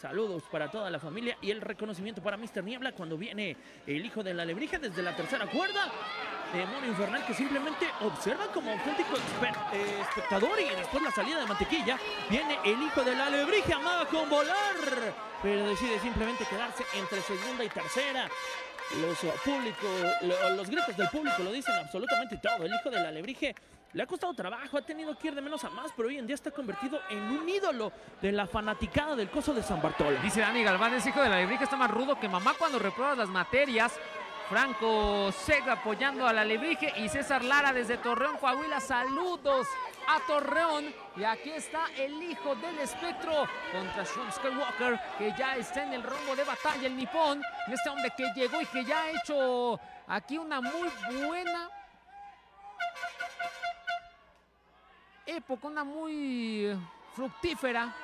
Saludos para toda la familia y el reconocimiento para Mr. Niebla cuando viene el hijo de la alebrije desde la tercera cuerda. Demonio infernal que simplemente observa como auténtico espectador y después la salida de mantequilla viene el hijo de la alebrije amaba con volar, pero decide simplemente quedarse entre segunda y tercera. Los eh, públicos, lo- los gritos del público lo dicen absolutamente todo. El hijo del alebrije le ha costado trabajo, ha tenido que ir de menos a más, pero hoy en día está convertido en un ídolo de la fanaticada del coso de San Bartolo. Dice Dani Galván, es hijo de la alebrije, está más rudo que mamá cuando repruebas las materias. Franco Sega apoyando a la alebrije y César Lara desde Torreón, Coahuila. Saludos a Torreón. Y aquí está el hijo del espectro contra Shun Skywalker, que ya está en el rombo de batalla, el nipón. Este hombre que llegó y que ya ha hecho aquí una muy buena época, una muy fructífera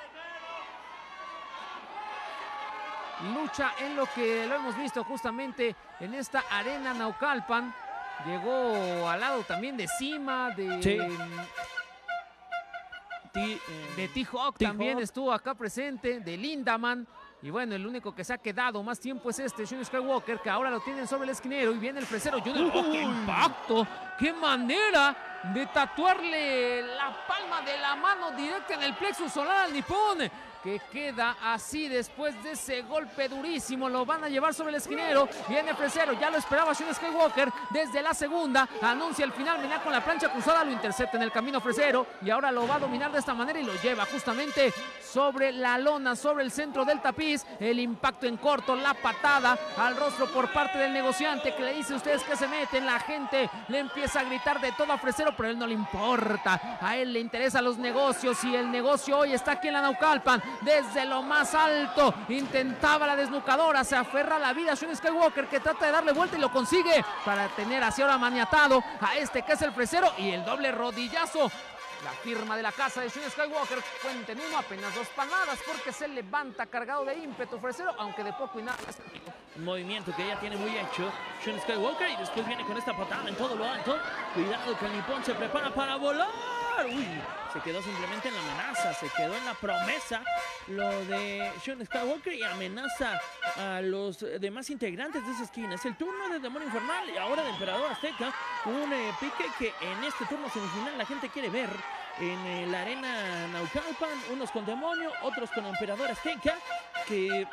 lucha en lo que lo hemos visto justamente en esta arena Naucalpan. Llegó al lado también de Cima, de. Eh, de T-Hawk también estuvo acá presente, de Lindaman. Y bueno, el único que se ha quedado más tiempo es este, Shun Skywalker, que ahora lo tienen sobre el esquinero y viene el fresero Junior. ¡Oh, qué impacto! ¡Qué manera de tatuarle la palma de la mano directa en el plexo solar al nipón! Que queda así después de ese golpe durísimo. Lo van a llevar sobre el esquinero. Viene Fresero, ya lo esperaba Shun Skywalker desde la segunda. Anuncia el final, venía con la plancha cruzada, lo intercepta en el camino Fresero. Y ahora lo va a dominar de esta manera y lo lleva justamente sobre la lona, sobre el centro del tapiz. El impacto en corto, la patada al rostro por parte del negociante que le dice a ustedes que se meten. La gente le empieza a gritar de todo a Fresero, pero a él no le importa. A él le interesan los negocios y el negocio hoy está aquí en la Naucalpan. Desde lo más alto intentaba la desnucadora, se aferra a la vida Shun Skywalker que trata de darle vuelta y lo consigue para tener así ahora maniatado a este que es el Fresero y el doble rodillazo. La firma de la casa de Shun Skywalker cuenta en uno, apenas dos palmadas porque se levanta cargado de ímpetu Fresero, aunque de poco y nada. un movimiento que ya tiene muy hecho Shun Skywalker y después viene con esta patada en todo lo alto. Cuidado que el nipón se prepara para volar. Uy, se quedó simplemente en la amenaza, se quedó en la promesa lo de Shun Skywalker y amenaza a los demás integrantes de esa esquina. Es el turno de Demonio Infernal y ahora de Emperador Azteca. Un eh, pique que en este turno semifinal la gente quiere ver en eh, la arena Naucalpan, unos con Demonio, otros con Emperador Azteca, que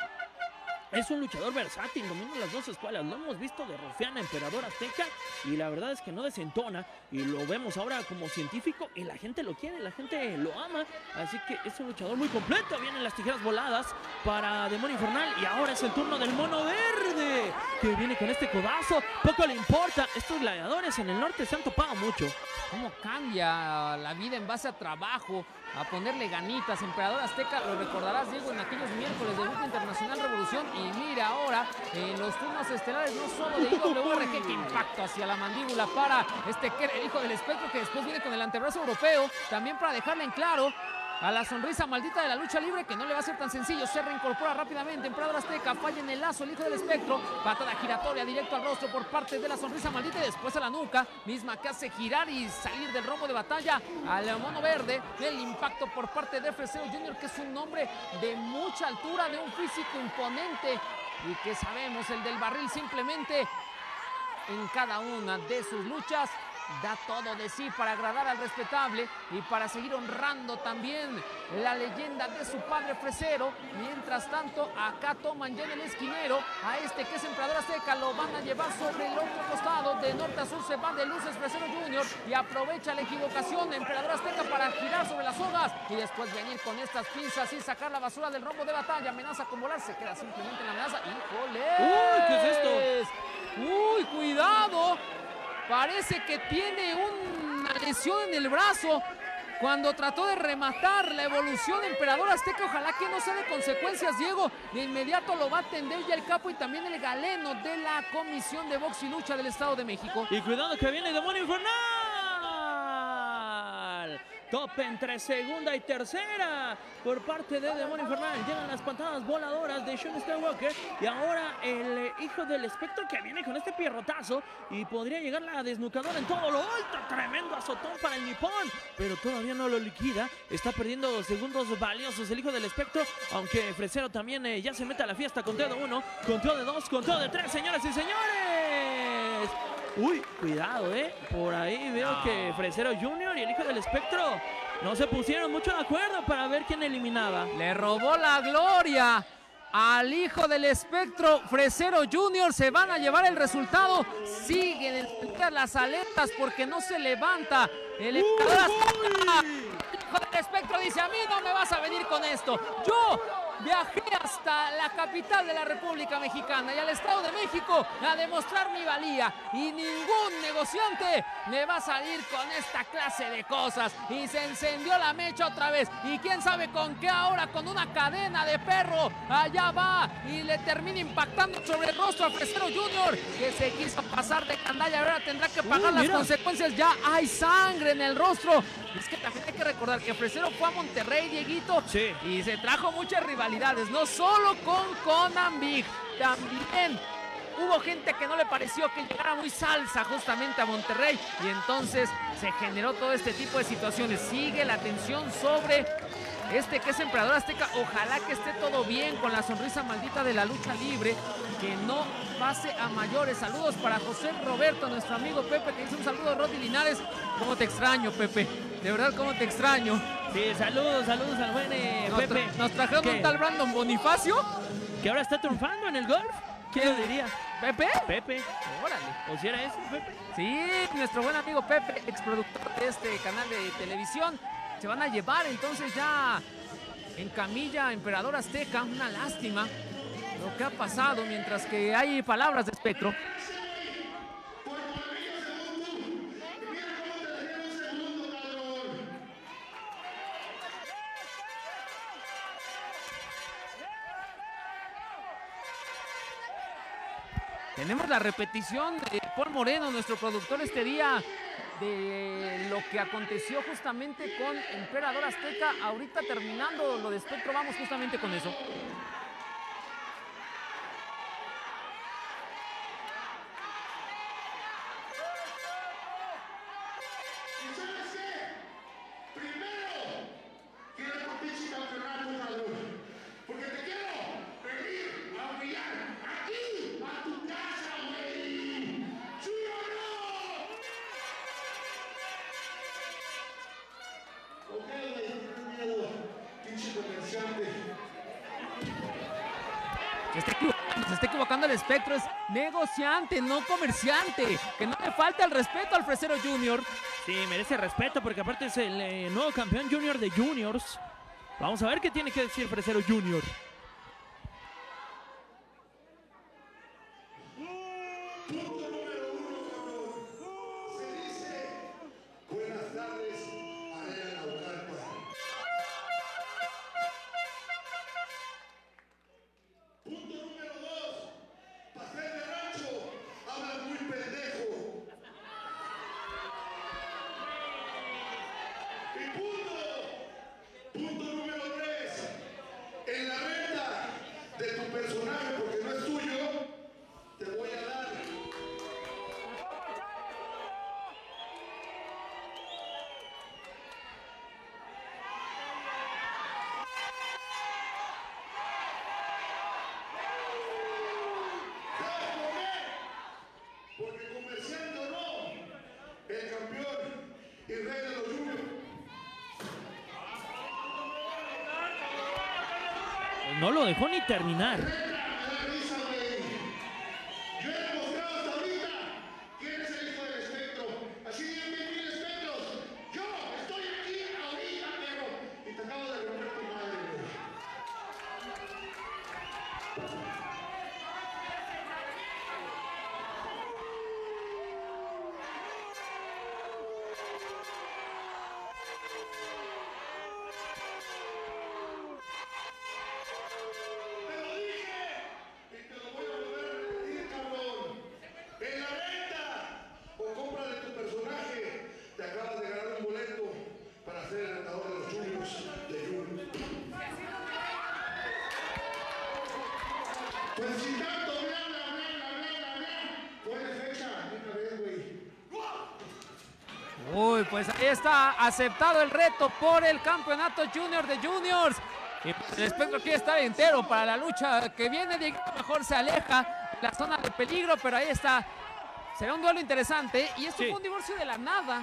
es un luchador versátil, domina las dos escuelas. Lo hemos visto de Rufián a Emperador Azteca y la verdad es que no desentona. Y lo vemos ahora como científico y la gente lo quiere, la gente lo ama. Así que es un luchador muy completo. Vienen las tijeras voladas para Demonio Infernal y ahora es el turno del mono verde que viene con este codazo. Poco le importa. Estos gladiadores en el norte se han topado mucho. cómo cambia la vida en base a trabajo, a ponerle ganitas. Emperador Azteca, lo recordarás, Diego, en aquellos miércoles de Grupo Internacional Revolución. Y mira ahora, en los turnos estelares, no solo de IWRG, que impacto hacia la mandíbula para este el hijo del espectro, que después viene con el antebrazo europeo, también para dejarle en claro. A la sonrisa maldita de la lucha libre que no le va a ser tan sencillo. Se reincorpora rápidamente. Emperador Azteca falla en el lazo. El hijo del espectro. Patada giratoria directo al rostro por parte de la sonrisa maldita. Y después a la nuca. Misma que hace girar y salir del rombo de batalla al mono verde. El impacto por parte de Fresero Jr. Que es un hombre de mucha altura. De un físico imponente. y que sabemos el del barril simplemente en cada una de sus luchas da todo de sí para agradar al respetable y para seguir honrando también la leyenda de su padre Fresero. Mientras tanto, acá toman ya en el esquinero a este que es Emperador Azteca, lo van a llevar sobre el otro costado, de norte a sur se va de luces Fresero Junior y aprovecha la equivocación de Emperador Azteca para girar sobre las hojas y después venir con estas pinzas y sacar la basura del rombo de batalla, amenaza con volar, se queda simplemente en la amenaza. ¡Híjole! ¡Uy, qué es esto! ¡Uy, cuidado! Parece que tiene una lesión en el brazo. Cuando trató de rematar la evolución Emperador Azteca, ojalá que no sea de consecuencias, Diego. De inmediato lo va a atender ya el capo y también el galeno de la Comisión de Box y Lucha del Estado de México. Y cuidado que viene Demonio Infernal. Tope entre segunda y tercera por parte de Demonio Infernal. Llegan las patadas voladoras de Sean Skywalker. Y ahora el hijo del espectro que viene con este pierrotazo. Y podría llegar la desnucadora en todo lo alto. Tremendo azotón para el nipón. Pero todavía no lo liquida. Está perdiendo segundos valiosos el hijo del espectro. Aunque Fresero también eh, ya se mete a la fiesta con todo de uno, con todo de dos, con todo de tres, señoras y señores. Uy, cuidado, ¿eh? Por ahí veo que Fresero Junior y el hijo del espectro no se pusieron mucho de acuerdo para ver quién eliminaba. Le robó la gloria al hijo del espectro Fresero Junior. Se van a llevar el resultado. Siguen las aletas porque no se levanta. El. El hijo del espectro dice: A mí no me vas a venir con esto. Yo viajé hasta la capital de la República Mexicana y al Estado de México a demostrar mi valía. Y ningún negociante me va a salir con esta clase de cosas. Y se encendió la mecha otra vez. Y quién sabe con qué ahora con una cadena de perro allá va y le termina impactando sobre el rostro a Fresero Junior que se quiso pasar de candalla ahora tendrá que pagar las consecuencias. Ya hay sangre en el rostro. Es que también hay que recordar que Fresero fue a Monterrey Dieguito Sí. y se trajo muchas no solo con Conan Big, también hubo gente que no le pareció que llegara muy salsa justamente a Monterrey y entonces se generó todo este tipo de situaciones. Sigue la tensión sobre este que es Emperador Azteca. Ojalá que esté todo bien con la sonrisa maldita de la lucha libre, que no pase a mayores. Saludos para José Roberto, nuestro amigo Pepe, que dice un saludo a Rodi Linares. ¿Cómo te extraño, Pepe? De verdad, ¿cómo te extraño? Sí, saludos, saludos al buen eh, Nos, Pepe. nos trajeron ¿Qué? un tal Brandon Bonifacio. Que ahora está triunfando en el golf. ¿Quién lo diría? ¿Pepe? Pepe. Órale. ¿O si era ese, Pepe? Sí, nuestro buen amigo Pepe, exproductor de este canal de televisión. Se van a llevar entonces ya en camilla Emperador Azteca. Una lástima lo que ha pasado mientras que hay palabras de espectro. Tenemos la repetición de Paul Moreno, nuestro productor este día, de lo que aconteció justamente con Emperador Azteca. Ahorita terminando lo de espectro, vamos justamente con eso. Negociante, no comerciante. Que no le falte el respeto al Fresero Junior. Sí, merece respeto porque aparte es el eh, nuevo campeón junior de juniors. Vamos a ver qué tiene que decir Fresero Junior. Ni terminar. Yo he demostrado hasta ahorita quién es el hijo del espectro. Así díganme mil espectros. Yo estoy aquí ahorita, perro. Y te acabo de romper tu madre, güey. Te lo dije y te lo voy a volver a repetir, cabrón. En la venta o compra de tu personaje, te acabas de ganar un boleto para ser el retador de los juniors de Juniors. Pues si tanto me habla, me habla, me habla, me habla, ponle fecha, de una vez, güey. Uy, pues ahí está aceptado el reto por el campeonato junior de juniors. Y pues el espectro quiere estar entero para la lucha que viene. Diego mejor se aleja de la zona de peligro, pero ahí está. Será un duelo interesante. Y esto Sí. fue un divorcio de la nada.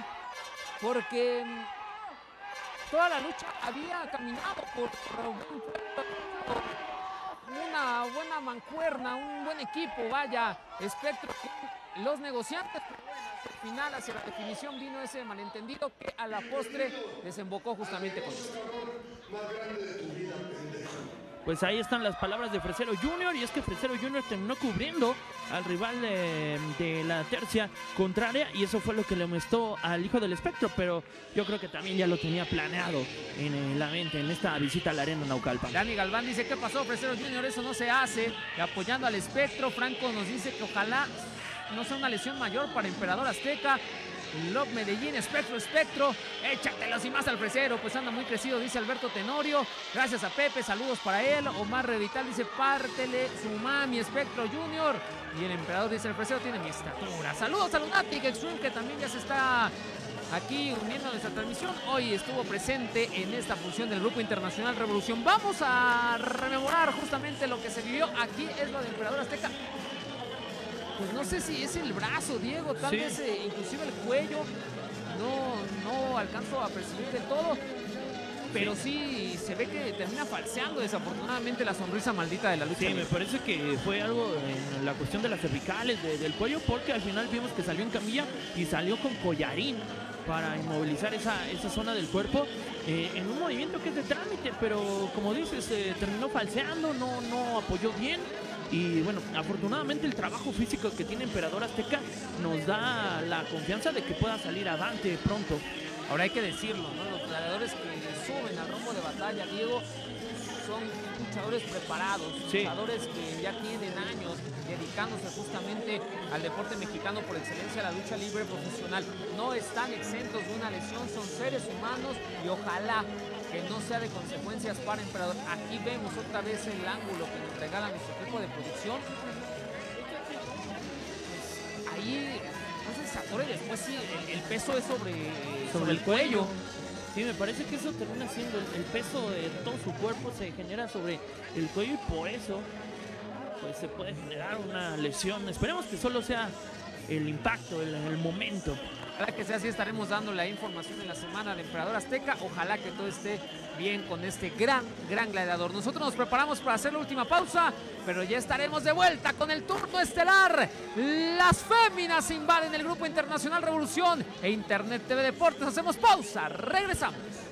Porque mm, toda la lucha había caminado por, por un- una buena mancuerna, un buen equipo, vaya, espectro, los negociantes. pero bueno, hacia el final, hacia la definición, vino ese malentendido que a la postre desembocó justamente con esto. Pues ahí están las palabras de Fresero Junior y es que Fresero Junior terminó cubriendo al rival de, de la tercia contraria y eso fue lo que le molestó al hijo del espectro, pero yo creo que también ya lo tenía planeado en eh, la mente en esta visita a la arena Naucalpan. Dani Galván dice, ¿qué pasó, Fresero Junior? Eso no se hace. Y apoyando al espectro, Franco nos dice que ojalá no sea una lesión mayor para Emperador Azteca. Love Medellín, Espectro, Espectro, échatelos y más al fresero, pues anda muy crecido, dice Alberto Tenorio. Gracias a Pepe, saludos para él. Omar Revital dice, pártele su mami, Espectro Junior. Y el emperador dice, el fresero tiene mi estatura. Saludos a Lunatic Extreme, que también ya se está aquí uniendo a nuestra transmisión. Hoy estuvo presente en esta función del Grupo Internacional Revolución. Vamos a rememorar justamente lo que se vivió aquí, es lo de Emperador Azteca. Pues no sé si es el brazo, Diego, tal Sí. vez eh, inclusive el cuello. No, no alcanzo a percibir del todo. Pero sí se ve que termina falseando desafortunadamente la sonrisa maldita de la lucha. Sí, me parece que fue algo en la cuestión de las cervicales, de- del cuello, porque al final vimos que salió en camilla y salió con collarín para inmovilizar esa, esa zona del cuerpo eh, en un movimiento que es de trámite, pero como dices, eh, terminó falseando, no, no apoyó bien. Y bueno, afortunadamente el trabajo físico que tiene Emperador Azteca nos da la confianza de que pueda salir avante pronto. Ahora hay que decirlo, ¿no? Los gladiadores que suben al rombo de batalla, Diego, son luchadores preparados, Sí. luchadores que ya tienen años dedicándose justamente al deporte mexicano por excelencia, la lucha libre profesional. No están exentos de una lesión, son seres humanos y ojalá que no sea de consecuencias para Emperador. Aquí vemos otra vez el ángulo que nos regala nuestro equipo de producción. Pues, ahí sacó y después sí, el, el peso es sobre, sobre, el cuello. Sí, me parece que eso termina siendo el, peso de todo su cuerpo se genera sobre el cuello y por eso pues se puede generar una lesión. Esperemos que solo sea el impacto, el momento. Ojalá que sea así, estaremos dando la información en la semana de Emperador Azteca. Ojalá que todo esté bien con este gran, gran gladiador. Nosotros nos preparamos para hacer la última pausa, pero ya estaremos de vuelta con el turno estelar. Las féminas invaden el Grupo Internacional Revolución e Internet TV Deportes. Hacemos pausa, regresamos.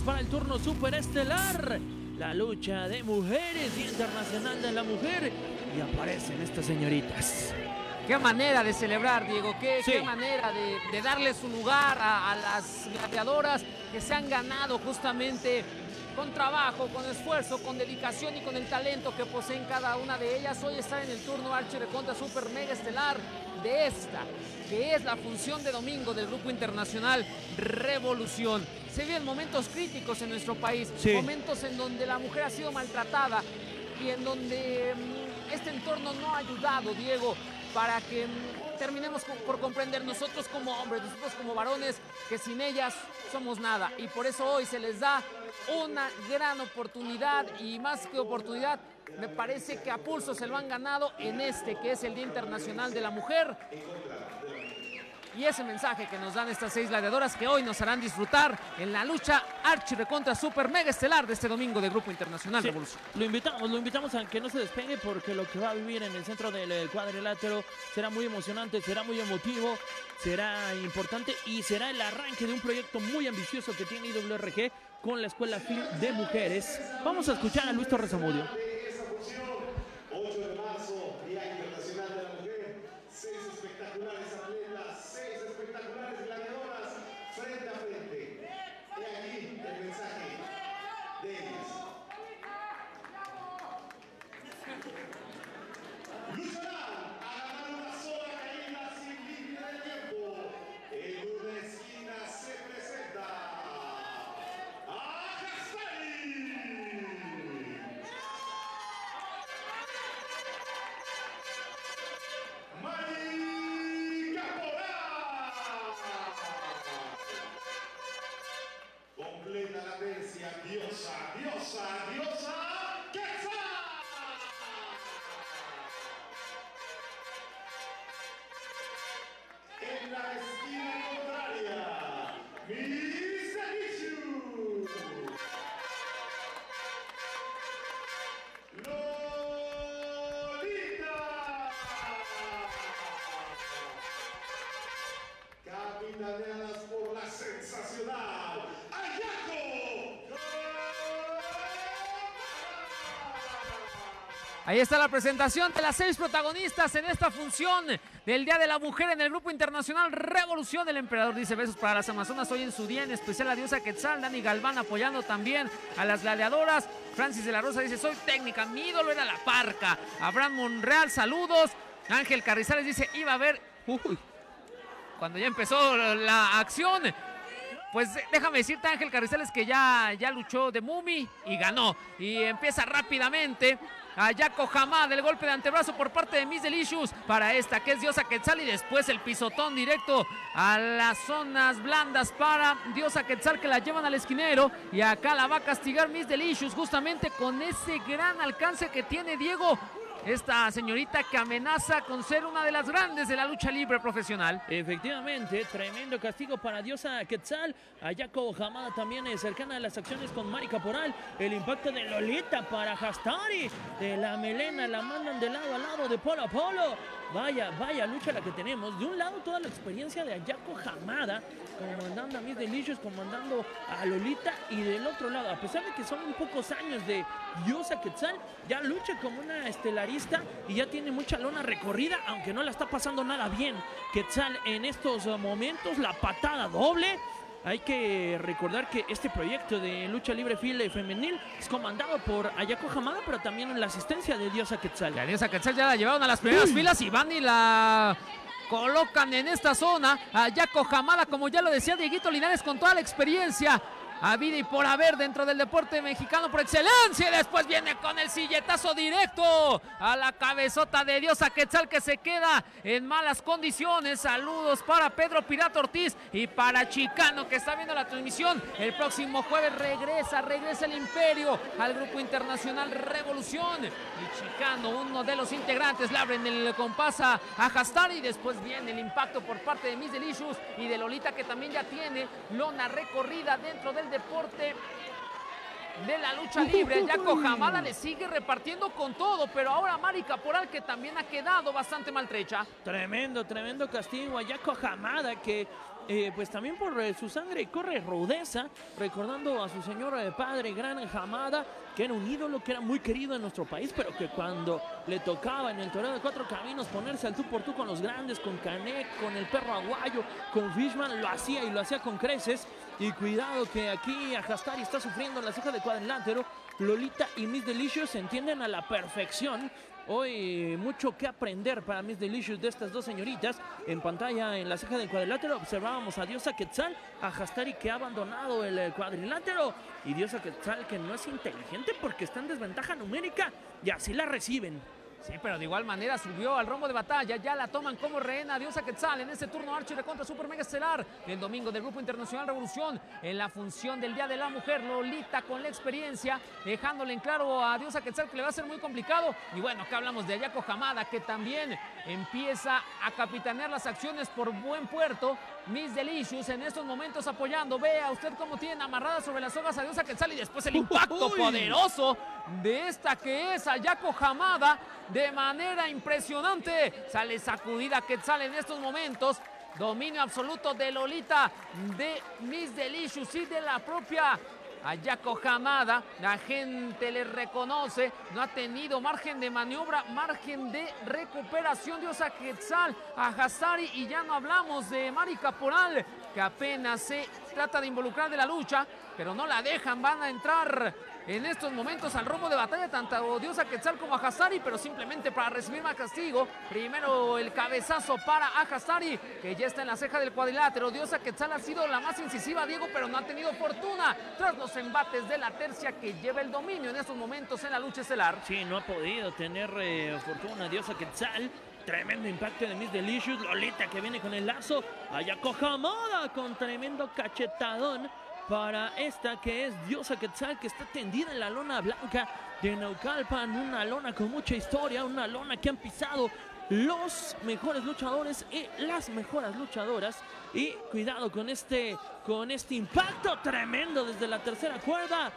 Para el turno superestelar. La lucha de mujeres y internacional de la mujer. Y aparecen estas señoritas. Qué manera de celebrar, Diego. Qué, Sí. qué manera de, de darle su lugar a, a las gladiadoras que se han ganado justamente con trabajo, con esfuerzo, con dedicación y con el talento que poseen cada una de ellas. Hoy está en el turno Archer contra Super Mega Estelar de esta, que es la función de domingo del Grupo Internacional Revolución. Se viven momentos críticos en nuestro país, Sí. momentos en donde la mujer ha sido maltratada y en donde mm, este entorno no ha ayudado, Diego, para que mm, terminemos por comprender nosotros como hombres, nosotros como varones, que sin ellas somos nada. Y por eso hoy se les da una gran oportunidad y más que oportunidad, me parece que a pulso se lo han ganado en este, que es el Día Internacional de la Mujer. Y ese mensaje que nos dan estas seis gladiadoras que hoy nos harán disfrutar en la lucha Archie contra Super Mega Estelar de este domingo de Grupo Internacional Sí, Revolución. lo invitamos, lo invitamos a que no se despegue porque lo que va a vivir en el centro del cuadrilátero será muy emocionante, será muy emotivo, será importante y será el arranque de un proyecto muy ambicioso que tiene IWRG con la Escuela Film de Mujeres. Vamos a escuchar a Luis Torres Zamudio. Esa función, 8 de marzo, está la presentación de las seis protagonistas en esta función del Día de la Mujer en el Grupo Internacional Revolución. El emperador dice besos para las Amazonas hoy en su día, en especial la diosa Quetzal, Dani Galván apoyando también a las gladiadoras. Francis de la Rosa dice, soy técnica, mi ídolo era la parca. Abraham Monreal, saludos. Ángel Carrizales dice, iba a ver, uy, cuando ya empezó la acción. Pues déjame decirte, Ángel Carrizales, que ya, ya luchó de Mumi y ganó. Y empieza rápidamente a Jaco Hamad, el golpe de antebrazo por parte de Miss Delicious para esta que es Diosa Quetzal y después el pisotón directo a las zonas blandas para Diosa Quetzal que la llevan al esquinero y acá la va a castigar Miss Delicious justamente con ese gran alcance que tiene Diego. Esta señorita que amenaza con ser una de las grandes de la lucha libre profesional. Efectivamente, tremendo castigo para Diosa Quetzal. Ayako Hamada también es cercana a las acciones con Mari Caporal. El impacto de Lolita para Hastari. De la melena la mandan de lado a lado, de polo a polo. Vaya, vaya lucha la que tenemos. De un lado toda la experiencia de Ayako Hamada, comandando a Miss Delicious, comandando a Lolita. Y del otro lado, a pesar de que son un pocos años de Diosa Quetzal, ya lucha como una estelarista y ya tiene mucha lona recorrida, aunque no la está pasando nada bien. Quetzal en estos momentos, la patada doble. Hay que recordar que este proyecto de lucha libre file femenil es comandado por Ayako Hamada, pero también en la asistencia de Diosa Quetzal. La diosa Quetzal ya la llevaron a las primeras filas y van y la colocan en esta zona a Yaco Jamada, como ya lo decía Dieguito Linares, con toda la experiencia. A vida y por haber dentro del deporte mexicano por excelencia. Y después viene con el silletazo directo a la cabezota de Diosa Quetzal que se queda en malas condiciones. Saludos para Pedro Pirata Ortiz y para Chicano que está viendo la transmisión. El próximo jueves regresa, regresa el Imperio al Grupo Internacional Revolución. Y Chicano, uno de los integrantes, le abren el compás a, a Hastari. Y después viene el impacto por parte de Miss Delicious y de Lolita, que también ya tiene lona recorrida dentro del deporte de la lucha libre. Yaco Jamada le sigue repartiendo con todo, pero ahora Mari Caporal, que también ha quedado bastante maltrecha. Tremendo, tremendo castigo a Yako Hamada que eh, pues también por eh, su sangre corre rudeza, recordando a su señor eh, padre, Gran Hamada, que era un ídolo, que era muy querido en nuestro país, pero que cuando le tocaba en el torneo de cuatro caminos ponerse al tú por tú con los grandes, con Canek, con el perro aguayo, con Fishman, lo hacía y lo hacía con creces. Y cuidado que aquí Ajastari está sufriendo la ceja de cuadrilátero. Lolita y Miss Delicious se entienden a la perfección. Hoy mucho que aprender para Miss Delicious de estas dos señoritas. En pantalla en la ceja del cuadrilátero observábamos a Diosa Quetzal, a Hastari que ha abandonado el eh, cuadrilátero y Diosa Quetzal que no es inteligente porque está en desventaja numérica y así la reciben. Sí, pero de igual manera subió al rombo de batalla. Ya la toman como rehena. Diosa Quetzal en ese turno Archie de contra Super Mega Estelar. El domingo del Grupo Internacional Revolución. En la función del Día de la Mujer. Lolita con la experiencia. Dejándole en claro a Diosa Quetzal que le va a ser muy complicado. Y bueno, acá hablamos de Ayako Hamada que también empieza a capitanear las acciones por buen puerto. Miss Delicious en estos momentos apoyando. Vea usted cómo tienen amarradas sobre las sogas a Diosa Quetzal y después el impacto Uy. poderoso de esta que es Ayako Hamada de manera impresionante. Sale sacudida Quetzal en estos momentos. Dominio absoluto de Lolita, de Miss Delicious y de la propia Ayako Hamada. La gente le reconoce. No ha tenido margen de maniobra, margen de recuperación. Diosa Quetzal a Hassari. Y ya no hablamos de Mari Caporal, que apenas se trata de involucrar de la lucha, pero no la dejan. Van a entrar en estos momentos al rombo de batalla tanto Diosa Quetzal como a Hassari, pero simplemente para recibir más castigo. Primero el cabezazo para a que ya está en la ceja del cuadrilátero. Diosa Quetzal ha sido la más incisiva, Diego, pero no ha tenido fortuna tras los embates de la tercia que lleva el dominio en estos momentos en la lucha estelar. Sí, no ha podido tener eh, fortuna Diosa Quetzal. Tremendo impacto de Miss Delicious. Lolita que viene con el lazo. Ayako Hamada con tremendo cachetadón para esta que es Diosa Quetzal que está tendida en la lona blanca de Naucalpan. Una lona con mucha historia, una lona que han pisado los mejores luchadores y las mejores luchadoras. Y cuidado con este, con este impacto tremendo desde la tercera cuerda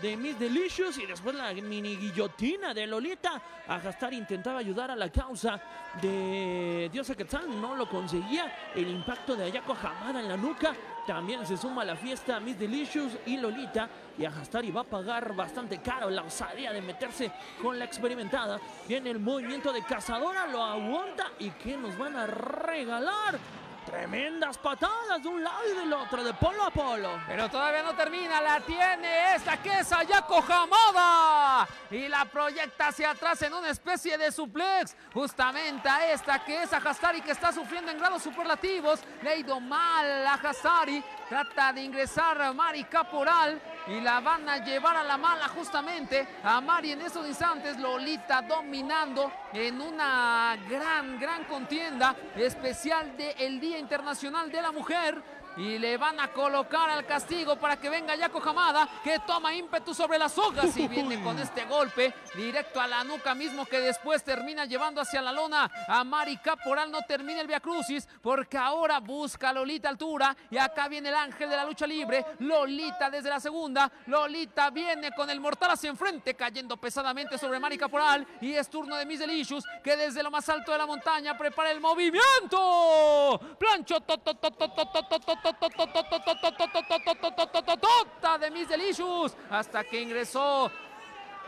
de Miss Delicious y después la mini guillotina de Lolita. Ajastar intentaba ayudar a la causa de Diosa Quetzal, no lo conseguía. El impacto de Ayako Hamada en la nuca también se suma a la fiesta Miss Delicious y Lolita. Y Ajastari va a pagar bastante caro la osadía de meterse con la experimentada. Viene el movimiento de cazadora, lo aguanta y que nos van a regalar. Tremendas patadas de un lado y del otro, de polo a polo. Pero todavía no termina, la tiene esta que es Ayako Hamada y la proyecta hacia atrás en una especie de suplex, justamente a esta que es a Hastari que está sufriendo en grados superlativos, le ha ido mal a Hastari, trata de ingresar Mari Caporal y la van a llevar a la mala justamente a Mari en estos instantes, Lolita dominando en una gran, gran contienda especial del Día Internacional de la Mujer. Y le van a colocar al castigo para que venga Yako Hamada, que toma ímpetu sobre las sogas y viene con este golpe directo a la nuca mismo que después termina llevando hacia la lona a Mari Caporal. No termina el Via Crucis porque ahora busca a Lolita altura y acá viene el ángel de la lucha libre. Lolita desde la segunda. Lolita viene con el mortal hacia enfrente, cayendo pesadamente sobre Mari Caporal. Y es turno de Miss Delicious que desde lo más alto de la montaña prepara el movimiento. Plancho to, to, to, Tota de mis delicious hasta que ingresó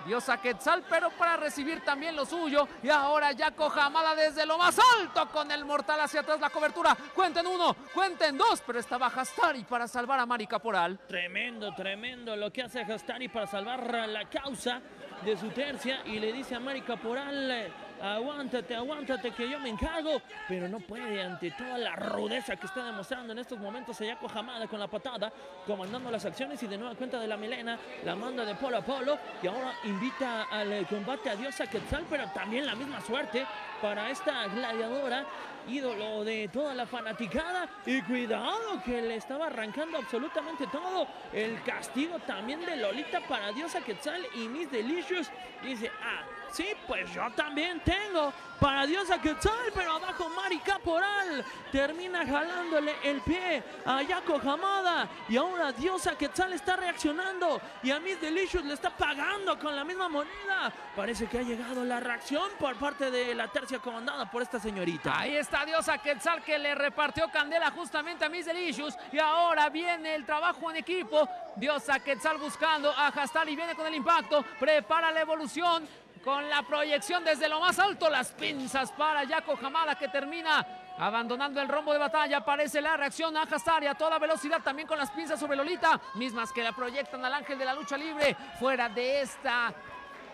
Dios a Quetzal, pero para recibir también lo suyo. Y ahora ya Jamala desde lo más alto con el mortal hacia atrás la cobertura. Cuenten uno, cuenten dos, pero estaba Hastari para salvar a Mari Caporal. Tremendo, tremendo lo que hace Hastari para salvar la causa de su tercia y le dice a Mari Caporal aguántate, aguántate que yo me encargo, pero no puede ante toda la rudeza que está demostrando en estos momentos Ayako Hamada con la patada, comandando las acciones y de nueva cuenta de la melena, la manda de polo a polo. Y ahora invita al eh, combate a Diosa Quetzal, pero también la misma suerte para esta gladiadora, ídolo de toda la fanaticada. Y cuidado que le estaba arrancando absolutamente todo, el castigo también de Lolita para Diosa Quetzal y Miss Delicious dice, ah, Sí, pues yo también tengo para Diosa Quetzal, pero abajo Mari Caporal termina jalándole el pie a Yako Hamada y ahora Diosa Quetzal está reaccionando y a Miss Delicious le está pagando con la misma moneda. Parece que ha llegado la reacción por parte de la tercia comandada por esta señorita. Ahí está Diosa Quetzal que le repartió candela justamente a Miss Delicious. Y ahora viene el trabajo en equipo. Diosa Quetzal buscando a Hastari. Viene con el impacto. Prepara la evolución con la proyección desde lo más alto, las pinzas para Yaco Hamada que termina abandonando el rombo de batalla. Aparece la reacción a Hastari a toda velocidad también con las pinzas sobre Lolita, mismas que la proyectan al ángel de la lucha libre fuera de esta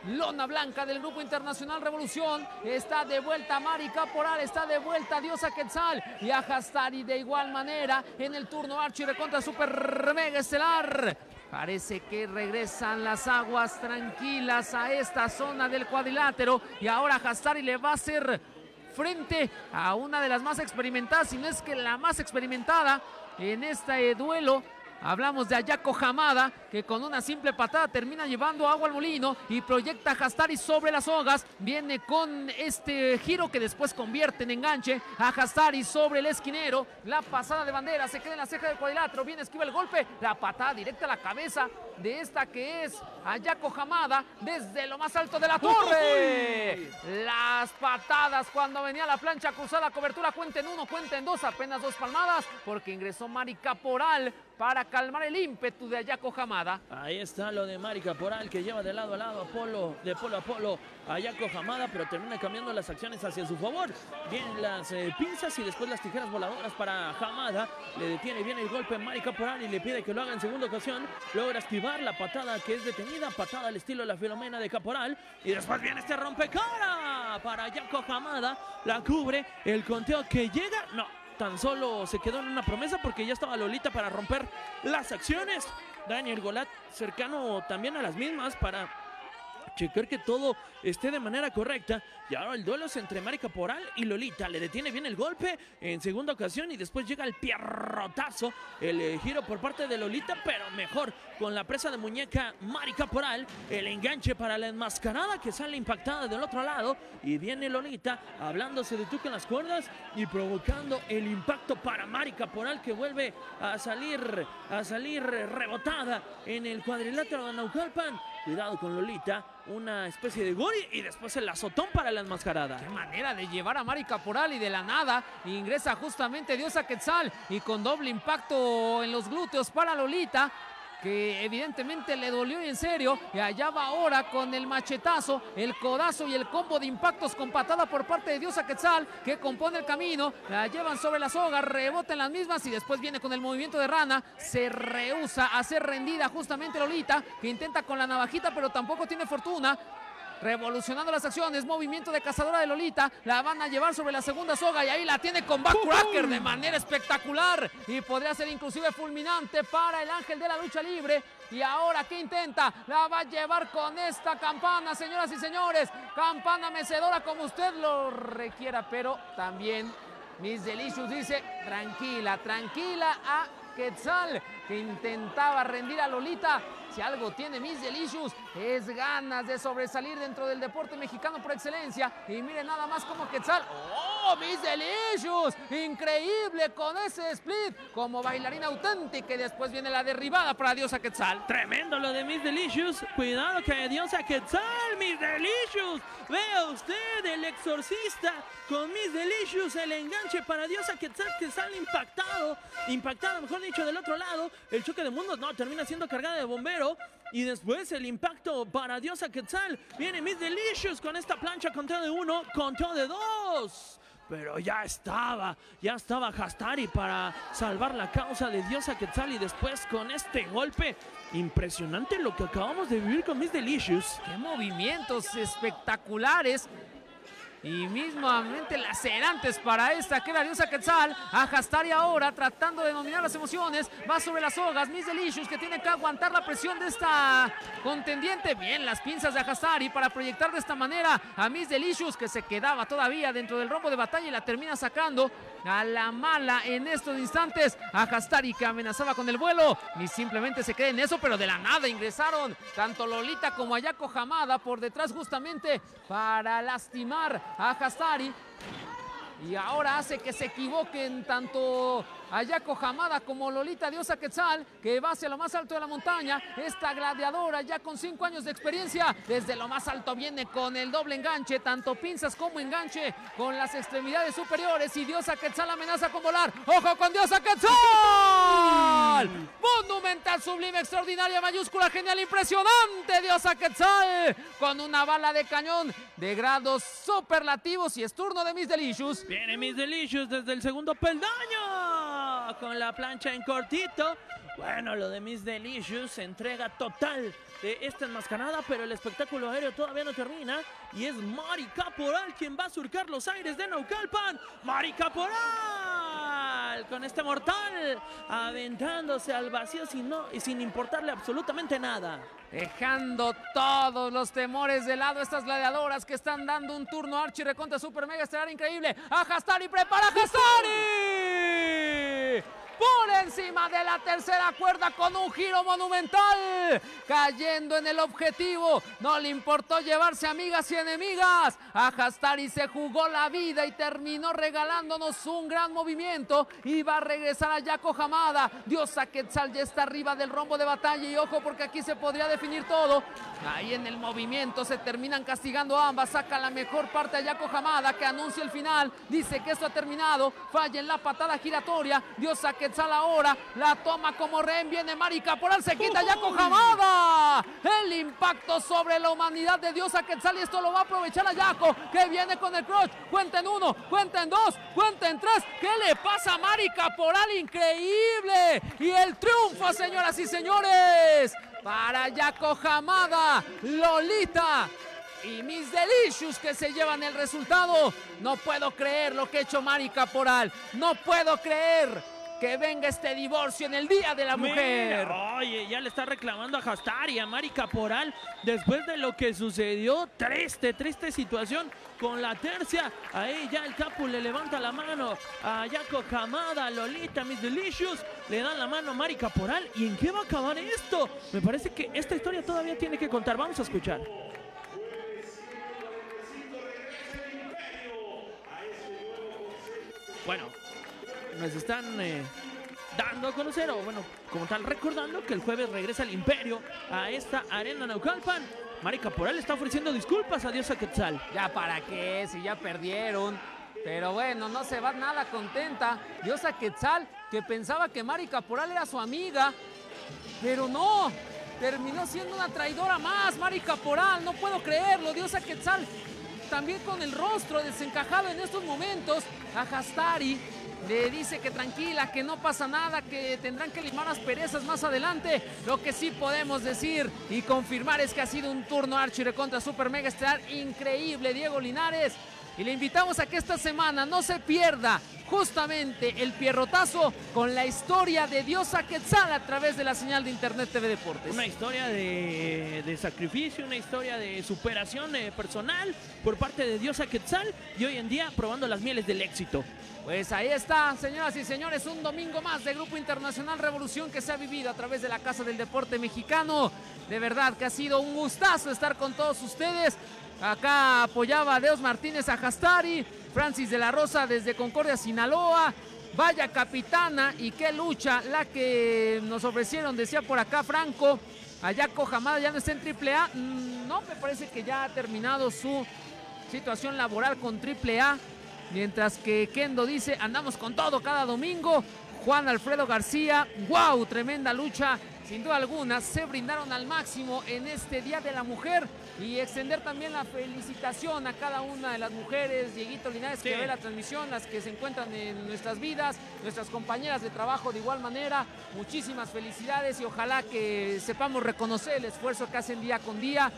lona blanca del Grupo Internacional Revolución. Está de vuelta Mari Caporal, está de vuelta Diosa Quetzal y a Hastari de igual manera en el turno Archie de contra Super Mega Estelar. Parece que regresan las aguas tranquilas a esta zona del cuadrilátero. Y ahora Hastari le va a hacer frente a una de las más experimentadas, si no es que la más experimentada en este duelo Hablamos de Ayako Hamada, que con una simple patada termina llevando agua al molino y proyecta a Hastari sobre las hogas. Viene con este giro que después convierte en enganche a Hastari sobre el esquinero. La pasada de bandera se queda en la ceja del cuadrilátero. Viene, esquiva el golpe. La patada directa a la cabeza de esta que es Ayako Hamada desde lo más alto de la torre. Las patadas cuando venía la plancha cruzada. Cobertura cuenten uno, cuenten dos. Apenas dos palmadas porque ingresó Mari Caporal para calmar el ímpetu de Ayaco Hamada. Ahí está lo de Mari Caporal que lleva de lado a lado a Polo, de polo a polo a Ayaco Hamada, pero termina cambiando las acciones hacia su favor. Vienen las eh, pinzas y después las tijeras voladoras para Hamada. Le detiene bien el golpe Mari Caporal y le pide que lo haga en segunda ocasión. Logra esquivar la patada que es detenida, patada al estilo de la Filomena de Caporal. Y después viene este rompecara para Ayaco Hamada. La cubre el conteo que llega. No, tan solo se quedó en una promesa porque ya estaba Lolita para romper las acciones. Daniel Golat cercano también a las mismas para checar que todo esté de manera correcta. Y ahora el duelo es entre Mari Caporal y Lolita. Le detiene bien el golpe en segunda ocasión y después llega el pierrotazo. El eh, giro por parte de Lolita, pero mejor con la presa de muñeca Mari Caporal. El enganche para la enmascarada que sale impactada del otro lado. Y viene Lolita hablándose de tú con las cuerdas y provocando el impacto para Mari Caporal que vuelve a salir, a salir rebotada en el cuadrilátero de Naucalpan. Cuidado con Lolita, una especie de gol y después el azotón para la enmascarada. Qué manera de llevar a Mari Caporal y de la nada ingresa justamente Diosa Quetzal y con doble impacto en los glúteos para Lolita que evidentemente le dolió en serio y allá va ahora con el machetazo, el codazo y el combo de impactos con patada por parte de Diosa Quetzal que compone el camino, la llevan sobre la soga, rebota en las mismas y después viene con el movimiento de rana, se rehúsa a ser rendida justamente Lolita que intenta con la navajita pero tampoco tiene fortuna, revolucionando las acciones, movimiento de cazadora de Lolita, la van a llevar sobre la segunda soga y ahí la tiene con backcracker de manera espectacular y podría ser inclusive fulminante para el ángel de la lucha libre. Y ahora que intenta, la va a llevar con esta campana, señoras y señores, campana mecedora como usted lo requiera, pero también Miss Delicious dice, tranquila, tranquila a Quetzal, que intentaba rendir a Lolita. Si algo tiene Miss Delicious es ganas de sobresalir dentro del deporte mexicano por excelencia. Y miren nada más como Quetzal. ¡Oh, Miss Delicious! Increíble con ese split como bailarina auténtica. Y después viene la derribada para Diosa Quetzal. Tremendo lo de Miss Delicious. Cuidado que Diosa Quetzal, Miss Delicious. Vea usted el exorcista con Miss Delicious. El enganche para Diosa Quetzal que sale impactado. Impactado, mejor dicho, del otro lado. El choque de mundos no, termina siendo cargada de Y después el impacto para Diosa Quetzal. Viene Miss Delicious con esta plancha conteo de uno, conteo de dos. Pero ya estaba, ya estaba Hastari para salvar la causa de Diosa Quetzal y después con este golpe impresionante lo que acabamos de vivir con Miss Delicious. ¡Qué movimientos espectaculares! Y mismamente lacerantes para esta que era Diosa Quetzal. A Hastari ahora tratando de dominar las emociones. Va sobre las sogas. Miss Delicious que tiene que aguantar la presión de esta contendiente. Bien, las pinzas de Hastari para proyectar de esta manera a Miss Delicious que se quedaba todavía dentro del rombo de batalla y la termina sacando a la mala en estos instantes. A Hastari que amenazaba con el vuelo. Ni simplemente se queda en eso, pero de la nada ingresaron tanto Lolita como Ayako Hamada por detrás justamente para lastimar a Hastari. y ahora hace que se equivoquen tanto Ayako Hamada como Lolita Diosa Quetzal, que va hacia lo más alto de la montaña. Esta gladiadora ya con cinco años de experiencia, desde lo más alto viene con el doble enganche, tanto pinzas como enganche, con las extremidades superiores. Y Diosa Quetzal amenaza con volar. ¡Ojo con Diosa Quetzal! Monumental, sublime, extraordinaria, mayúscula, genial, impresionante. Diosa Quetzal con una bala de cañón de grados superlativos. Y es turno de Miss Delicious. Viene Miss Delicious desde el segundo peldaño con la plancha en cortito. Bueno, lo de Miss Delicious, entrega total de esta enmascarada, pero el espectáculo aéreo todavía no termina. Y es Mari Caporal quien va a surcar los aires de Naucalpan. ¡Mari Caporal! Con este mortal, aventándose al vacío sin, no, y sin importarle absolutamente nada. Dejando todos los temores de lado estas gladiadoras que están dando un turno Archie recontra Super Mega Estelar increíble. ¡A Hastari! ¡Prepara Hastari! Por encima de la tercera cuerda con un giro monumental, cayendo en el objetivo. No le importó llevarse amigas y enemigas. A Hastari se jugó la vida y terminó regalándonos un gran movimiento. Y va a regresar a Yaco Hamada. Diosa Quetzal ya está arriba del rombo de batalla. Y ojo, porque aquí se podría definir todo. Ahí en el movimiento se terminan castigando ambas. Saca la mejor parte a Yaco Hamada que anuncia el final. Dice que esto ha terminado. Falla en la patada giratoria. Diosa Quetzal ahora la toma como rehén. Viene Mari Caporal. Se quita Yaco Hamada. El impacto sobre la humanidad de Diosa Quetzal. Y esto lo va a aprovechar a Yaco que viene con el crotch. Cuenten uno, cuenten dos, cuenten tres. ¿Qué le pasa a Mari Caporal? Increíble. Y el triunfo, señoras y señores para Yaco Hamada, Lolita y Miss Delicious que se llevan el resultado. No puedo creer lo que ha hecho Mari Caporal. No puedo creer que venga este divorcio en el Día de la Mujer. Mira, oye, ya le está reclamando a Hastari, a Mari Caporal, después de lo que sucedió. Triste, triste situación con la tercia. Ahí ya el Capu le levanta la mano a Yaco Camada, Lolita, Miss Delicious. Le dan la mano a Mari Caporal. ¿Y en qué va a acabar esto? Me parece que esta historia todavía tiene que contar. Vamos a escuchar. Bueno, nos están eh, dando a conocer, o bueno, como tal, recordando que el jueves regresa el Imperio a esta arena Naucalpan. Mari Caporal está ofreciendo disculpas a Diosa Quetzal. Ya para qué, si ya perdieron. Pero bueno, no se va nada contenta. Diosa Quetzal, que pensaba que Mari Caporal era su amiga. Pero no, terminó siendo una traidora más, Mari Caporal. No puedo creerlo, Diosa Quetzal. También con el rostro desencajado en estos momentos a Hastari le dice que tranquila, que no pasa nada, que tendrán que limar las perezas más adelante. Lo que sí podemos decir y confirmar es que ha sido un turno Archie contra Super Mega Estelar increíble, Diego Linares. Y le invitamos a que esta semana no se pierda justamente el pierrotazo con la historia de Diosa Quetzal a través de la señal de Internet TV Deportes. Una historia de, sacrificio, una historia de superación eh, personal por parte de Diosa Quetzal y hoy en día probando las mieles del éxito. Pues ahí está, señoras y señores, un domingo más de Grupo Internacional Revolución que se ha vivido a través de la Casa del Deporte Mexicano. De verdad que ha sido un gustazo estar con todos ustedes. Acá apoyaba a Deos Martínez a Hastari, Francis de la Rosa desde Concordia, Sinaloa. Vaya capitana y qué lucha la que nos ofrecieron, decía por acá Franco. Allá Cojamada ya no está en AAA. Mm, no, me parece que ya ha terminado su situación laboral con AAA. Mientras que Kendo dice, andamos con todo cada domingo. Juan Alfredo García, wow, tremenda lucha. Sin duda alguna, se brindaron al máximo en este Día de la Mujer y extender también la felicitación a cada una de las mujeres, Dieguito Linares que ve la transmisión, las que se encuentran en nuestras vidas, nuestras compañeras de trabajo de igual manera. Muchísimas felicidades y ojalá que sepamos reconocer el esfuerzo que hacen día con día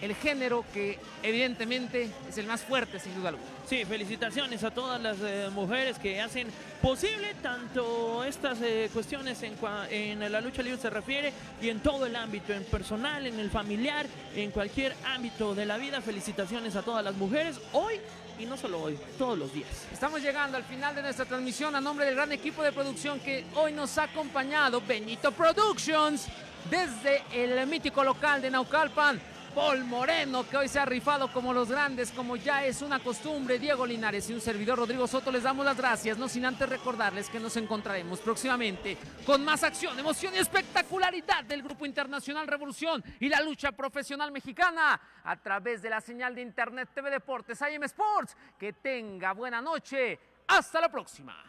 el género que evidentemente es el más fuerte sin duda alguna. Sí, felicitaciones a todas las eh, mujeres que hacen posible tanto estas eh, cuestiones en, en, la lucha libre se refiere y en todo el ámbito, en personal, en el familiar, en cualquier ámbito de la vida. Felicitaciones a todas las mujeres hoy y no solo hoy, todos los días. Estamos llegando al final de nuestra transmisión a nombre del gran equipo de producción que hoy nos ha acompañado, Benito Productions, desde el mítico local de Naucalpan Paul Moreno, que hoy se ha rifado como los grandes, como ya es una costumbre. Diego Linares y un servidor Rodrigo Soto les damos las gracias, no sin antes recordarles que nos encontraremos próximamente con más acción, emoción y espectacularidad del Grupo Internacional Revolución y la lucha profesional mexicana a través de la señal de Internet TV Deportes, IM Sports. Que tenga buena noche. Hasta la próxima.